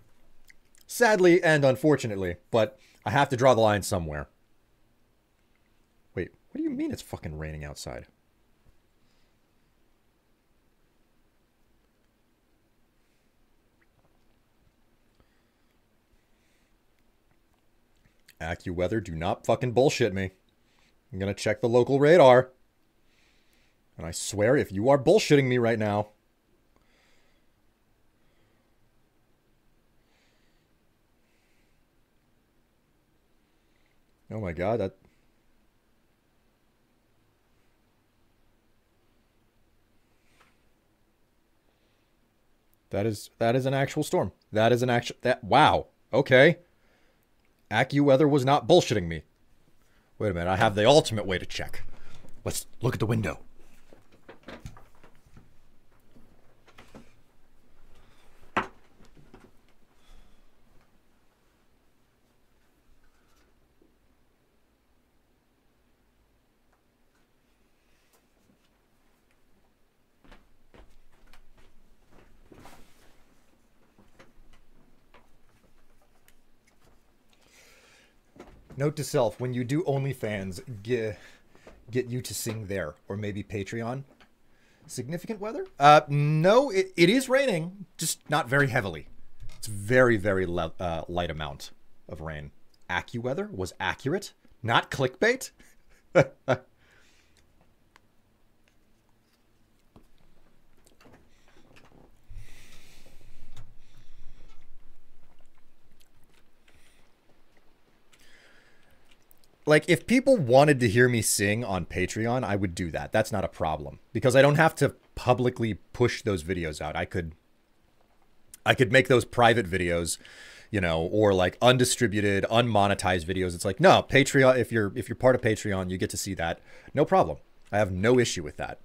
Sadly and unfortunately, but I have to draw the line somewhere. Wait, what do you mean it's fucking raining outside? AccuWeather, do not fucking bullshit me. I'm gonna check the local radar. And I swear, if you are bullshitting me right now, Oh my god, that That is that is an actual storm. That is an actual that wow. Okay. AccuWeather was not bullshitting me. Wait a minute, I have the ultimate way to check. Let's look at the window. Note to self: when you do OnlyFans, get get you to sing there, or maybe Patreon. Significant weather? Uh, no, it, it is raining, just not very heavily. It's very very le- uh, light amount of rain. AccuWeather was accurate, not clickbait. (laughs) like if people wanted to hear me sing on Patreon, I would do that. That's not a problem because I don't have to publicly push those videos out. I could I could make those private videos, you know, or like undistributed, unmonetized videos. It's like, no, Patreon if you're if you're part of Patreon, you get to see that. No problem. I have no issue with that.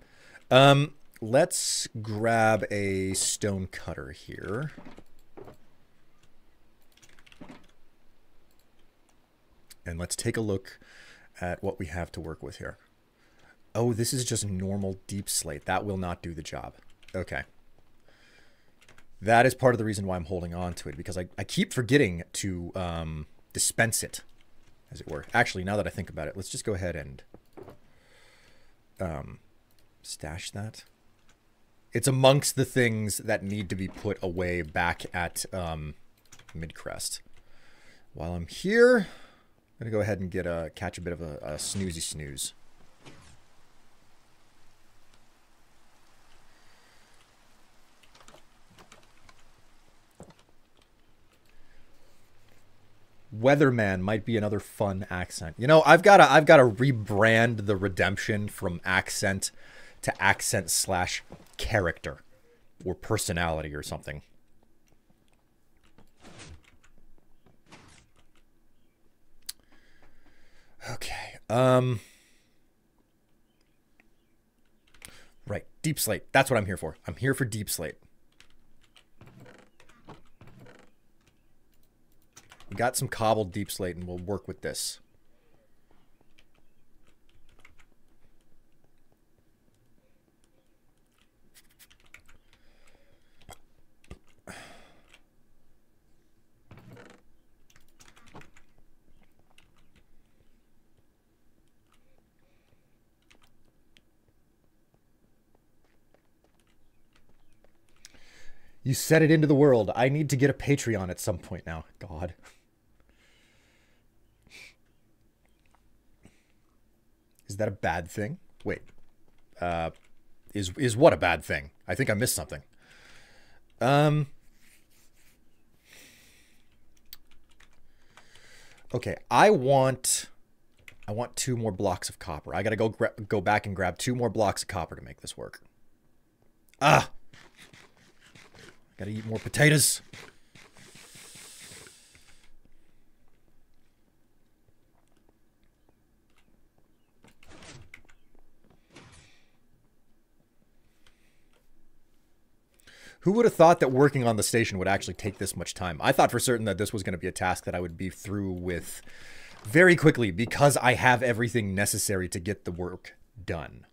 Um let's grab a stone cutter here. And let's take a look at what we have to work with here. Oh, this is just normal deep slate. That will not do the job. Okay. That is part of the reason why I'm holding on to it, because I, I keep forgetting to um, dispense it, as it were. Actually, now that I think about it, let's just go ahead and um, stash that. It's amongst the things that need to be put away back at um, Midcrest. While I'm here, I'm gonna go ahead and get a catch a bit of a, a snoozy snooze. Weatherman might be another fun accent. You know, I've got to I've got to rebrand the redemption from accent to accent slash character or personality or something. Okay. Um Right, deep slate. That's what I'm here for. I'm here for deep slate. We got some cobbled deep slate and we'll work with this. You set it into the world. I need to get a Patreon at some point now. God. Is that a bad thing? Wait. Uh, is is what a bad thing? I think I missed something. Um. Okay, I want I want two more blocks of copper. I got to go go back and grab two more blocks of copper to make this work. Ah. Got to eat more potatoes. Who would have thought that working on the station would actually take this much time? I thought for certain that this was going to be a task that I would be through with very quickly because I have everything necessary to get the work done.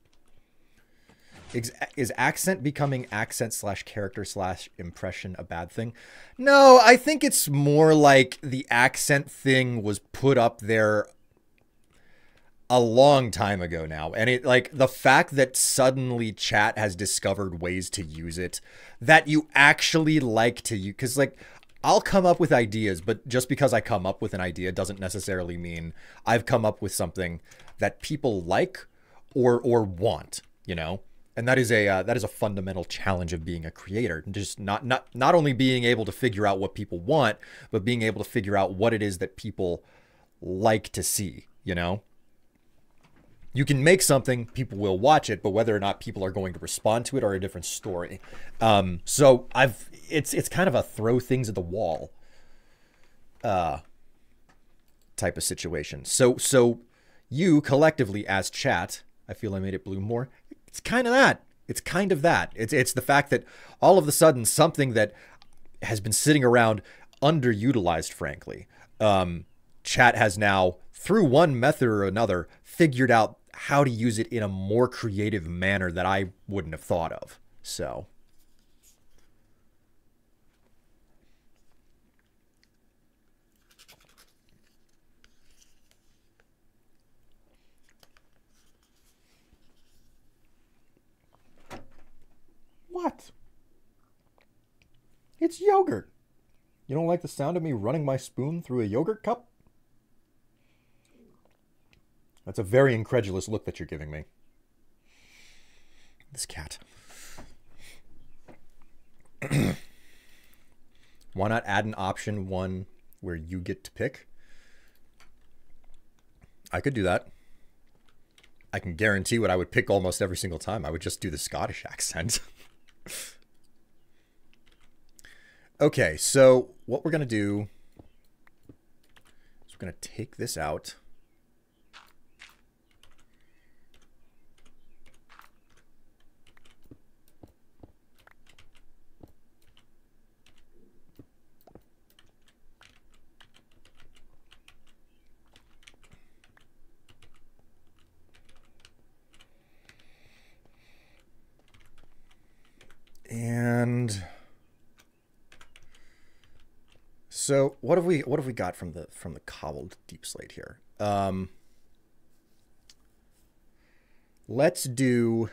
Is, accent becoming accent slash character slash impression a bad thing? No, I think it's more like the accent thing was put up there a long time ago now. And it like the fact that suddenly chat has discovered ways to use it that you actually like to use cuz like I'll come up with ideas, but just because I come up with an idea doesn't necessarily mean I've come up with something that people like or or want, you know? And that is a uh, that is a fundamental challenge of being a creator. Just not not not only being able to figure out what people want, but being able to figure out what it is that people like to see, you know? you can make something, people will watch it, but whether or not people are going to respond to it are a different story. Um, so I've it's it's kind of a throw things at the wall uh type of situation. So so you collectively as chat, I feel I made it blue more. It's kind of that. It's kind of that. It's it's the fact that all of a sudden something that has been sitting around underutilized, frankly. Um, chat has now, through one method or another, figured out how to use it in a more creative manner that I wouldn't have thought of. So. What? It's yogurt. You don't like the sound of me running my spoon through a yogurt cup? That's a very incredulous look that you're giving me. This cat. (coughs) Why not add an option one where you get to pick? I could do that. I can guarantee what I would pick almost every single time. I would just do the Scottish (laughs) accent. Okay, so what we're going to do is we're going to take this out. And so what have we what have we got from the from the cobbled deep slate here? Um, let's do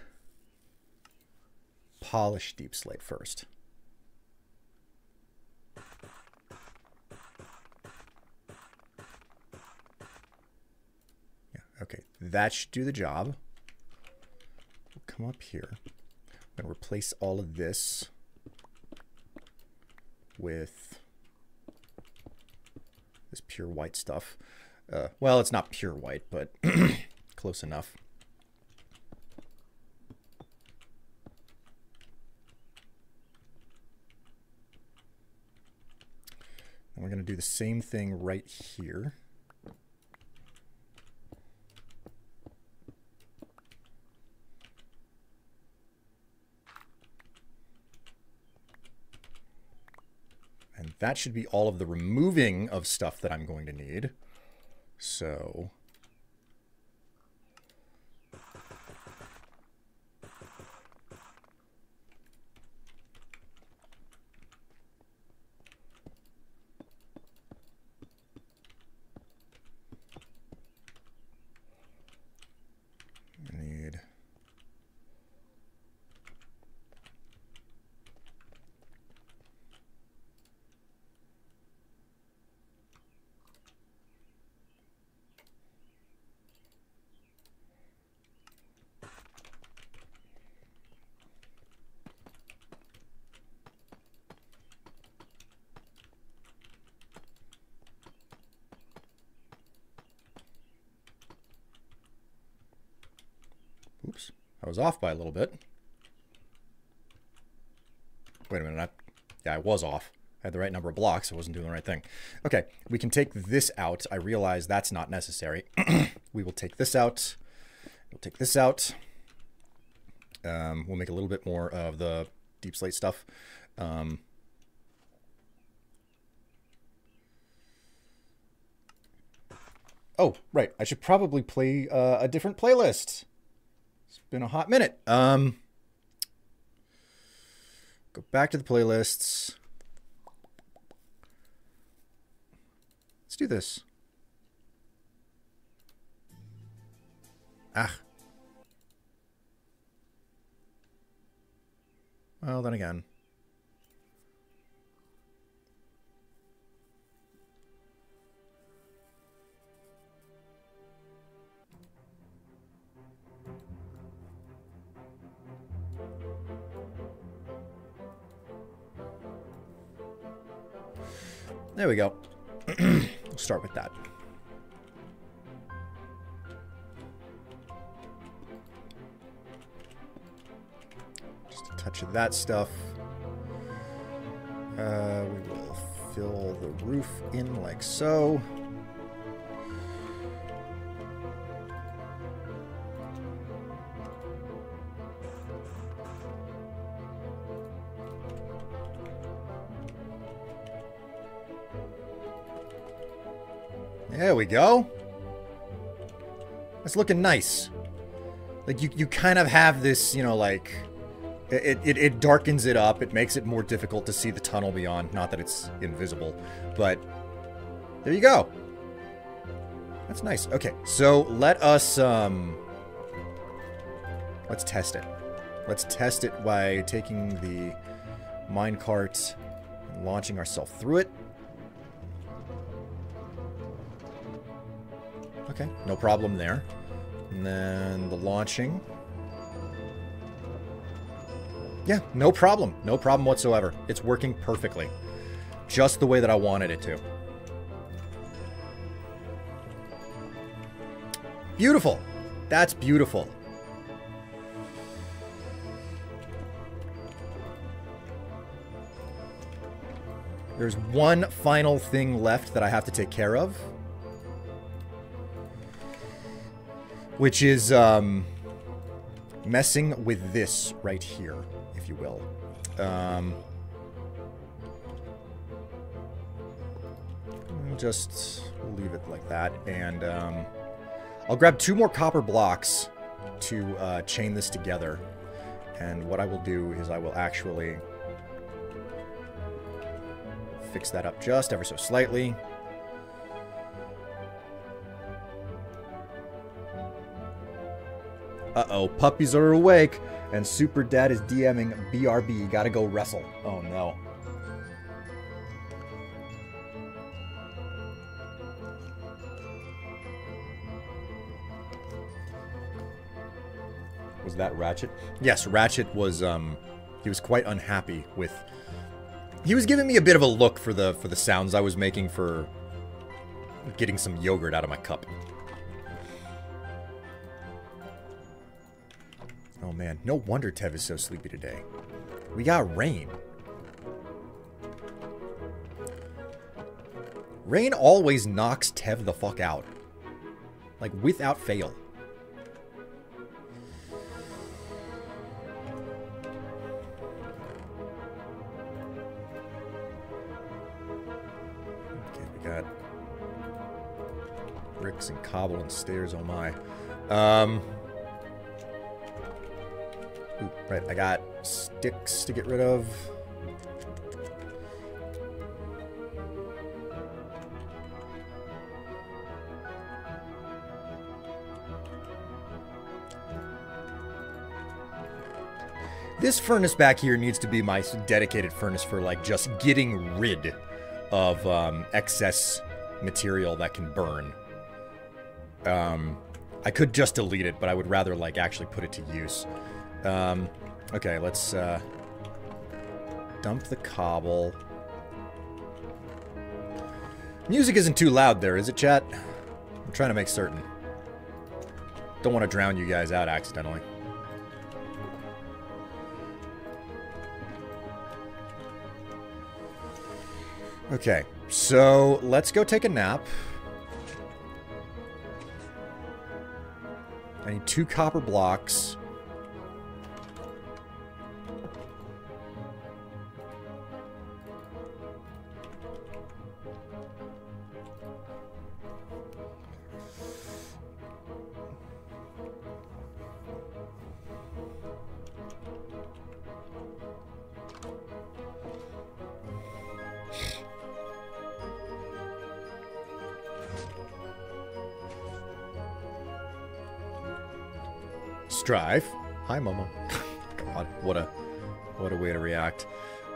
polished deep slate first. Yeah, okay, that should do the job. We'll come up here. I'm going to replace all of this with this pure white stuff. Uh, well, it's not pure white, but (clears throat) close enough. And we're going to do the same thing right here. That should be all of the removing of stuff that I'm going to need. So was off by a little bit. Wait a minute. I, yeah, I was off. I had the right number of blocks. I wasn't doing the right thing. Okay, we can take this out. I realize that's not necessary. (clears throat) we will take this out. We'll take this out. Um, we'll make a little bit more of the deep slate stuff. Um, oh, right. I should probably play uh, a different playlist. It's been a hot minute. Um, go back to the playlists. Let's do this. Ah. Well, then again. There we go. (clears throat) we'll start with that. Just a touch of that stuff. Uh, we will fill the roof in like so. There we go. It's looking nice. Like, you, you kind of have this, you know, like... It, it, it darkens it up. It makes it more difficult to see the tunnel beyond. Not that it's invisible, but... There you go. That's nice. Okay, so let us, um... Let's test it. Let's test it by taking the minecart and launching ourselves through it. Okay, no problem there. And then the launching. Yeah, no problem. No problem whatsoever. It's working perfectly. Just the way that I wanted it to. Beautiful. That's beautiful. There's one final thing left that I have to take care of. Which is um, messing with this right here, if you will. Um, just leave it like that. And um, I'll grab two more copper blocks to uh, chain this together. And what I will do is I will actually fix that up just ever so slightly. Uh-oh, puppies are awake, and Super Dad is DMing BRB. Gotta go wrestle. Oh no. Was that Ratchet? Yes, Ratchet was, um, he was quite unhappy with... He was giving me a bit of a look for the for the sounds I was making for getting some yogurt out of my cup. Oh man, no wonder Tev is so sleepy today. We got rain. Rain always knocks Tev the fuck out. Like, without fail. And cobble and stairs, oh my. Um... Ooh, right, I got sticks to get rid of. This furnace back here needs to be my dedicated furnace for, like, just getting rid of um, excess material that can burn. Um, I could just delete it, but I would rather, like, actually put it to use. Um, okay, let's uh, dump the cobble. Music isn't too loud there, is it, chat? I'm trying to make certain. Don't want to drown you guys out accidentally. Okay, so let's go take a nap. I need two copper blocks. Strife. Hi, Momo. (laughs) God, what a what a way to react.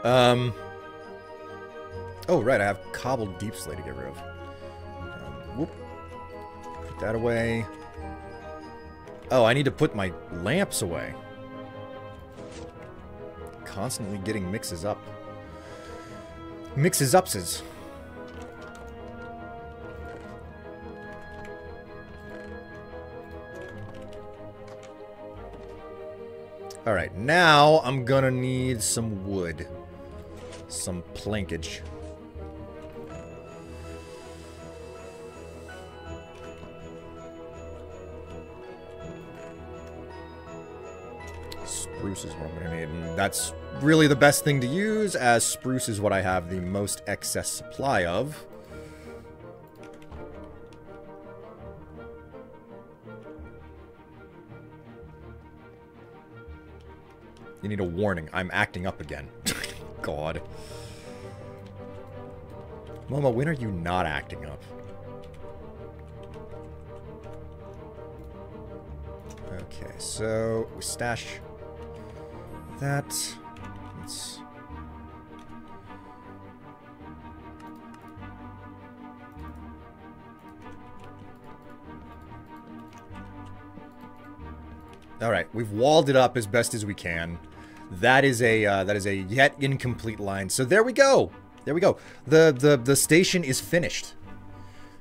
Um. Oh, right, I have cobbled deep slate to get rid of. Um, whoop. Put that away. Oh, I need to put my lamps away. Constantly getting mixes up. Mixes upses. Alright, now I'm gonna need some wood. Some plankage. Spruce is what I'm gonna need, and that's really the best thing to use, as spruce is what I have the most excess supply of. You need a warning. I'm acting up again. (laughs) God. Momo, when are you not acting up? Okay, so we stash that. Let's... All right, we've walled it up as best as we can. That is a uh, that is a yet incomplete line. So there we go. There we go. The the the station is finished.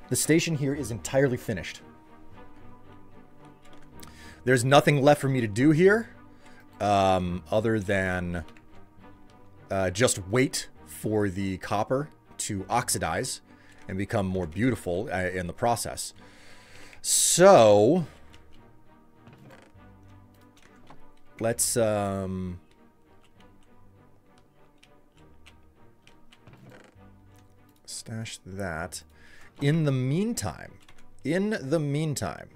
The station here is entirely finished. There's nothing left for me to do here, um, other than uh, just wait for the copper to oxidize and become more beautiful uh, in the process. So let's um stash that. In the meantime, in the meantime,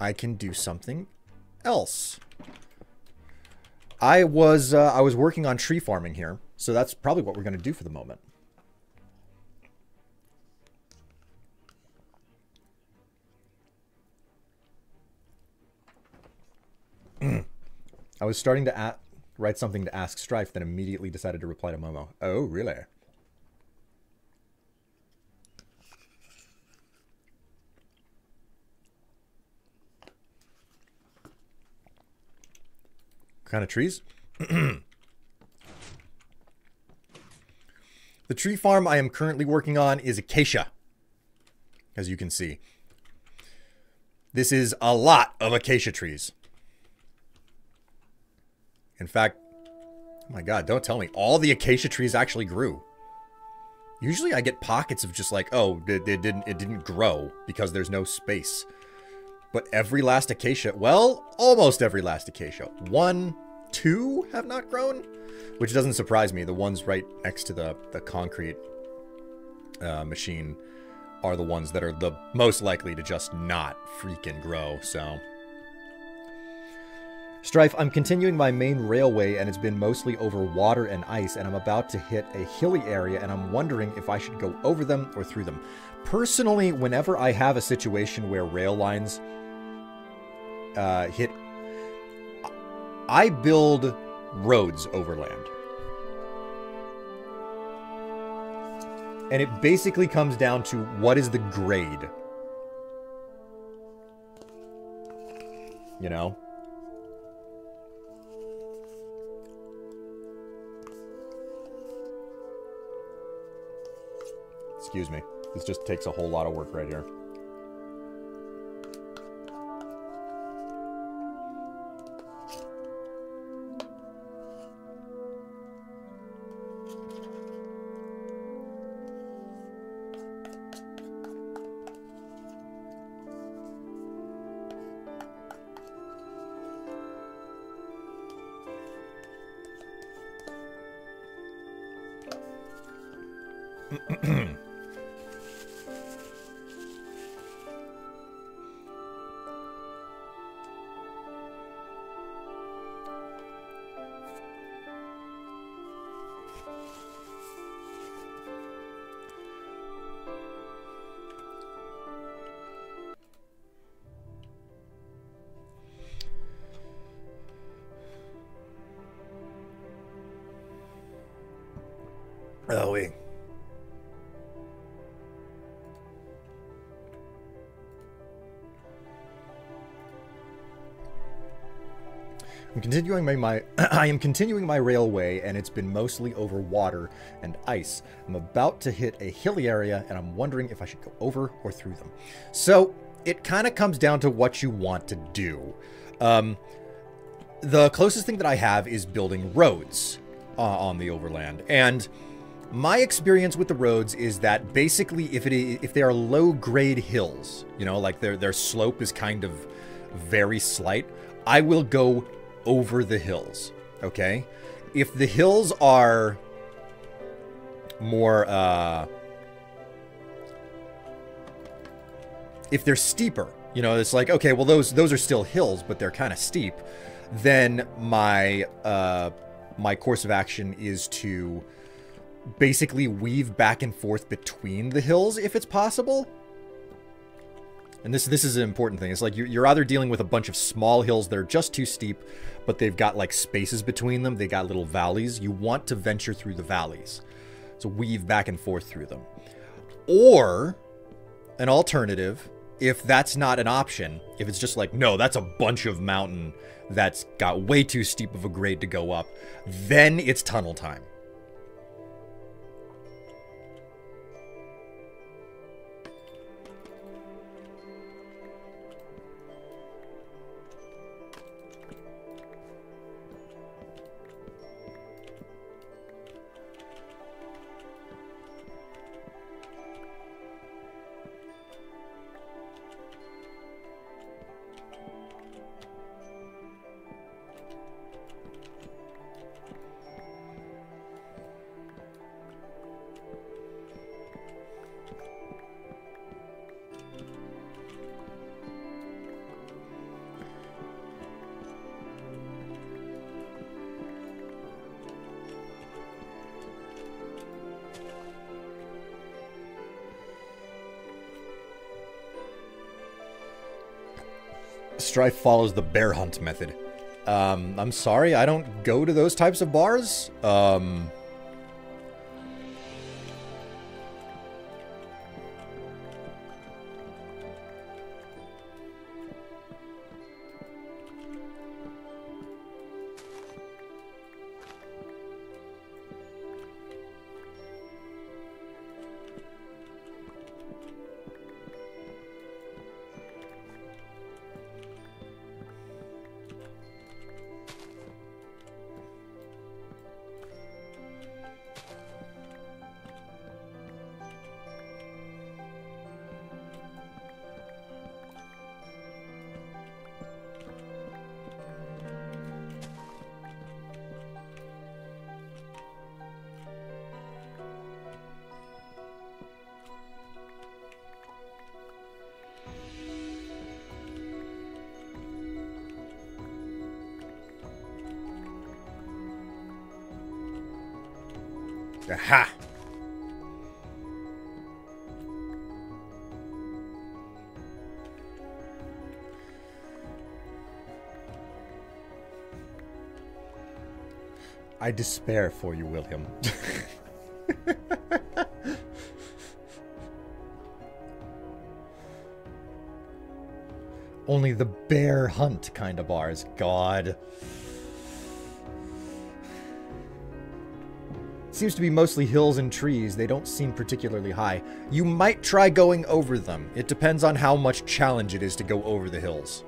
I can do something else. I was uh, I was working on tree farming here, so that's probably what we're going to do for the moment. (clears throat) I was starting to write something to ask Strife, then immediately decided to reply to Momo. Oh, really? kind of trees. (clears throat) the tree farm I am currently working on is acacia, as you can see. This is a lot of acacia trees. In fact, oh my god, don't tell me. All the acacia trees actually grew. Usually I get pockets of just like, oh, it, it didn't it didn't grow because there's no space. But every last acacia, well, almost every last acacia. One, two have not grown, which doesn't surprise me. The ones right next to the, the concrete uh, machine are the ones that are the most likely to just not freaking grow, so... Strife, I'm continuing my main railway and it's been mostly over water and ice and I'm about to hit a hilly area and I'm wondering if I should go over them or through them. Personally, whenever I have a situation where rail lines uh, hit... I build roads overland. And it basically comes down to what is the grade. You know? Excuse me. This just takes a whole lot of work right here. Continuing my, my (clears throat) I am continuing my railway and it's been mostly over water and ice. I'm about to hit a hilly area and I'm wondering if I should go over or through them. So it kind of comes down to what you want to do. Um, the closest thing that I have is building roads uh, on the overland and my experience with the roads is that basically if it if they are low grade hills, you know, like their their slope is kind of very slight, I will go over the hills, okay? If the hills are more uh if they're steeper, you know, it's like okay, well those those are still hills, but they're kind of steep, then my uh my course of action is to basically weave back and forth between the hills if it's possible. And this this is an important thing. It's like you're, you're either dealing with a bunch of small hills that are just too steep, but they've got like spaces between them. They got little valleys. You want to venture through the valleys. So weave back and forth through them. Or an alternative, if that's not an option, if it's just like, no, that's a bunch of mountain that's got way too steep of a grade to go up, then it's tunnel time. Strife follows the bear hunt method. Um, I'm sorry, I don't go to those types of bars. Um, despair for you, William. (laughs) Only the bear hunt kind of bars. God. seems to be mostly hills and trees. They don't seem particularly high. You might try going over them. It depends on how much challenge it is to go over the hills.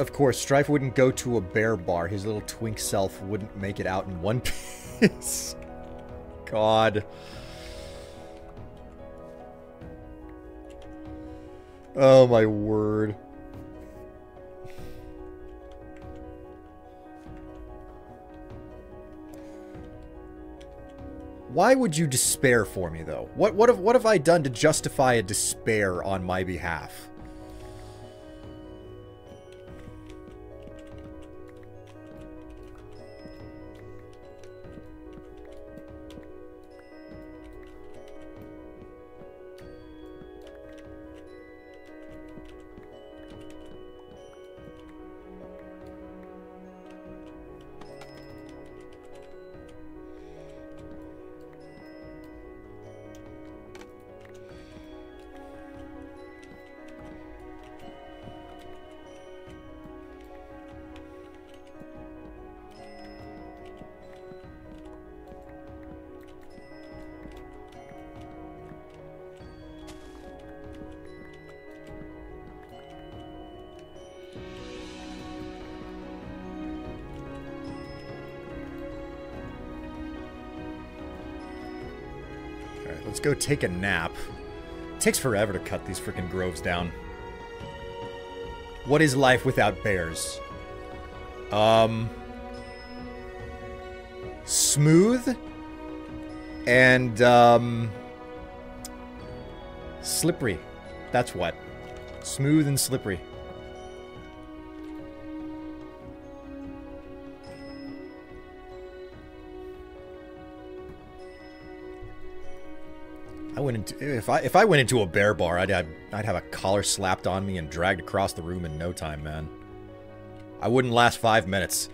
of course, Strife wouldn't go to a bear bar. His little twink self wouldn't make it out in one (laughs) piece. God. Oh my word. Why would you despair for me though? What what have what have I done to justify a despair on my behalf? Let's go take a nap. It takes forever to cut these freaking groves down. What is life without bears? Um... Smooth and, um... Slippery. That's what. Smooth and slippery. Into if I if I went into a bear bar, I'd I'd have a collar slapped on me and dragged across the room in no time, man. I wouldn't last five minutes.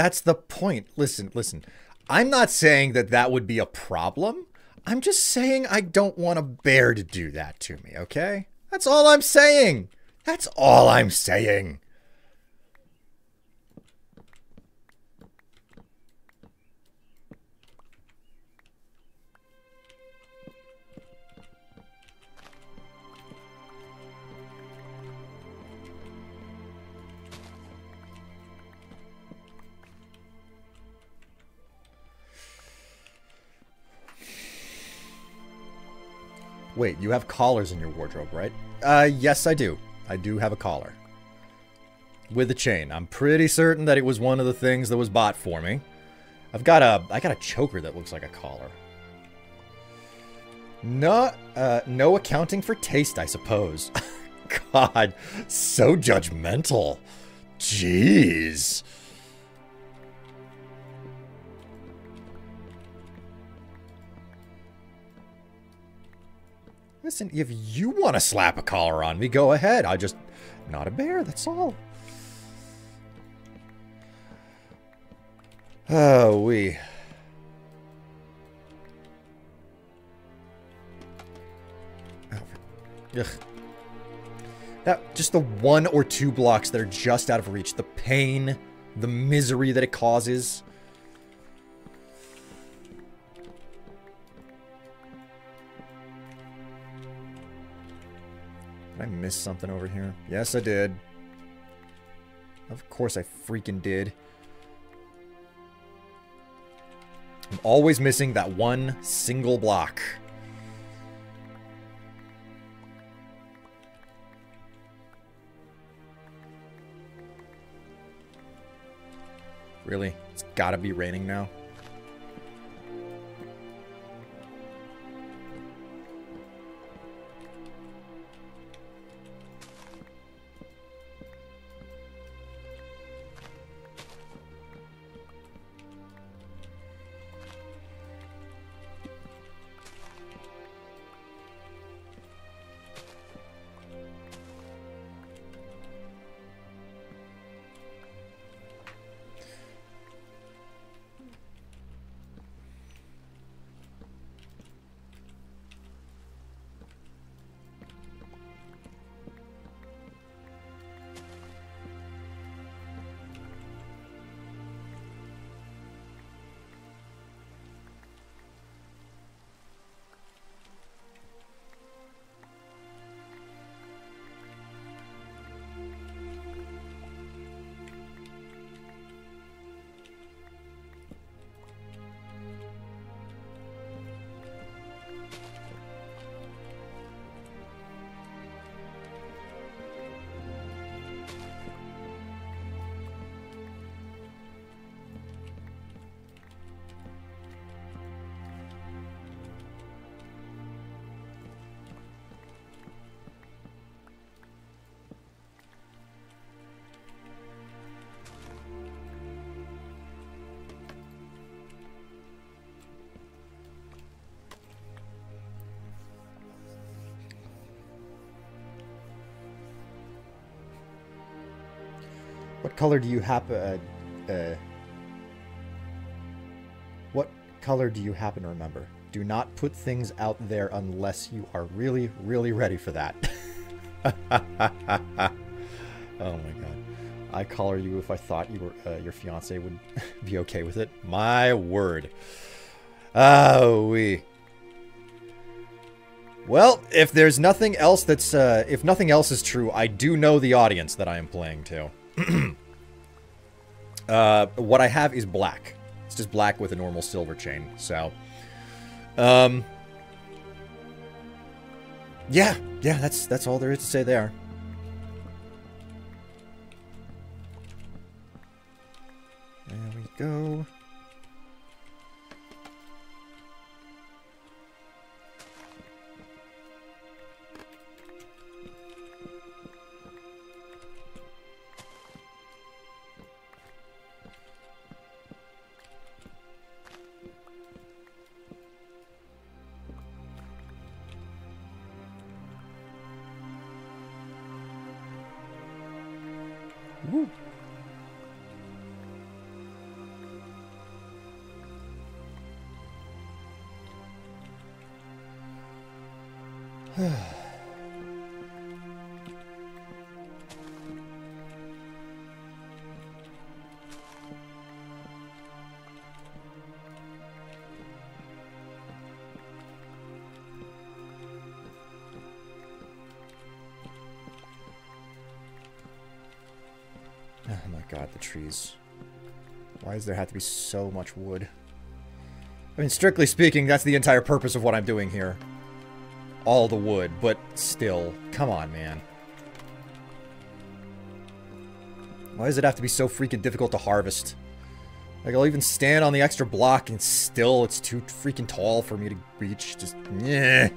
That's the point. Listen, listen. I'm not saying that that would be a problem. I'm just saying I don't want a bear to do that to me, okay? That's all I'm saying. That's all I'm saying. You have collars in your wardrobe, right? Uh, yes, I do. I do have a collar. With a chain. I'm pretty certain that it was one of the things that was bought for me. I've got a, I got a choker that looks like a collar. No, uh, no accounting for taste, I suppose. (laughs) God, so judgmental. Jeez. Listen, if you want to slap a collar on me, go ahead. I just not a bear, that's all. Oh, we. Ugh. That just the one or two blocks that are just out of reach. The pain, the misery that it causes. Did I miss something over here? Yes, I did. Of course I freaking did. I'm always missing that one single block. Really? It's gotta be raining now? What color do you happen? Uh, uh, what color do you happen to remember? Do not put things out there unless you are really, really ready for that. (laughs) oh my god. I collar you if I thought you were uh, your fiance would (laughs) be okay with it. My word. Oh, we. Well, if there's nothing else that's uh, if nothing else is true, I do know the audience that I am playing to. (clears throat) uh, what I have is black. It's just black with a normal silver chain. So, um, yeah, yeah, that's that's all there is to say there. There There have to be so much wood? I mean, strictly speaking, that's the entire purpose of what I'm doing here. All the wood, but still, come on, man. Why does it have to be so freaking difficult to harvest? Like, I'll even stand on the extra block and still it's too freaking tall for me to reach. Just, yeah.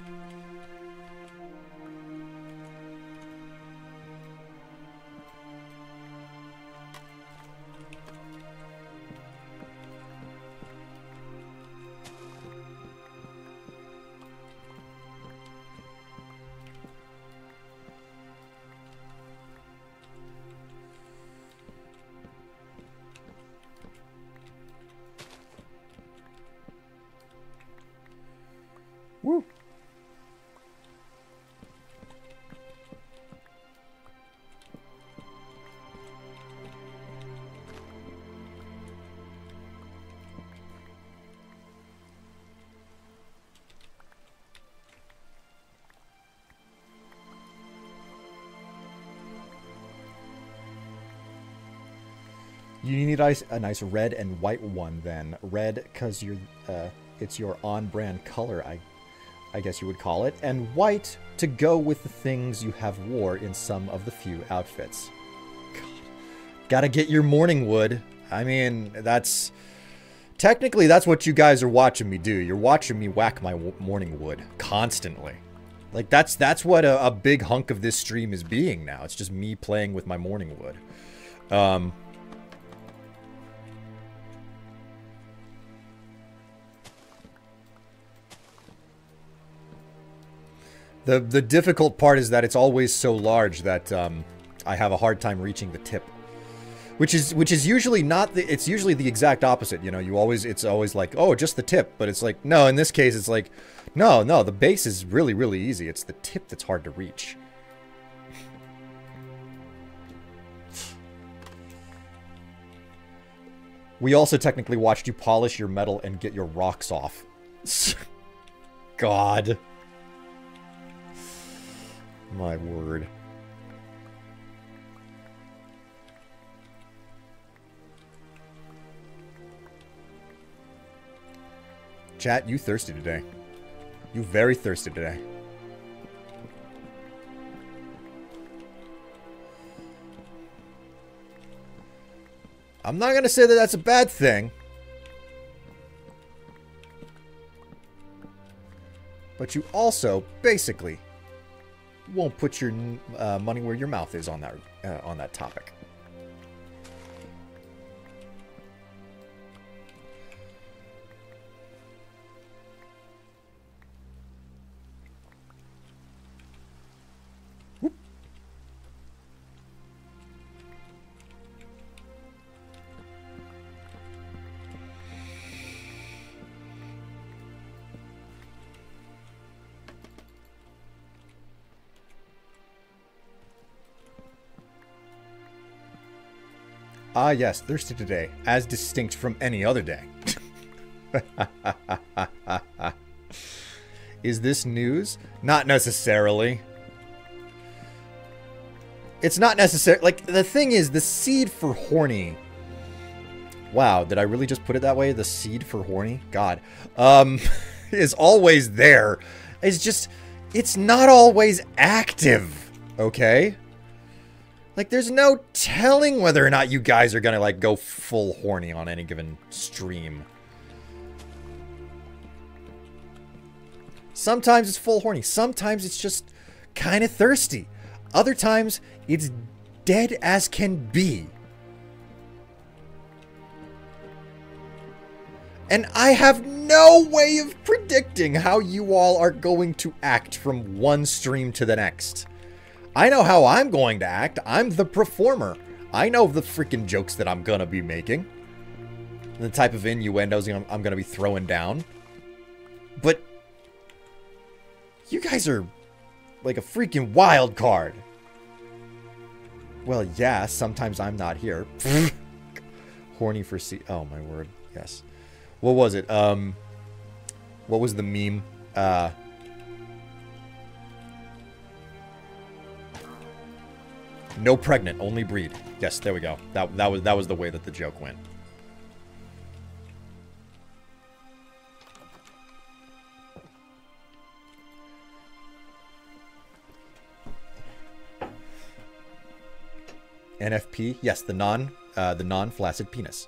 Nice, a nice red and white one then. Red because you're uh, it's your on-brand color, I I guess you would call it, and white to go with the things you have wore in some of the few outfits. God. Gotta get your morning wood. I mean, that's technically that's what you guys are watching me do. You're watching me whack my morning wood constantly. Like that's that's what a, a big hunk of this stream is being now. It's just me playing with my morning wood. Um, The the difficult part is that it's always so large that um, I have a hard time reaching the tip. Which is which is usually not the it's usually the exact opposite, you know. You always it's always like, "Oh, just the tip." But it's like, no, in this case it's like, no, no, the base is really really easy. It's the tip that's hard to reach. We also technically watched you polish your metal and get your rocks off. (laughs) God. My word. Chat, you thirsty today. You very thirsty today. I'm not going to say that that's a bad thing. But you also, basically, won't put your uh, money where your mouth is on that uh, on that topic. Ah, yes, thirsty today, as distinct from any other day. (laughs) Is this news? Not necessarily. It's not necessary. Like, the thing is, the seed for horny. Wow, did I really just put it that way? The seed for horny? God. Um, (laughs) is always there. It's just, it's not always active. Okay? Like, there's no telling whether or not you guys are gonna, like, go full horny on any given stream. Sometimes it's full horny. Sometimes it's just kind of thirsty. Other times, it's dead as can be. And I have no way of predicting how you all are going to act from one stream to the next. I know how I'm going to act. I'm the performer. I know the freaking jokes that I'm gonna be making. The type of innuendos I'm, gonna be throwing down. But you guys are like a freaking wild card. Well, yeah, sometimes I'm not here. (laughs) Horny for sea. Oh, my word. Yes. What was it? Um, what was the meme? Uh, no pregnant, only breed. Yes, there we go. That that was that was the way that the joke went. NFP, yes, the non uh, the non flaccid penis.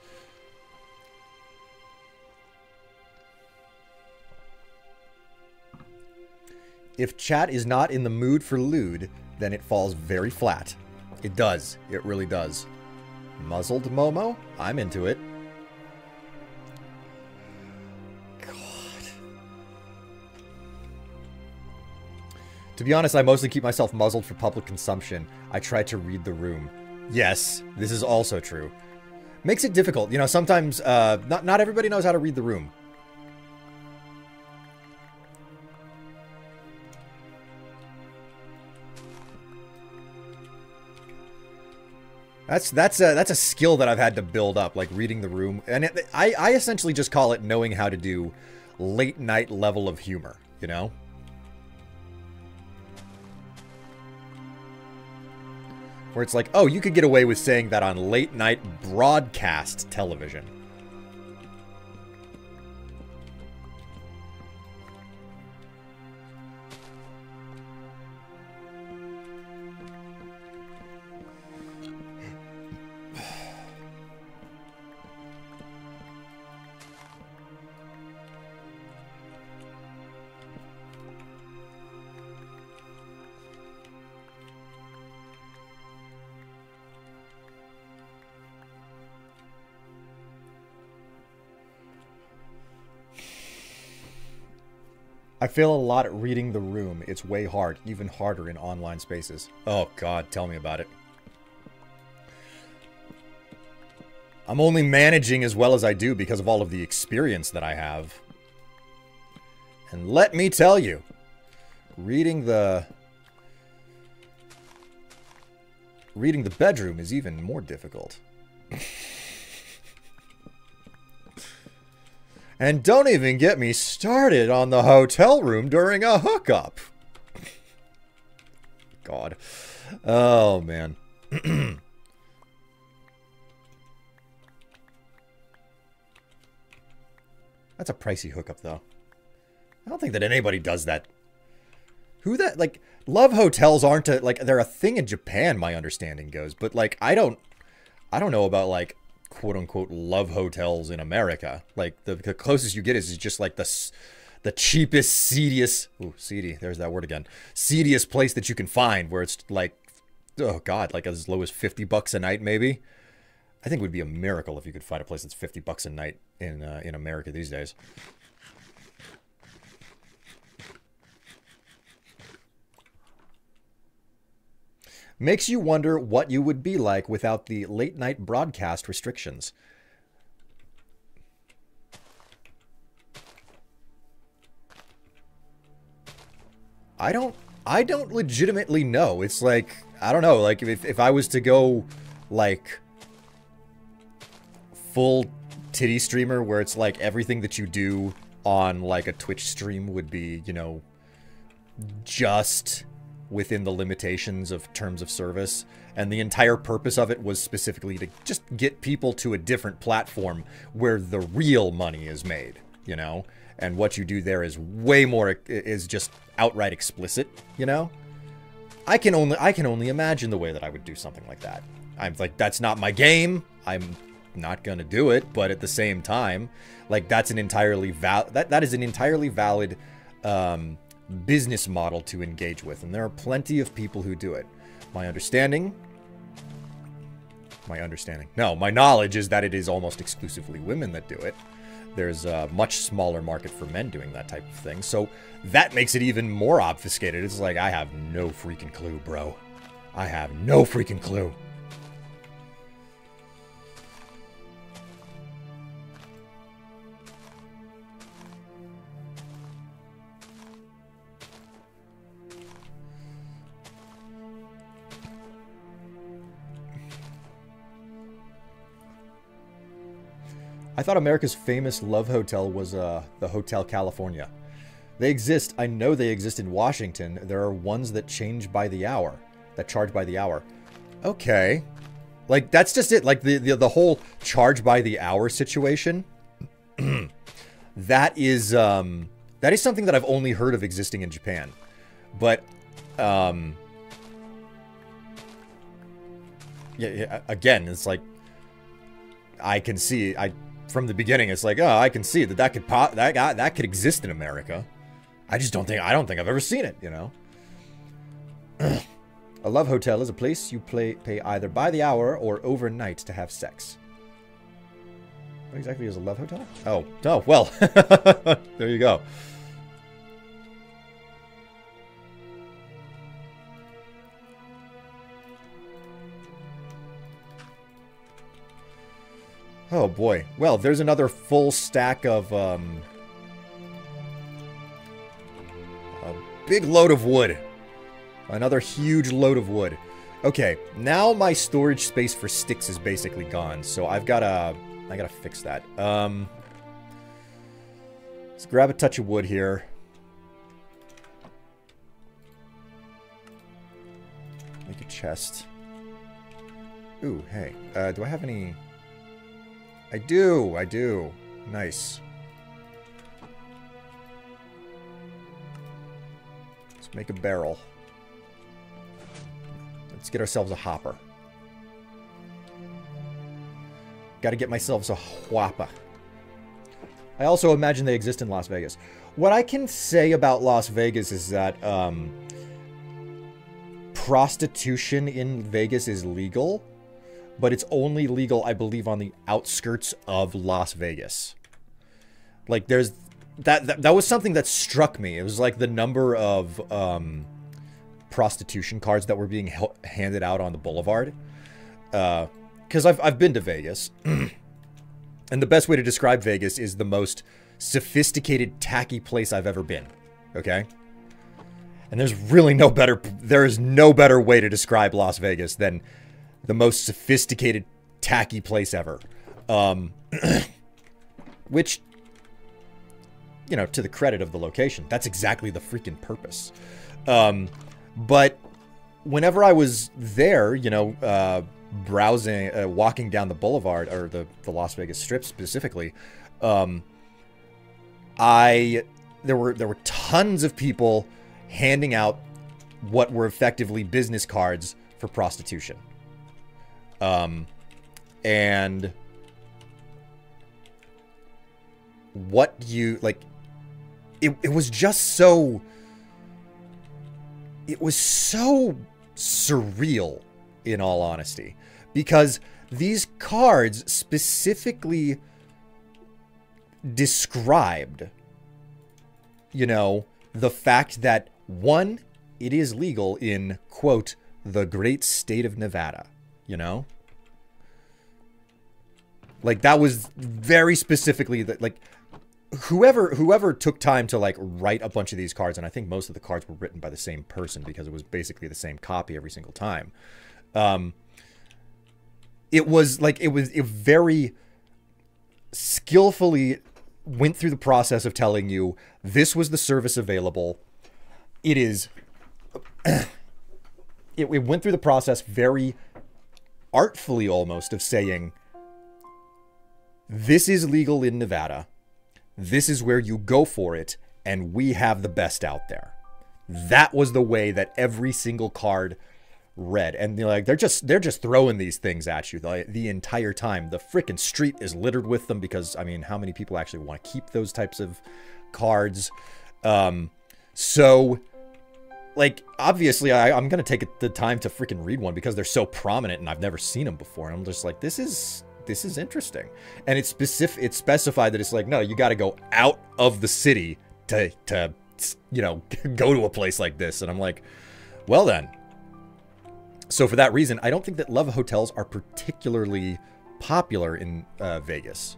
If chat is not in the mood for lewd, then it falls very flat. It does. It really does. Muzzled Momo? I'm into it. God. To be honest, I mostly keep myself muzzled for public consumption. I try to read the room. Yes, this is also true. Makes it difficult. You know, sometimes uh, not, not everybody knows how to read the room. That's that's a that's a skill that I've had to build up, like reading the room, and it, I I essentially just call it knowing how to do late night level of humor. You know. Where it's like, oh, you could get away with saying that on late night broadcast television. I fail a lot at reading the room. It's way hard, even harder in online spaces. Oh god, tell me about it. I'm only managing as well as I do because of all of the experience that I have. And let me tell you, reading the reading the bedroom is even more difficult. (laughs) And don't even get me started on the hotel room during a hookup. God. Oh, man. (clears throat) That's a pricey hookup, though. I don't think that anybody does that. Who that, like, love hotels aren't a, like, they're a thing in Japan, my understanding goes. But, like, I don't, I don't know about, like, quote unquote love hotels in America. Like the, the closest you get is just like the the cheapest, seediest, ooh, seedy, there's that word again, seediest place that you can find where it's like, oh God, like as low as 50 bucks a night maybe. I think it would be a miracle if you could find a place that's 50 bucks a night in uh, in America these days. Makes you wonder what you would be like without the late night broadcast restrictions. I don't I don't legitimately know. It's like I don't know, like if if I was to go like full titty streamer where it's like everything that you do on like a Twitch stream would be, you know, just within the limitations of terms of service. And the entire purpose of it was specifically to just get people to a different platform where the real money is made, you know? And what you do there is way more, is just outright explicit, you know? I can only, I can only imagine the way that I would do something like that. I'm like, that's not my game. I'm not gonna do it, but at the same time, like that's an entirely val that that is an entirely valid um, business model to engage with, and there are plenty of people who do it. My understanding, my understanding, no, my knowledge is that it is almost exclusively women that do it. There's a much smaller market for men doing that type of thing, so that makes it even more obfuscated. It's like I have no freaking clue, bro. I have no freaking clue. I thought America's famous love hotel was uh, the Hotel California. They exist. I know they exist in Washington. There are ones that change by the hour, that charge by the hour. Okay. Like, that's just it. Like, the, the, the whole charge by the hour situation. (clears throat) that is, um, that is something that I've only heard of existing in Japan. But, um, yeah, yeah again, it's like, I can see, I from the beginning, it's like, oh, I can see that that could pop, that guy, that could exist in America. I just don't think, I don't think I've ever seen it, you know? (clears throat) a love hotel is a place you play, pay either by the hour or overnight to have sex. What exactly is a love hotel? Oh, oh, well, (laughs) there you go. Oh boy. Well, there's another full stack of, um... A big load of wood. Another huge load of wood. Okay, now my storage space for sticks is basically gone, so I've gotta... I gotta fix that. Um... Let's grab a touch of wood here. Make a chest. Ooh, hey. Uh, do I have any... I do, I do. Nice. Let's make a barrel. Let's get ourselves a hopper. Gotta get myself a whopper. I also imagine they exist in Las Vegas. What I can say about Las Vegas is that um, prostitution in Vegas is legal but it's only legal, I believe, on the outskirts of Las Vegas. Like, there's that, that, that was something that struck me. It was like the number of um, prostitution cards that were being handed out on the boulevard. Because uh, I've, I've been to Vegas. (clears throat) and the best way to describe Vegas is the most sophisticated, tacky place I've ever been. Okay? And there's really no better, there is no better way to describe Las Vegas than the most sophisticated, tacky place ever. Um, (clears throat) which, you know, to the credit of the location, that's exactly the freaking purpose. Um, but whenever I was there, you know, uh, browsing, uh, walking down the boulevard or the, the Las Vegas Strip specifically, um, I there were there were tons of people handing out what were effectively business cards for prostitution. Um, and what you like, it, it was just so, it was so surreal in all honesty, because these cards specifically described, you know, the fact that one, it is legal in, quote, the great state of Nevada you know? Like that was very specifically that like whoever whoever took time to like write a bunch of these cards and I think most of the cards were written by the same person because it was basically the same copy every single time. Um it was like it was a very skillfully went through the process of telling you this was the service available. It is. (clears throat) it, it went through the process very artfully almost of saying this is legal in Nevada. This is where you go for it, and we have the best out there. That was the way that every single card read. And they're like they're just they're just throwing these things at you the, the entire time. The freaking street is littered with them because I mean, how many people actually want to keep those types of cards? Um, so like obviously I, I'm gonna take the time to freaking read one because they're so prominent and I've never seen them before. And I'm just like, this is this is interesting. And it's specific it's specified that it's like, no, you gotta go out of the city to to you know (laughs) go to a place like this. And I'm like, well then. So for that reason, I don't think that love hotels are particularly popular in uh, Vegas.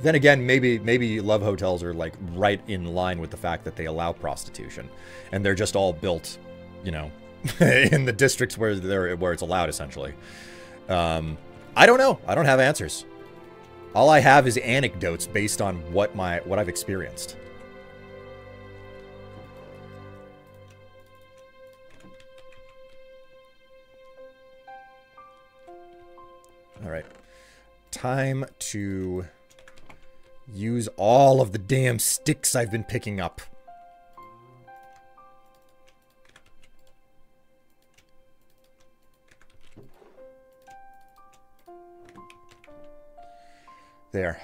Then again, maybe maybe love hotels are like right in line with the fact that they allow prostitution, and they're just all built, you know, (laughs) in the districts where they're where it's allowed essentially. Um, I don't know. I don't have answers. All I have is anecdotes based on what my what I've experienced. All right. Time to use all of the damn sticks I've been picking up. There.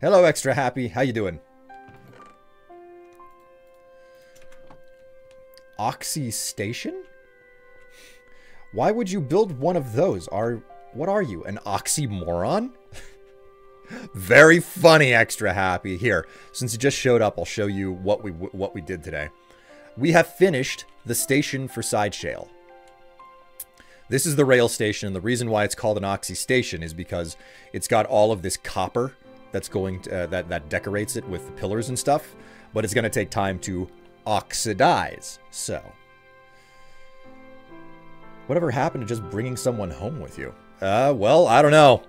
Hello, Extra Happy. How you doing? Oxy Station? Why would you build one of those? Are what are you, an oxymoron? (laughs) Very funny, extra happy. Here, since you just showed up, I'll show you what we what we did today. We have finished the station for Sideshale. This is the rail station, and the reason why it's called an oxy station is because it's got all of this copper that's going to, uh, that that decorates it with the pillars and stuff, but it's going to take time to oxidize. So, whatever happened to just bringing someone home with you? Uh, well, I don't know.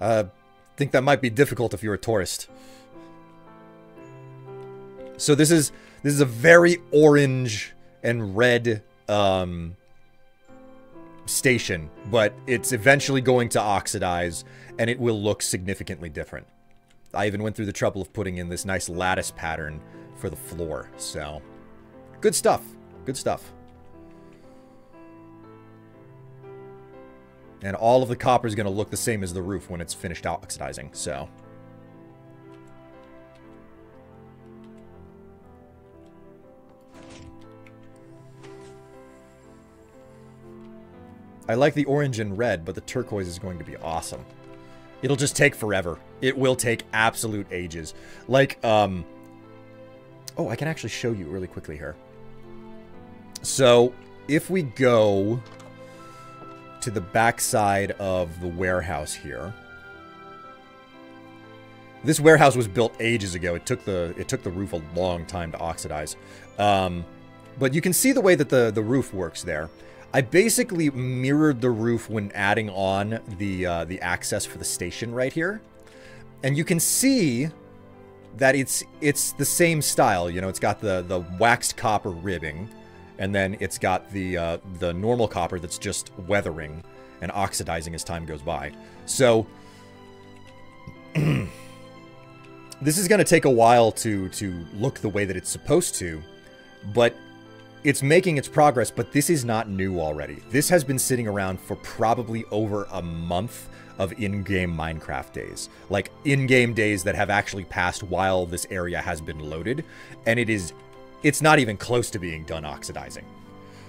Uh, think that might be difficult if you're a tourist. So this is this is a very orange and red um, station, but it's eventually going to oxidize and it will look significantly different. I even went through the trouble of putting in this nice lattice pattern for the floor. So, good stuff. Good stuff. And all of the copper is going to look the same as the roof when it's finished oxidizing, so... I like the orange and red, but the turquoise is going to be awesome. It'll just take forever. It will take absolute ages. Like, um... Oh, I can actually show you really quickly here. So, if we go to the backside of the warehouse here. This warehouse was built ages ago. It took the it took the roof a long time to oxidize. Um, but you can see the way that the, the roof works there. I basically mirrored the roof when adding on the uh, the access for the station right here. And you can see that it's it's the same style. You know, it's got the, the waxed copper ribbing, and then it's got the uh, the normal copper that's just weathering and oxidizing as time goes by. So (clears throat) this is going to take a while to to look the way that it's supposed to, but it's making its progress, but this is not new already. This has been sitting around for probably over a month of in-game Minecraft days. Like, in-game days that have actually passed while this area has been loaded. And it is... It's not even close to being done oxidizing.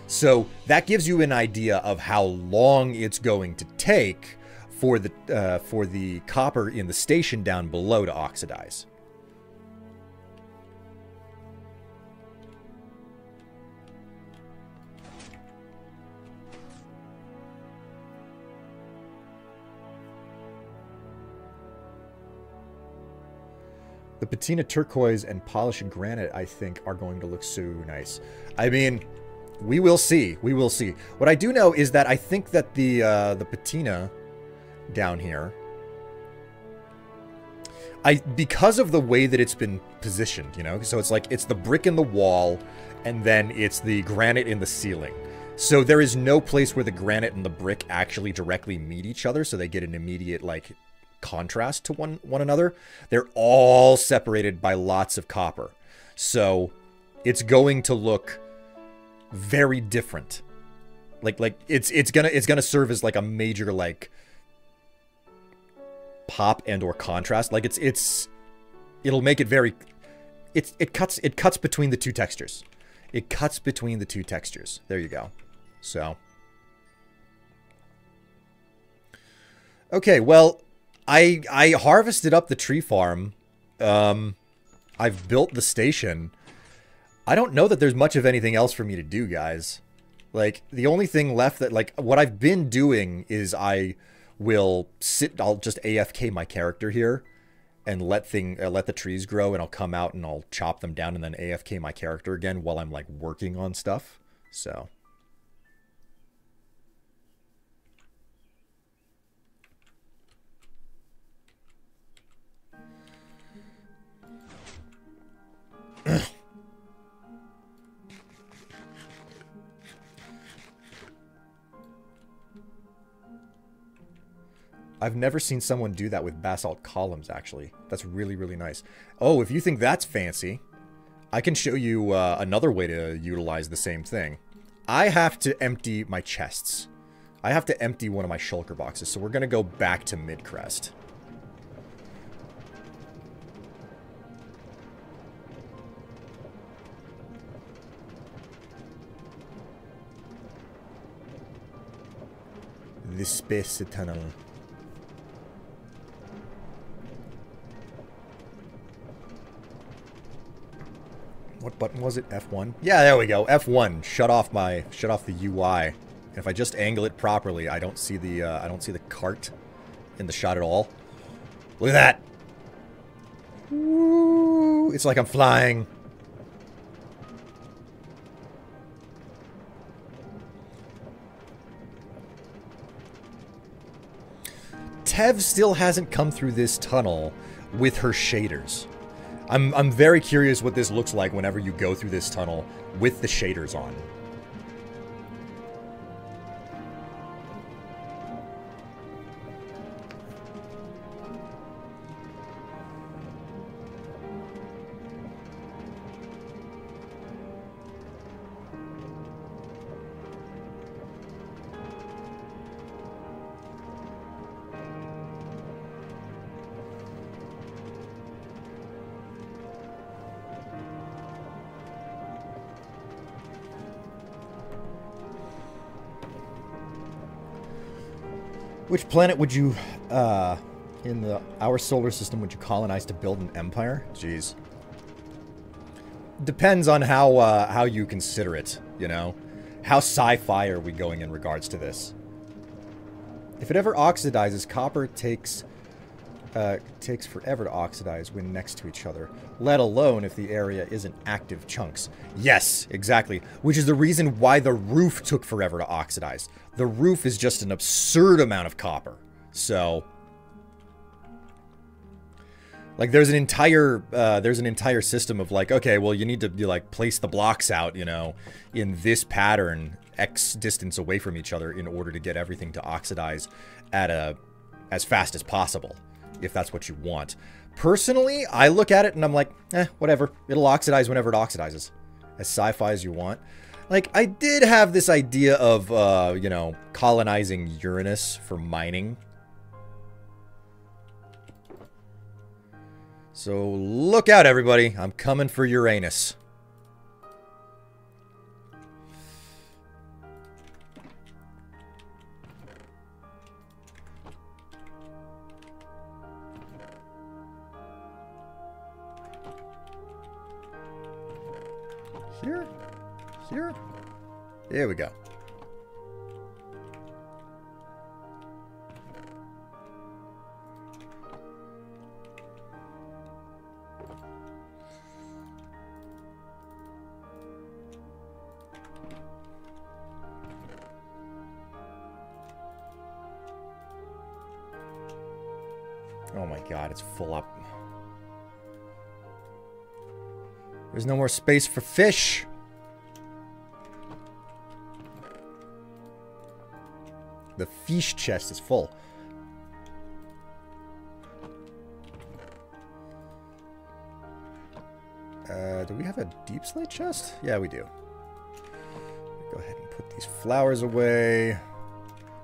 So, that gives you an idea of how long it's going to take for the, uh, for the copper in the station down below to oxidize. The patina turquoise and polished granite, I think, are going to look so nice. I mean, We will see. We will see. What I do know is that I think that the uh, the patina down here, I because of the way that it's been positioned, you know, so it's like it's the brick in the wall, and then it's the granite in the ceiling. So there is no place where the granite and the brick actually directly meet each other, so they get an immediate like contrast to one one another. They're all separated by lots of copper. So it's going to look very different. Like like it's it's gonna it's gonna serve as like a major like pop and or contrast. Like it's it's it'll make it very it's it cuts it cuts between the two textures. It cuts between the two textures. There you go. So Okay, well, I I harvested up the tree farm. Um I've built the station. I don't know that there's much of anything else for me to do, guys. Like, the only thing left that, like, what I've been doing is I will sit, I'll just AFK my character here and let thing uh, let the trees grow and I'll come out and I'll chop them down and then AFK my character again while I'm, like, working on stuff. So... I've never seen someone do that with basalt columns, actually. That's really, really nice. Oh, if you think that's fancy, I can show you uh, another way to utilize the same thing. I have to empty my chests. I have to empty one of my shulker boxes, so we're going to go back to Midcrest. The space tunnel. What button was it? F1? Yeah, there we go. F1. Shut off my shut off the UI. And if I just angle it properly, I don't see the uh, I don't see the cart in the shot at all. Look at that. Woo, it's like I'm flying. Tev still hasn't come through this tunnel with her shaders. I'm, I'm very curious what this looks like whenever you go through this tunnel with the shaders on. Which planet would you, uh, in the our solar system, would you colonize to build an empire? Jeez. Depends on how uh, how you consider it. You know, how sci-fi are we going in regards to this? If it ever oxidizes, copper takes uh, takes forever to oxidize when next to each other, let alone if the area isn't active chunks. Yes, exactly. Which is the reason why the roof took forever to oxidize. The roof is just an absurd amount of copper. So, like, there's an entire uh, there's an entire system of like, okay, well, you need to you like place the blocks out, you know, in this pattern x distance away from each other in order to get everything to oxidize at a as fast as possible, if that's what you want. Personally, I look at it and I'm like, eh, whatever. It'll oxidize whenever it oxidizes. As sci-fi as you want. Like, I did have this idea of, uh, you know, colonizing Uranus for mining. So, look out, everybody. I'm coming for Uranus. here? There we go. Oh my god, it's full up. There's no more space for fish. The fish chest is full. Uh, do we have a deepslate chest? Yeah, we do. Go ahead and put these flowers away.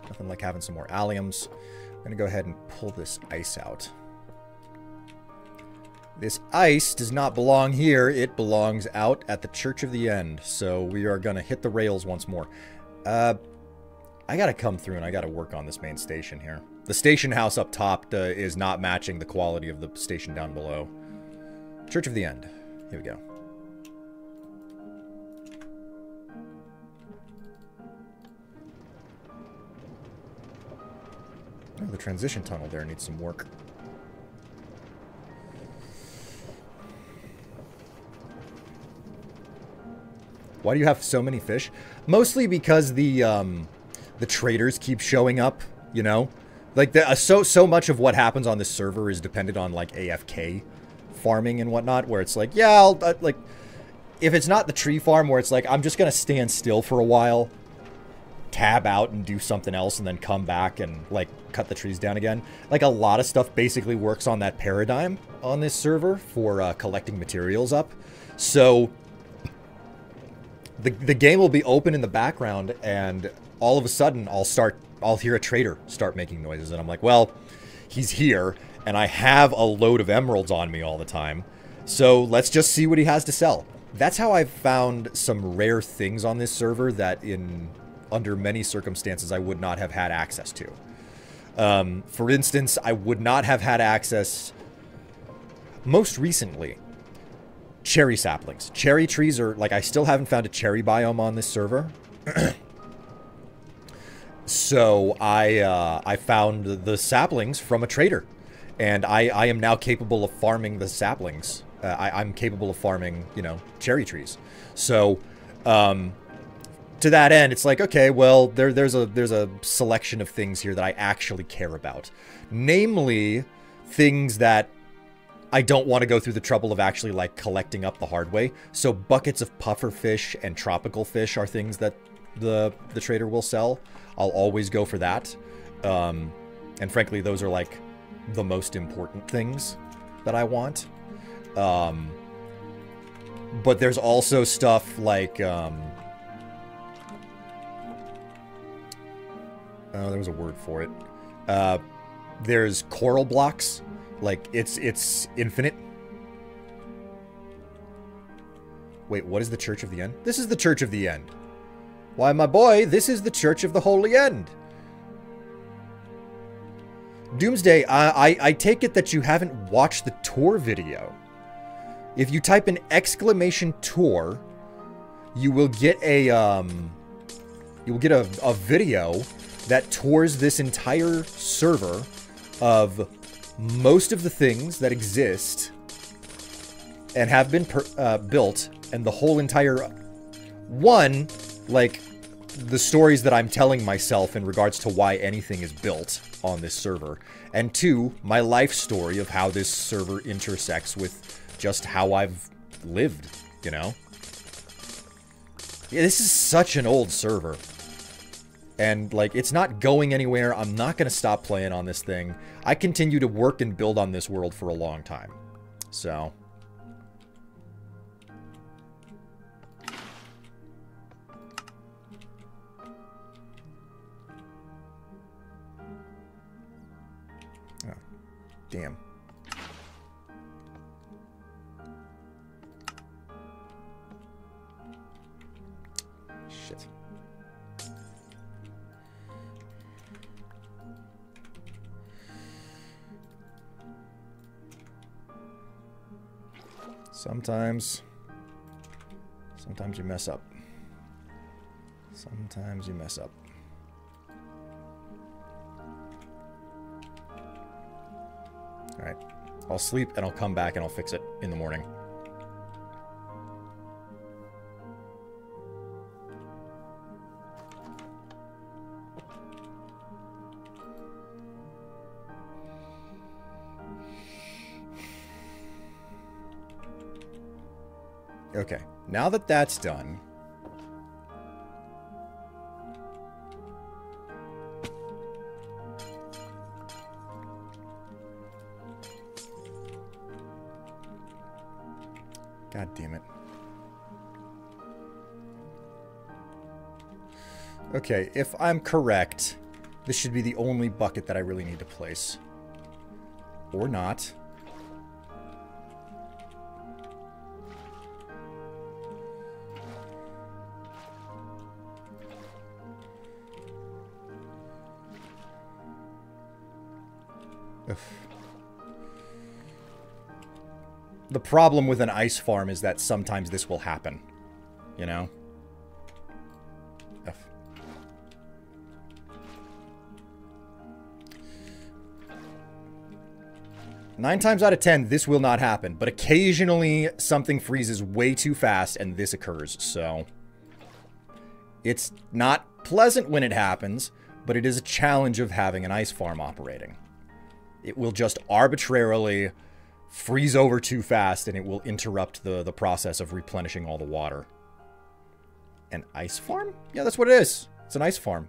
Nothing like having some more alliums. I'm going to go ahead and pull this ice out. This ice does not belong here. It belongs out at the Church of the End. So we are going to hit the rails once more. Uh, I got to come through and I got to work on this main station here. The station house up top uh, is not matching the quality of the station down below. Church of the End. Here we go. Oh, the transition tunnel there needs some work. Why do you have so many fish? Mostly because the um, the traders keep showing up. You know, like the, uh, so so much of what happens on this server is dependent on like AFK farming and whatnot. Where it's like, yeah, I'll uh, like if it's not the tree farm where it's like I'm just gonna stand still for a while, tab out and do something else, and then come back and like cut the trees down again. Like a lot of stuff basically works on that paradigm on this server for uh, collecting materials up. So the, the game will be open in the background and all of a sudden I'll start I'll hear a trader start making noises and I'm like, well, he's here and I have a load of emeralds on me all the time. So let's just see what he has to sell. That's how I've found some rare things on this server that in under many circumstances I would not have had access to. Um, for instance, I would not have had access most recently cherry saplings. Cherry trees are, like, I still haven't found a cherry biome on this server. (clears throat) so I, uh, I found the saplings from a trader. And I, I am now capable of farming the saplings. Uh, I, I'm capable of farming, you know, cherry trees. So, um, to that end, it's like, okay, well, there, there's a there's a selection of things here that I actually care about. Namely, things that I don't want to go through the trouble of actually like collecting up the hard way. So buckets of puffer fish and tropical fish are things that the the trader will sell. I'll always go for that. Um, and frankly, those are like the most important things that I want. Um, but there's also stuff like um, oh, there was a word for it. Uh, there's coral blocks like, it's, it's infinite. Wait, what is the Church of the End? This is the Church of the End. Why, my boy, this is the Church of the Holy End. Doomsday, I, I, I take it that you haven't watched the tour video. If you type an exclamation tour, you will get a, um, you will get a, a video that tours this entire server of most of the things that exist and have been per, uh, built, and the whole entire one, like the stories that I'm telling myself in regards to why anything is built on this server, and two, my life story of how this server intersects with just how I've lived, you know? Yeah, this is such an old server. And, like, it's not going anywhere. I'm not going to stop playing on this thing. I continue to work and build on this world for a long time. So... damn. Shit. Sometimes, sometimes you mess up. Sometimes you mess up. Alright. I'll sleep and I'll come back and I'll fix it in the morning. Okay, now that that's done, God damn it. Okay, if I'm correct, this should be the only bucket that I really need to place. Or not. Ugh. The problem with an ice farm is that sometimes this will happen. You know? F. Nine times out of ten, this will not happen. But occasionally, something freezes way too fast, and this occurs. So, it's not pleasant when it happens, but it is a challenge of having an ice farm operating. It will just arbitrarily freeze over too fast, and it will interrupt the, the process of replenishing all the water. An ice farm? Yeah, that's what it is. It's an ice farm.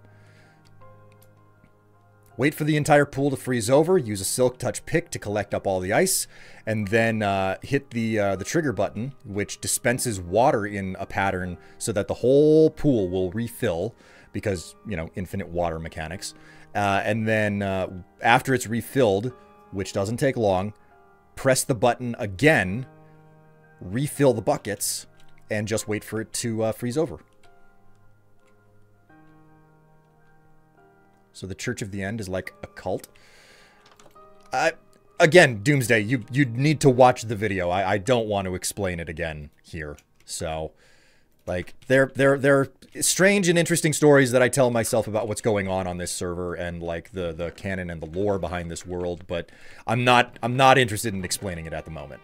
Wait for the entire pool to freeze over. Use a Silk Touch pick to collect up all the ice, and then uh, hit the uh, the trigger button, which dispenses water in a pattern so that the whole pool will refill because you know infinite water mechanics. Uh, and then uh, after it's refilled, which doesn't take long, press the button again, refill the buckets, and just wait for it to uh, freeze over. So the Church of the End is like a cult. Again, Doomsday, you you need to watch the video. I, I don't want to explain it again here. So, like, they're they're they're strange and interesting stories that I tell myself about what's going on on this server and like the the canon and the lore behind this world. But I'm not I'm not interested in explaining it at the moment.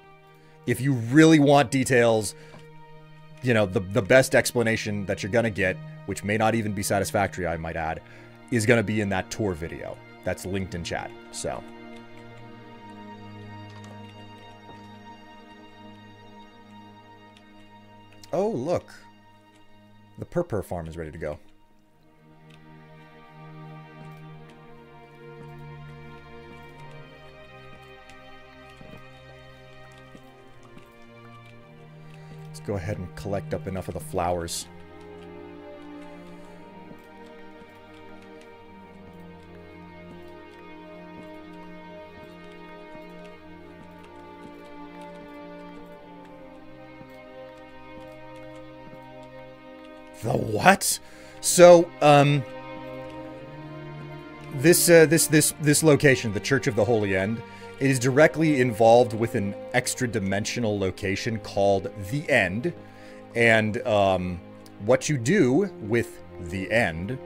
If you really want details, you know, the the best explanation that you're gonna get, which may not even be satisfactory, I might add is going to be in that tour video. That's linked in chat. So. Oh, look. The Purpur farm is ready to go. Let's go ahead and collect up enough of the flowers. The what? So, um, this uh, this this this location, the Church of the Holy End, it is directly involved with an extra-dimensional location called the End, and um, what you do with the End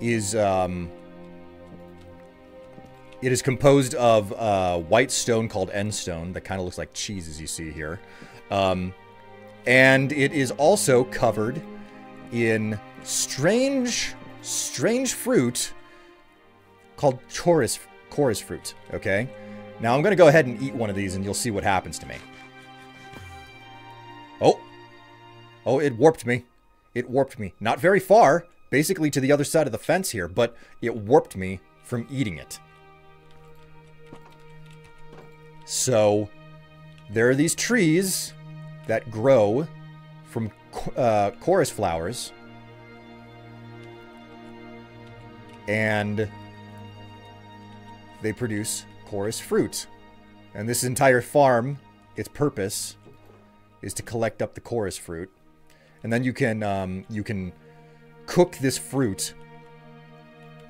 is um, it is composed of uh, white stone called Endstone that kind of looks like cheese, as you see here, um, and it is also covered in strange, strange fruit called chorus, chorus fruit, okay? Now I'm going to go ahead and eat one of these and you'll see what happens to me. Oh. Oh, it warped me. It warped me. Not very far, basically to the other side of the fence here, but it warped me from eating it. So, there are these trees that grow from uh, chorus flowers. And they produce chorus fruit. And this entire farm, its purpose is to collect up the chorus fruit. And then you can um, you can cook this fruit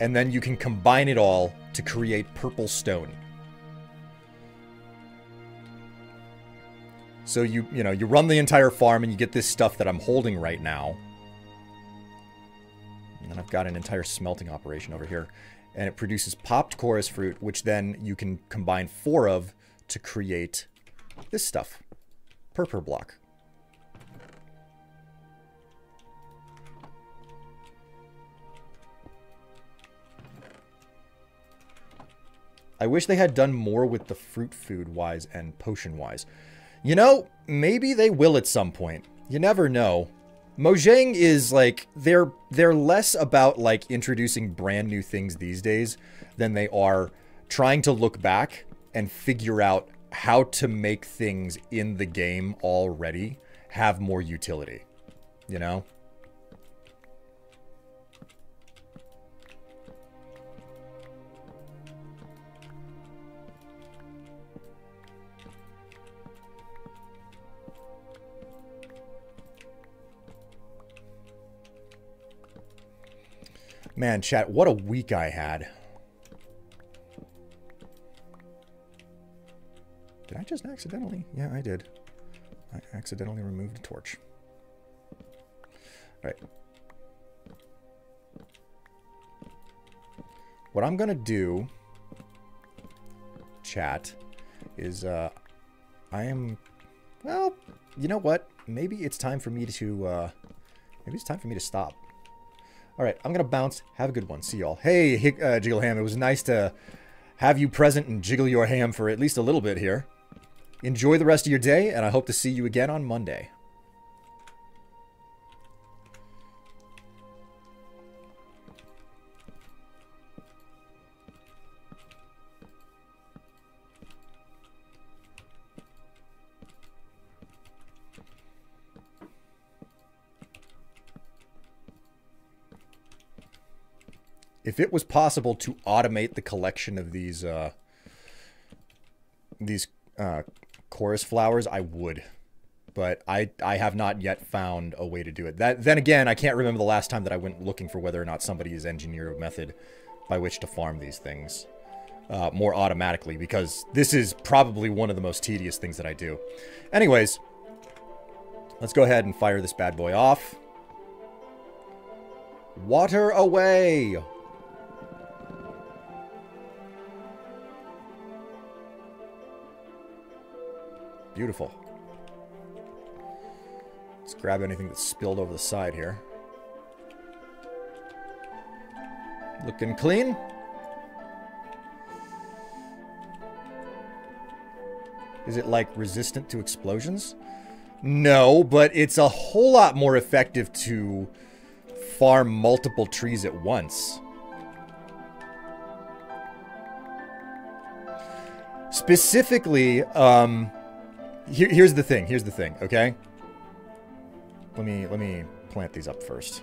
and then you can combine it all to create Purpur stone. So you, you know, you run the entire farm and you get this stuff that I'm holding right now. And then I've got an entire smelting operation over here. And it produces popped chorus fruit, which then you can combine four of to create this stuff. Purpur block. I wish they had done more with the fruit food wise and potion wise. You know, maybe they will at some point. You never know. Mojang is like they're they're less about like introducing brand new things these days than they are trying to look back and figure out how to make things in the game already have more utility. You know? Man, chat, what a week I had. Did I just accidentally? Yeah, I did. I accidentally removed a torch. All right. What I'm going to do, chat, is uh, I am, well, you know what? Maybe it's time for me to, uh, maybe it's time for me to stop. All right, I'm going to bounce. Have a good one. See y'all. Hey, uh, Jiggle Ham, it was nice to have you present and jiggle your ham for at least a little bit here. Enjoy the rest of your day, and I hope to see you again on Monday. If it was possible to automate the collection of these uh, these uh, chorus flowers, I would. But I I have not yet found a way to do it. That then again, I can't remember the last time that I went looking for whether or not somebody has engineered a method by which to farm these things uh, more automatically because this is probably one of the most tedious things that I do. Anyways, let's go ahead and fire this bad boy off. Water away! Beautiful. Let's grab anything that's spilled over the side here. Looking clean. Is it like resistant to explosions? No, but it's a whole lot more effective to farm multiple trees at once. Specifically, um, here, here's the thing. Here's the thing. Okay. Let me let me plant these up first.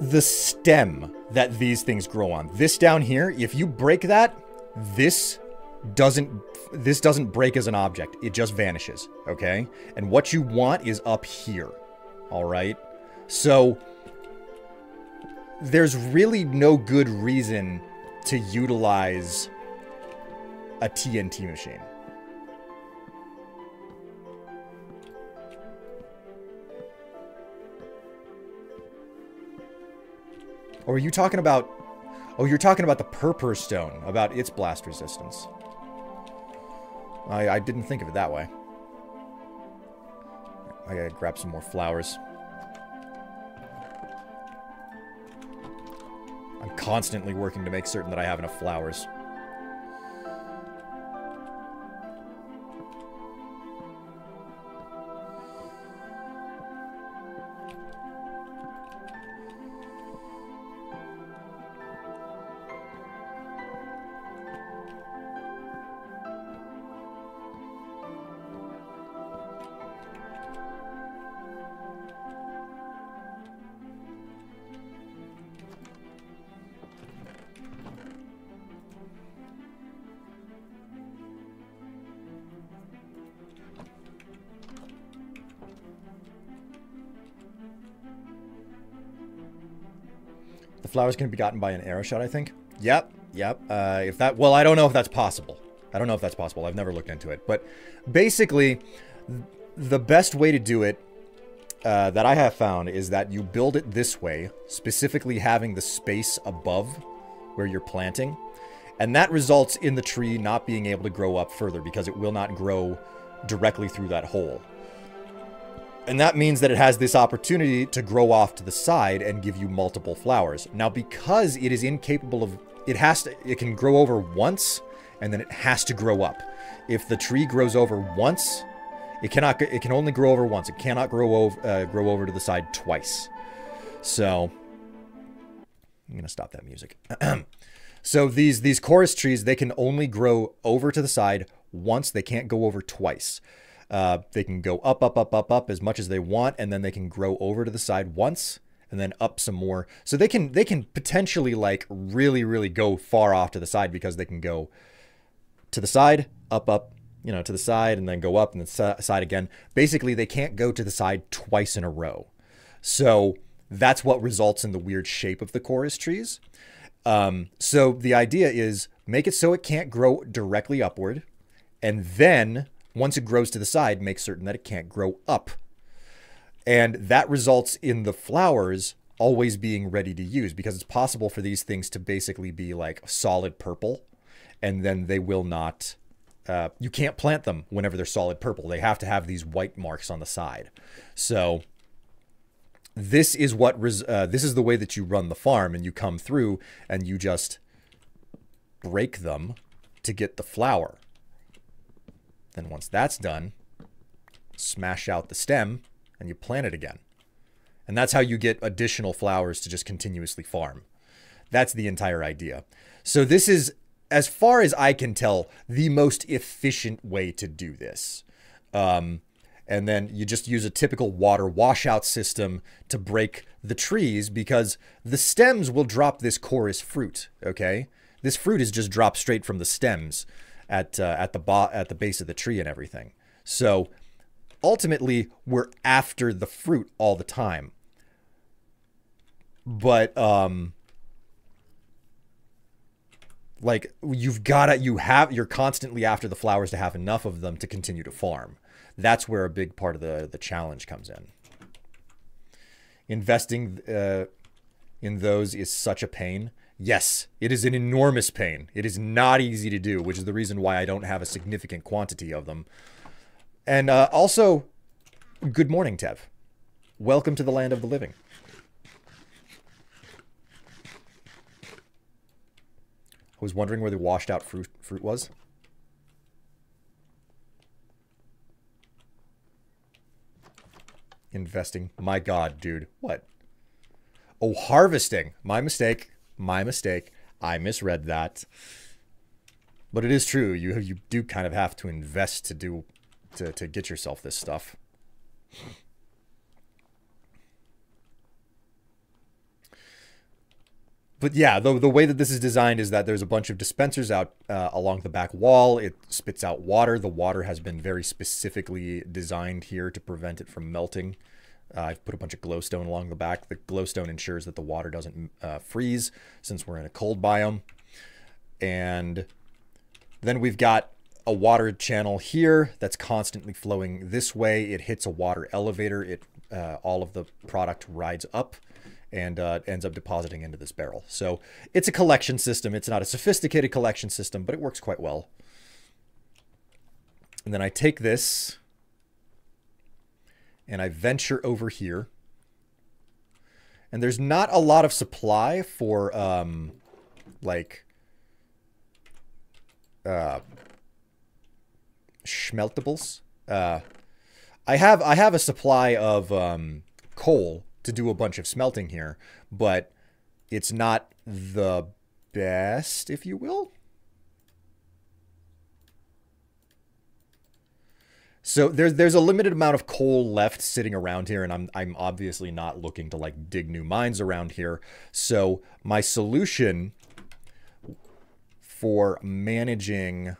The stem that these things grow on. This down here, if you break that, this doesn't this doesn't break as an object. It just vanishes, okay? And what you want is up here. All right? So there's really no good reason to utilize a TNT machine. Or are you talking about... Oh, you're talking about the Purpur Stone, about its blast resistance. I, I didn't think of it that way. I gotta grab some more flowers. Constantly working to make certain that I have enough flowers. Flowers can be gotten by an arrow shot, I think. Yep, yep. Uh, if that, well, I don't know if that's possible. I don't know if that's possible. I've never looked into it. But basically, the best way to do it uh, that I have found is that you build it this way, specifically having the space above where you're planting. And that results in the tree not being able to grow up further because it will not grow directly through that hole. And that means that it has this opportunity to grow off to the side and give you multiple flowers. Now, because it is incapable of, it has to, it can grow over once and then it has to grow up. If the tree grows over once, it cannot, it can only grow over once. It cannot grow over, uh, grow over to the side twice. So, I'm going to stop that music. (clears throat) so these, these chorus trees, they can only grow over to the side once. They can't go over twice. Uh, they can go up, up, up, up, up as much as they want, and then they can grow over to the side once, and then up some more. So they can they can potentially like really, really go far off to the side because they can go to the side, up, up, you know, to the side, and then go up and the side again. Basically, they can't go to the side twice in a row. So that's what results in the weird shape of the chorus trees. Um, so the idea is make it so it can't grow directly upward, and then once it grows to the side, make certain that it can't grow up. And that results in the flowers always being ready to use because it's possible for these things to basically be like solid purple and then they will not uh, you can't plant them whenever they're solid purple. They have to have these white marks on the side. So this is what res- uh, this is the way that you run the farm and you come through and you just break them to get the flower then once that's done, smash out the stem and you plant it again. And that's how you get additional flowers to just continuously farm. That's the entire idea. So this is, as far as I can tell, the most efficient way to do this. Um, and then you just use a typical water washout system to break the trees because the stems will drop this chorus fruit, okay? This fruit is just dropped straight from the stems at uh, at the bo- at the base of the tree and everything. So ultimately, we're after the fruit all the time. But um, like you've got to you have you're constantly after the flowers to have enough of them to continue to farm. That's where a big part of the the challenge comes in. Investing uh, in those is such a pain Yes, it is an enormous pain. It is not easy to do, which is the reason why I don't have a significant quantity of them. And uh, also, good morning, Tev. Welcome to the land of the living. I was wondering where the washed out fruit, fruit was. Investing. My God, dude. What? Oh, harvesting. My mistake. My mistake. I misread that. But it is true. You you do kind of have to invest to do to to get yourself this stuff. But yeah, the, the way that this is designed is that there's a bunch of dispensers out uh, along the back wall. It spits out water. The water has been very specifically designed here to prevent it from melting. Uh, I've put a bunch of glowstone along the back. The glowstone ensures that the water doesn't uh, freeze since we're in a cold biome. And then we've got a water channel here that's constantly flowing this way. It hits a water elevator. It uh, all of the product rides up and uh, ends up depositing into this barrel. So it's a collection system. It's not a sophisticated collection system, but it works quite well. And then I take this and I venture over here. And there's not a lot of supply for, um, like, uh, schmeltables. Uh, I have I have a supply of um, coal to do a bunch of smelting here, but it's not the best, if you will. So there's there's a limited amount of coal left sitting around here, and I'm I'm obviously not looking to like dig new mines around here. So my solution for managing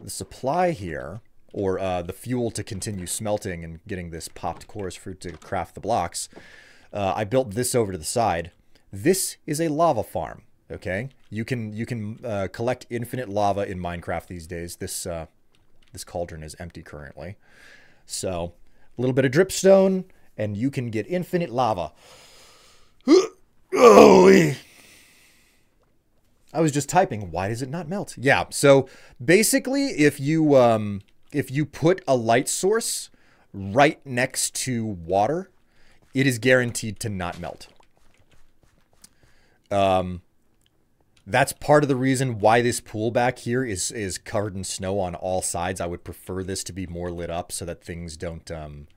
the supply here, or uh, the fuel to continue smelting and getting this popped chorus fruit to craft the blocks, uh, I built this over to the side. This is a lava farm. Okay, you can you can uh, collect infinite lava in Minecraft these days. This uh, this cauldron is empty currently. So, a little bit of dripstone, and you can get infinite lava. oh, I was just typing. Why does it not melt? Yeah. So basically, if you um, if you put a light source right next to water, it is guaranteed to not melt. Um, that's part of the reason why this pool back here is is covered in snow on all sides. I would prefer this to be more lit up so that things don't um,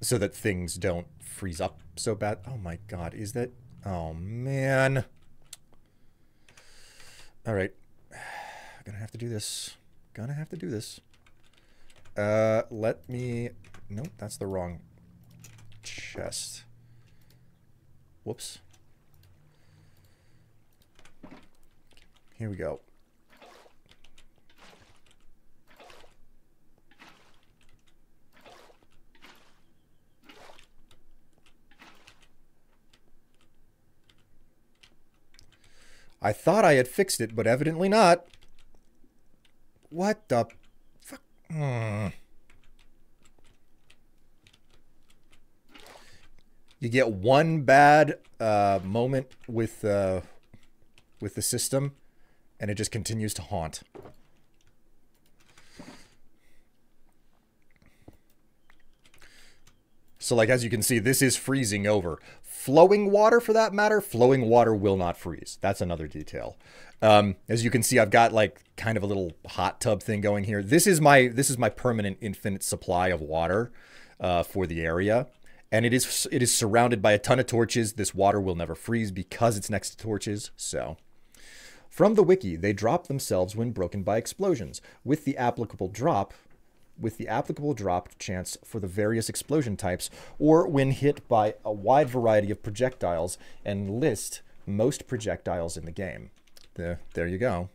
so that things don't freeze up so bad. Oh my god, is that Oh man. All right. (sighs) Gonna have to do this. Gonna have to do this. Uh, let me... Nope, that's the wrong chest. Whoops. Here we go. I thought I had fixed it, but evidently not. What the fuck? Hmm. You get one bad uh, moment with uh, with the system, and it just continues to haunt. So like as you can see, this is freezing over. Flowing water, for that matter, flowing water will not freeze. That's another detail. Um, as you can see, I've got like kind of a little hot tub thing going here. This is my this is my permanent infinite supply of water uh, for the area, and it is it is surrounded by a ton of torches. This water will never freeze because it's next to torches. So. From the wiki, they drop themselves when broken by explosions. With the applicable drop, with the applicable drop chance for the various explosion types, or when hit by a wide variety of projectiles, and list most projectiles in the game. There, there you go.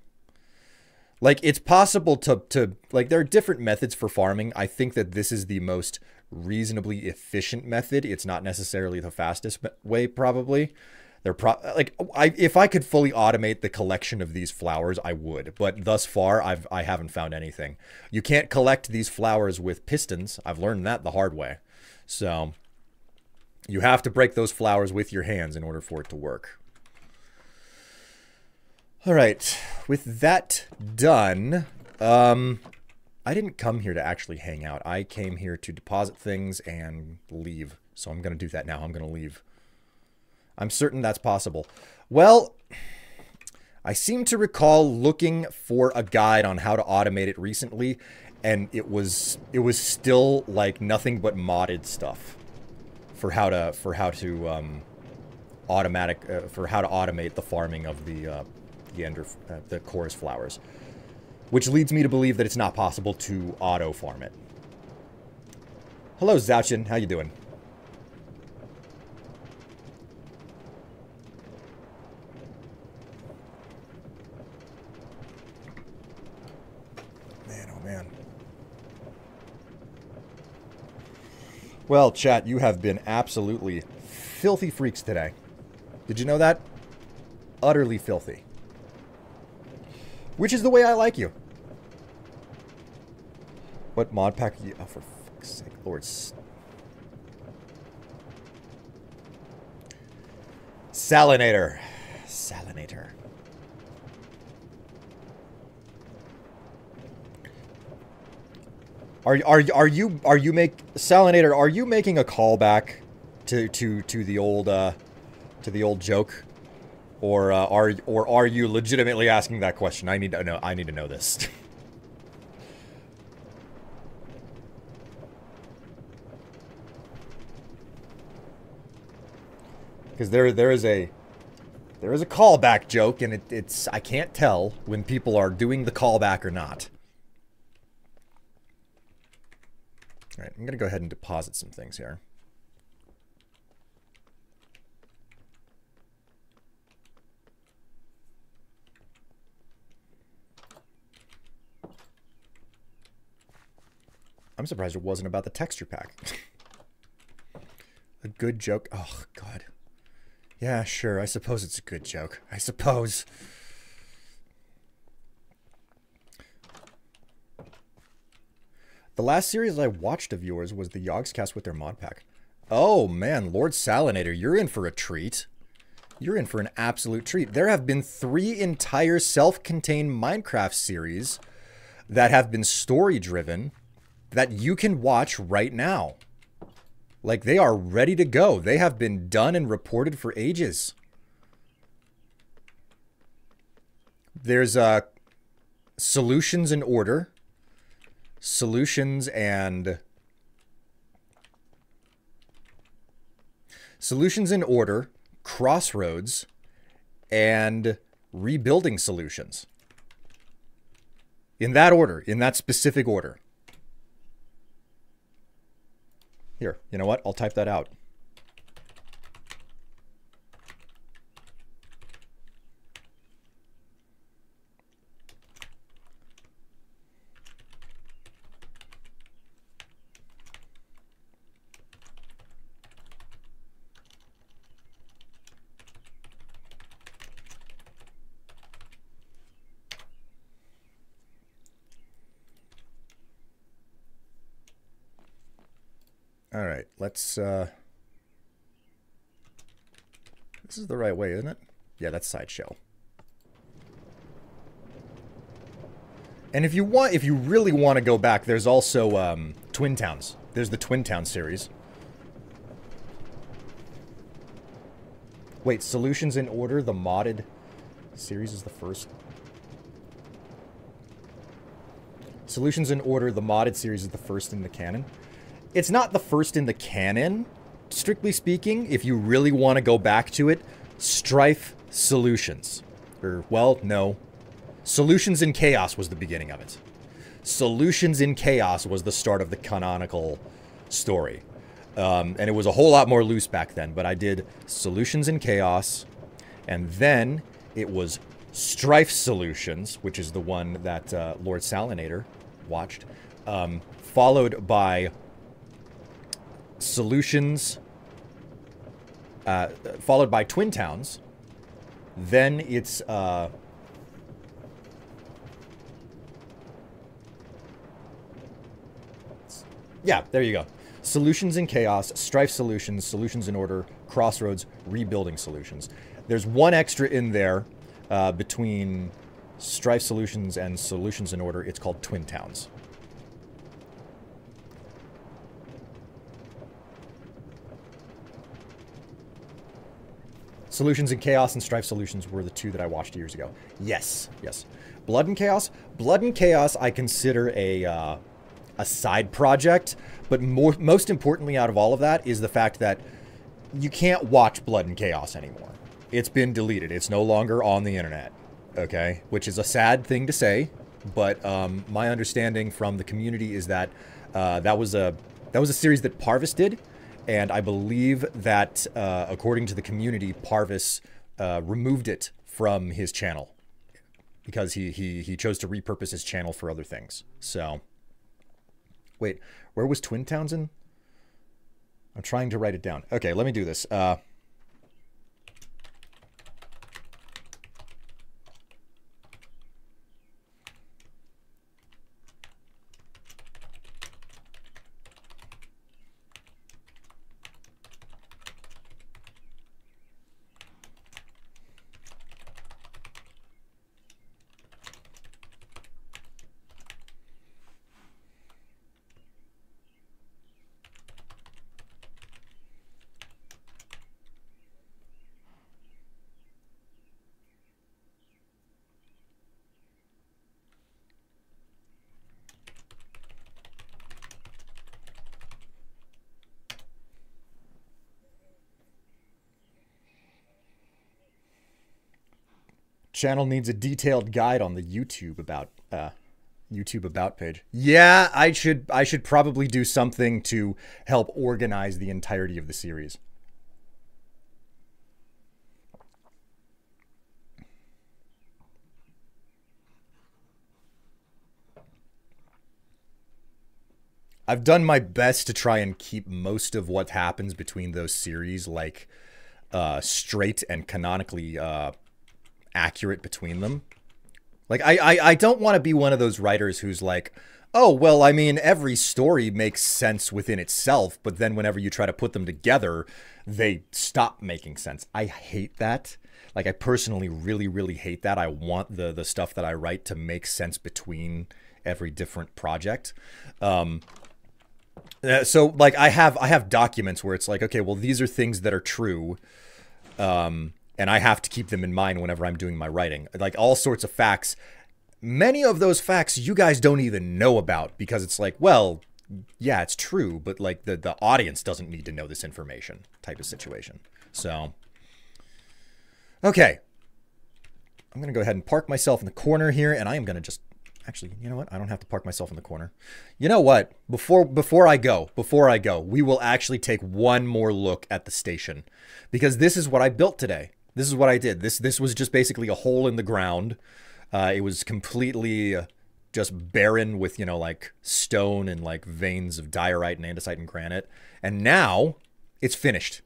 Like, it's possible to, to, like, there are different methods for farming. I think that this is the most reasonably efficient method. It's not necessarily the fastest way, probably. They're pro like I if I could fully automate the collection of these flowers, I would. But thus far, I've I haven't found anything. You can't collect these flowers with pistons. I've learned that the hard way. So you have to break those flowers with your hands in order for it to work. All right, with that done, um, I didn't come here to actually hang out. I came here to deposit things and leave. So I'm going to do that now. I'm going to leave. I'm certain that's possible. Well, I seem to recall looking for a guide on how to automate it recently, and it was it was still like nothing but modded stuff for how to for how to um, automatic uh, for how to automate the farming of the uh, the ender uh, the chorus flowers, which leads me to believe that it's not possible to auto farm it. Hello, Zouchin. How you doing? Well, chat, you have been absolutely filthy freaks today. Did you know that? Utterly filthy. Which is the way I like you. What mod pack you... Oh, for fuck's sake, Lord. Salinator. Salinator. Are are are you are you make Salinator? Are you making a callback to to to the old uh, to the old joke, or uh, are or are you legitimately asking that question? I need to know. I need to know this. (laughs) Because there there is a there is a callback joke, and it, it's I can't tell when people are doing the callback or not. All right, I'm going to go ahead and deposit some things here. I'm surprised it wasn't about the texture pack. (laughs) a good joke. Oh, God. Yeah, sure. I suppose it's a good joke. I suppose. The last series I watched of yours was the Yogscast with their mod pack. Oh man, Lord Salinator, you're in for a treat. You're in for an absolute treat. There have been three entire self-contained Minecraft series that have been story-driven that you can watch right now. Like they are ready to go. They have been done and reported for ages. There's uh, solutions in order, solutions and solutions in order, crossroads, and rebuilding solutions. In that order, in that specific order. Here, you know what? I'll type that out. All right, let's. Uh... This is the right way, isn't it? Yeah, that's sideshow. And if you want, if you really want to go back, there's also um, Twin Towns. There's the Twin Town series. Wait, Solutions in Order, the modded series is the first. Solutions in Order, the modded series is the first in the canon. It's not the first in the canon, strictly speaking. If you really want to go back to it, Strife Solutions. Or, well, no. Solutions in Chaos was the beginning of it. Solutions in Chaos was the start of the canonical story. Um, and it was a whole lot more loose back then, but I did Solutions in Chaos, and then it was Strife Solutions, which is the one that uh, Lord Salinator watched, um, followed by Solutions, uh, followed by Twin Towns. Then it's uh, yeah, there you go. Solutions in chaos, strife solutions, solutions in order, crossroads, rebuilding solutions. There's one extra in there uh, between strife solutions and solutions in order. It's called Twin Towns. Solutions in Chaos and Strife Solutions were the two that I watched years ago. Yes, yes. Blood and Chaos? Blood and Chaos I consider a, uh, a side project, but more, most importantly out of all of that is the fact that you can't watch Blood and Chaos anymore. It's been deleted. It's no longer on the internet, okay? Which is a sad thing to say, but um, my understanding from the community is that uh, that was a that was a series that Parvis did, and I believe that, uh, according to the community, Parvis uh, removed it from his channel because he, he he chose to repurpose his channel for other things. So, wait, where was Twin Townsend? I'm trying to write it down. Okay, let me do this. Uh, channel needs a detailed guide on the YouTube about uh, YouTube about page. Yeah, I should I should probably do something to help organize the entirety of the series. I've done my best to try and keep most of what happens between those series like uh, straight and canonically uh, accurate between them. Like I I, I don't want to be one of those writers who's like, oh well, I mean every story makes sense within itself, but then whenever you try to put them together, they stop making sense. I hate that. Like I personally really really hate that. I want the the stuff that I write to make sense between every different project. Um, uh, so like I have I have documents where it's like okay, well these are things that are true. Um, and I have to keep them in mind whenever I'm doing my writing. Like all sorts of facts. Many of those facts you guys don't even know about because it's like, well, yeah, it's true, but like the the audience doesn't need to know this information type of situation. So Okay. I'm going to go ahead and park myself in the corner here and I am going to just actually, you know what? I don't have to park myself in the corner. You know what? Before before I go, before I go, we will actually take one more look at the station because this is what I built today. This is what I did. This this was just basically a hole in the ground. Uh, it was completely uh, just barren with you know like stone and like veins of diorite and andesite and granite. And now it's finished.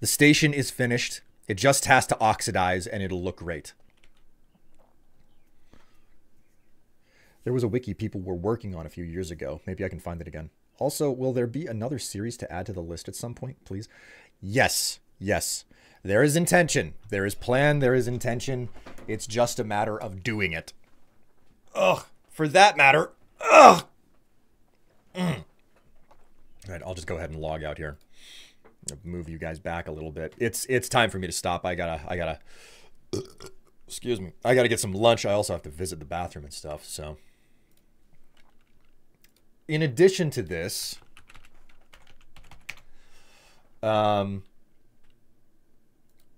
The station is finished. It just has to oxidize and it'll look great. There was a wiki people were working on a few years ago. Maybe I can find it again. Also, will there be another series to add to the list at some point, please? Yes, yes. There is intention. There is plan. There is intention. It's just a matter of doing it. Ugh. For that matter. Ugh. Mm. All right, I'll just go ahead and log out here. Move you guys back a little bit. It's it's time for me to stop. I gotta I gotta. (coughs) Excuse me. I gotta get some lunch. I also have to visit the bathroom and stuff. So. In addition to this, um,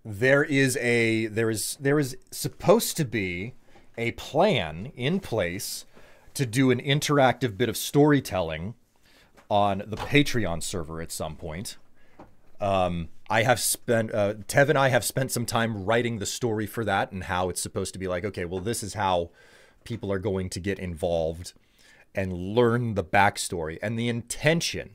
there is a there is there is supposed to be a plan in place to do an interactive bit of storytelling on the Patreon server at some point. Um, I have spent uh, Tev and I have spent some time writing the story for that and how it's supposed to be like. Okay, well, this is how people are going to get involved and learn the backstory and the intention.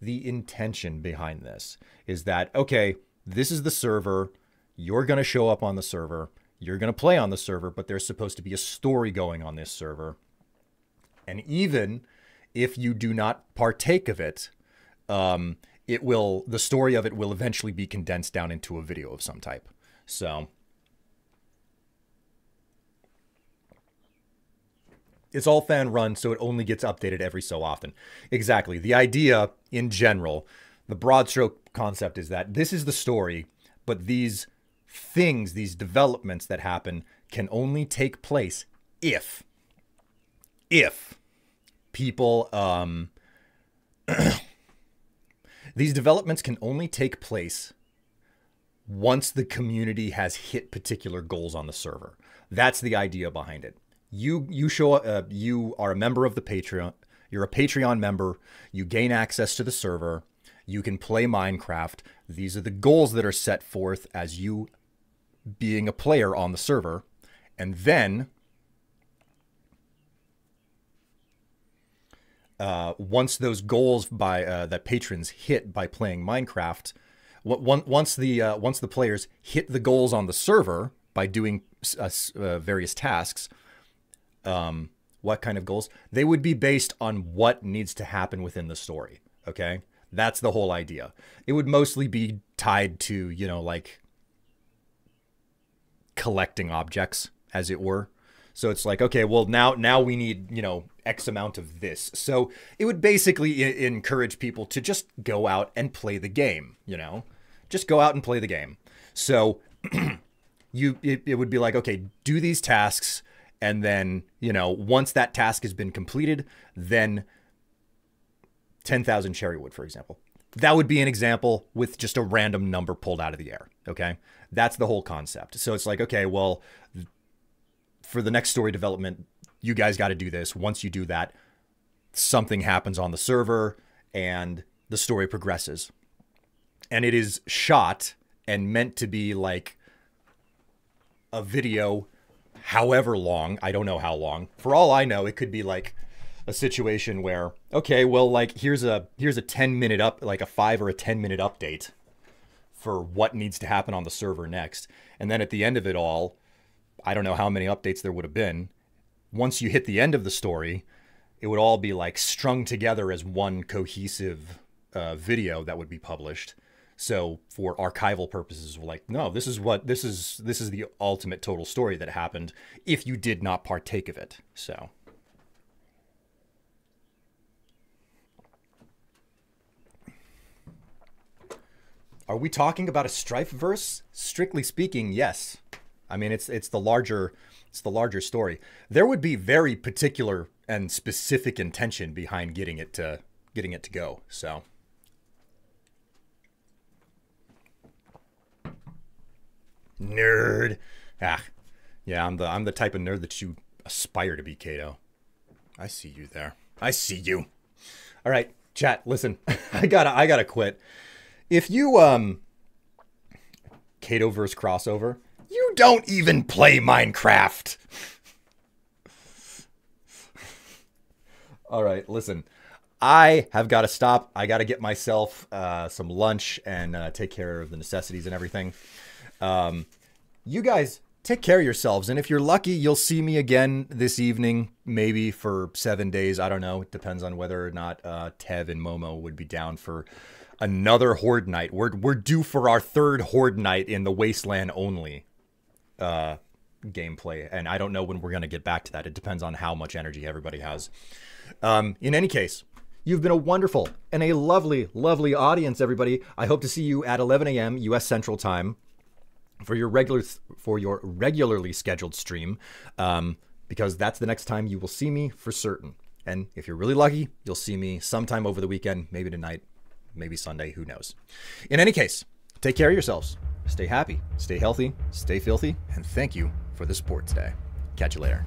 The intention behind this is that okay, this is the server. You're going to show up on the server. You're going to play on the server, but there's supposed to be a story going on this server. And even if you do not partake of it, um, it will the story of it will eventually be condensed down into a video of some type. So it's all fan run, so it only gets updated every so often. Exactly. The idea in general, the broad stroke concept is that this is the story, but these things, these developments that happen can only take place if if people um (clears throat) these developments can only take place once the community has hit particular goals on the server. That's the idea behind it. You you show uh, you are a member of the Patreon. You're a Patreon member. You gain access to the server. You can play Minecraft. These are the goals that are set forth as you being a player on the server. And then uh, once those goals by uh, that patrons hit by playing Minecraft, once the uh, once the players hit the goals on the server by doing uh, uh, various tasks, um, what kind of goals? They would be based on what needs to happen within the story. Okay, that's the whole idea. It would mostly be tied to you know like collecting objects, as it were. So it's like, okay, well now now we need you know X amount of this. So it would basically encourage people to just go out and play the game. You know, just go out and play the game. So (clears throat) you it, it would be like, okay, do these tasks, and then you know once that task has been completed, then ten thousand cherry wood, for example. That would be an example with just a random number pulled out of the air. Okay. That's the whole concept. So it's like, okay, well, for the next story development, you guys got to do this. Once you do that, something happens on the server and the story progresses. And it is shot and meant to be like a video, however long. I don't know how long. For all I know, it could be like a situation where okay well like here's a here's a 10 minute up like a 5 or a 10 minute update for what needs to happen on the server next. And then at the end of it all i don't know how many updates there would have been. Once you hit the end of the story it would all be like strung together as one cohesive uh, video that would be published. So for archival purposes we're like no this is what this is this is the ultimate total story that happened if you did not partake of it. So Are we talking about a strife verse? Strictly speaking, yes. I mean, it's it's the larger it's the larger story. There would be very particular and specific intention behind getting it to getting it to go. So. Nerd. Ah, yeah, I'm the I'm the type of nerd that you aspire to be, Kato. I see you there. I see you. All right, chat. Listen, (laughs) I gotta I gotta quit. If you um, Kato verse crossover, you don't even play Minecraft. All right, listen. I have got to stop. I got to get myself uh, some lunch and uh, take care of the necessities and everything. Um, you guys take care of yourselves. And if you're lucky, you'll see me again this evening, maybe for seven days. I don't know. It depends on whether or not uh, Tev and Momo would be down for another Horde night. We're, we're due for our third Horde night in the Wasteland only uh, gameplay. And I don't know when we're to get back to that. It depends on how much energy everybody has. Um, in any case, You've been a wonderful and a lovely, lovely audience, everybody. I hope to see you at 11 a.m. U.S. Central Time for your regular for your regularly scheduled stream, um, because that's the next time you will see me for certain. And if you're really lucky, you'll see me sometime over the weekend, maybe tonight, maybe Sunday, who knows. In any case, take care of yourselves. Stay happy, stay healthy, stay filthy, and thank you for the support today. Catch you later.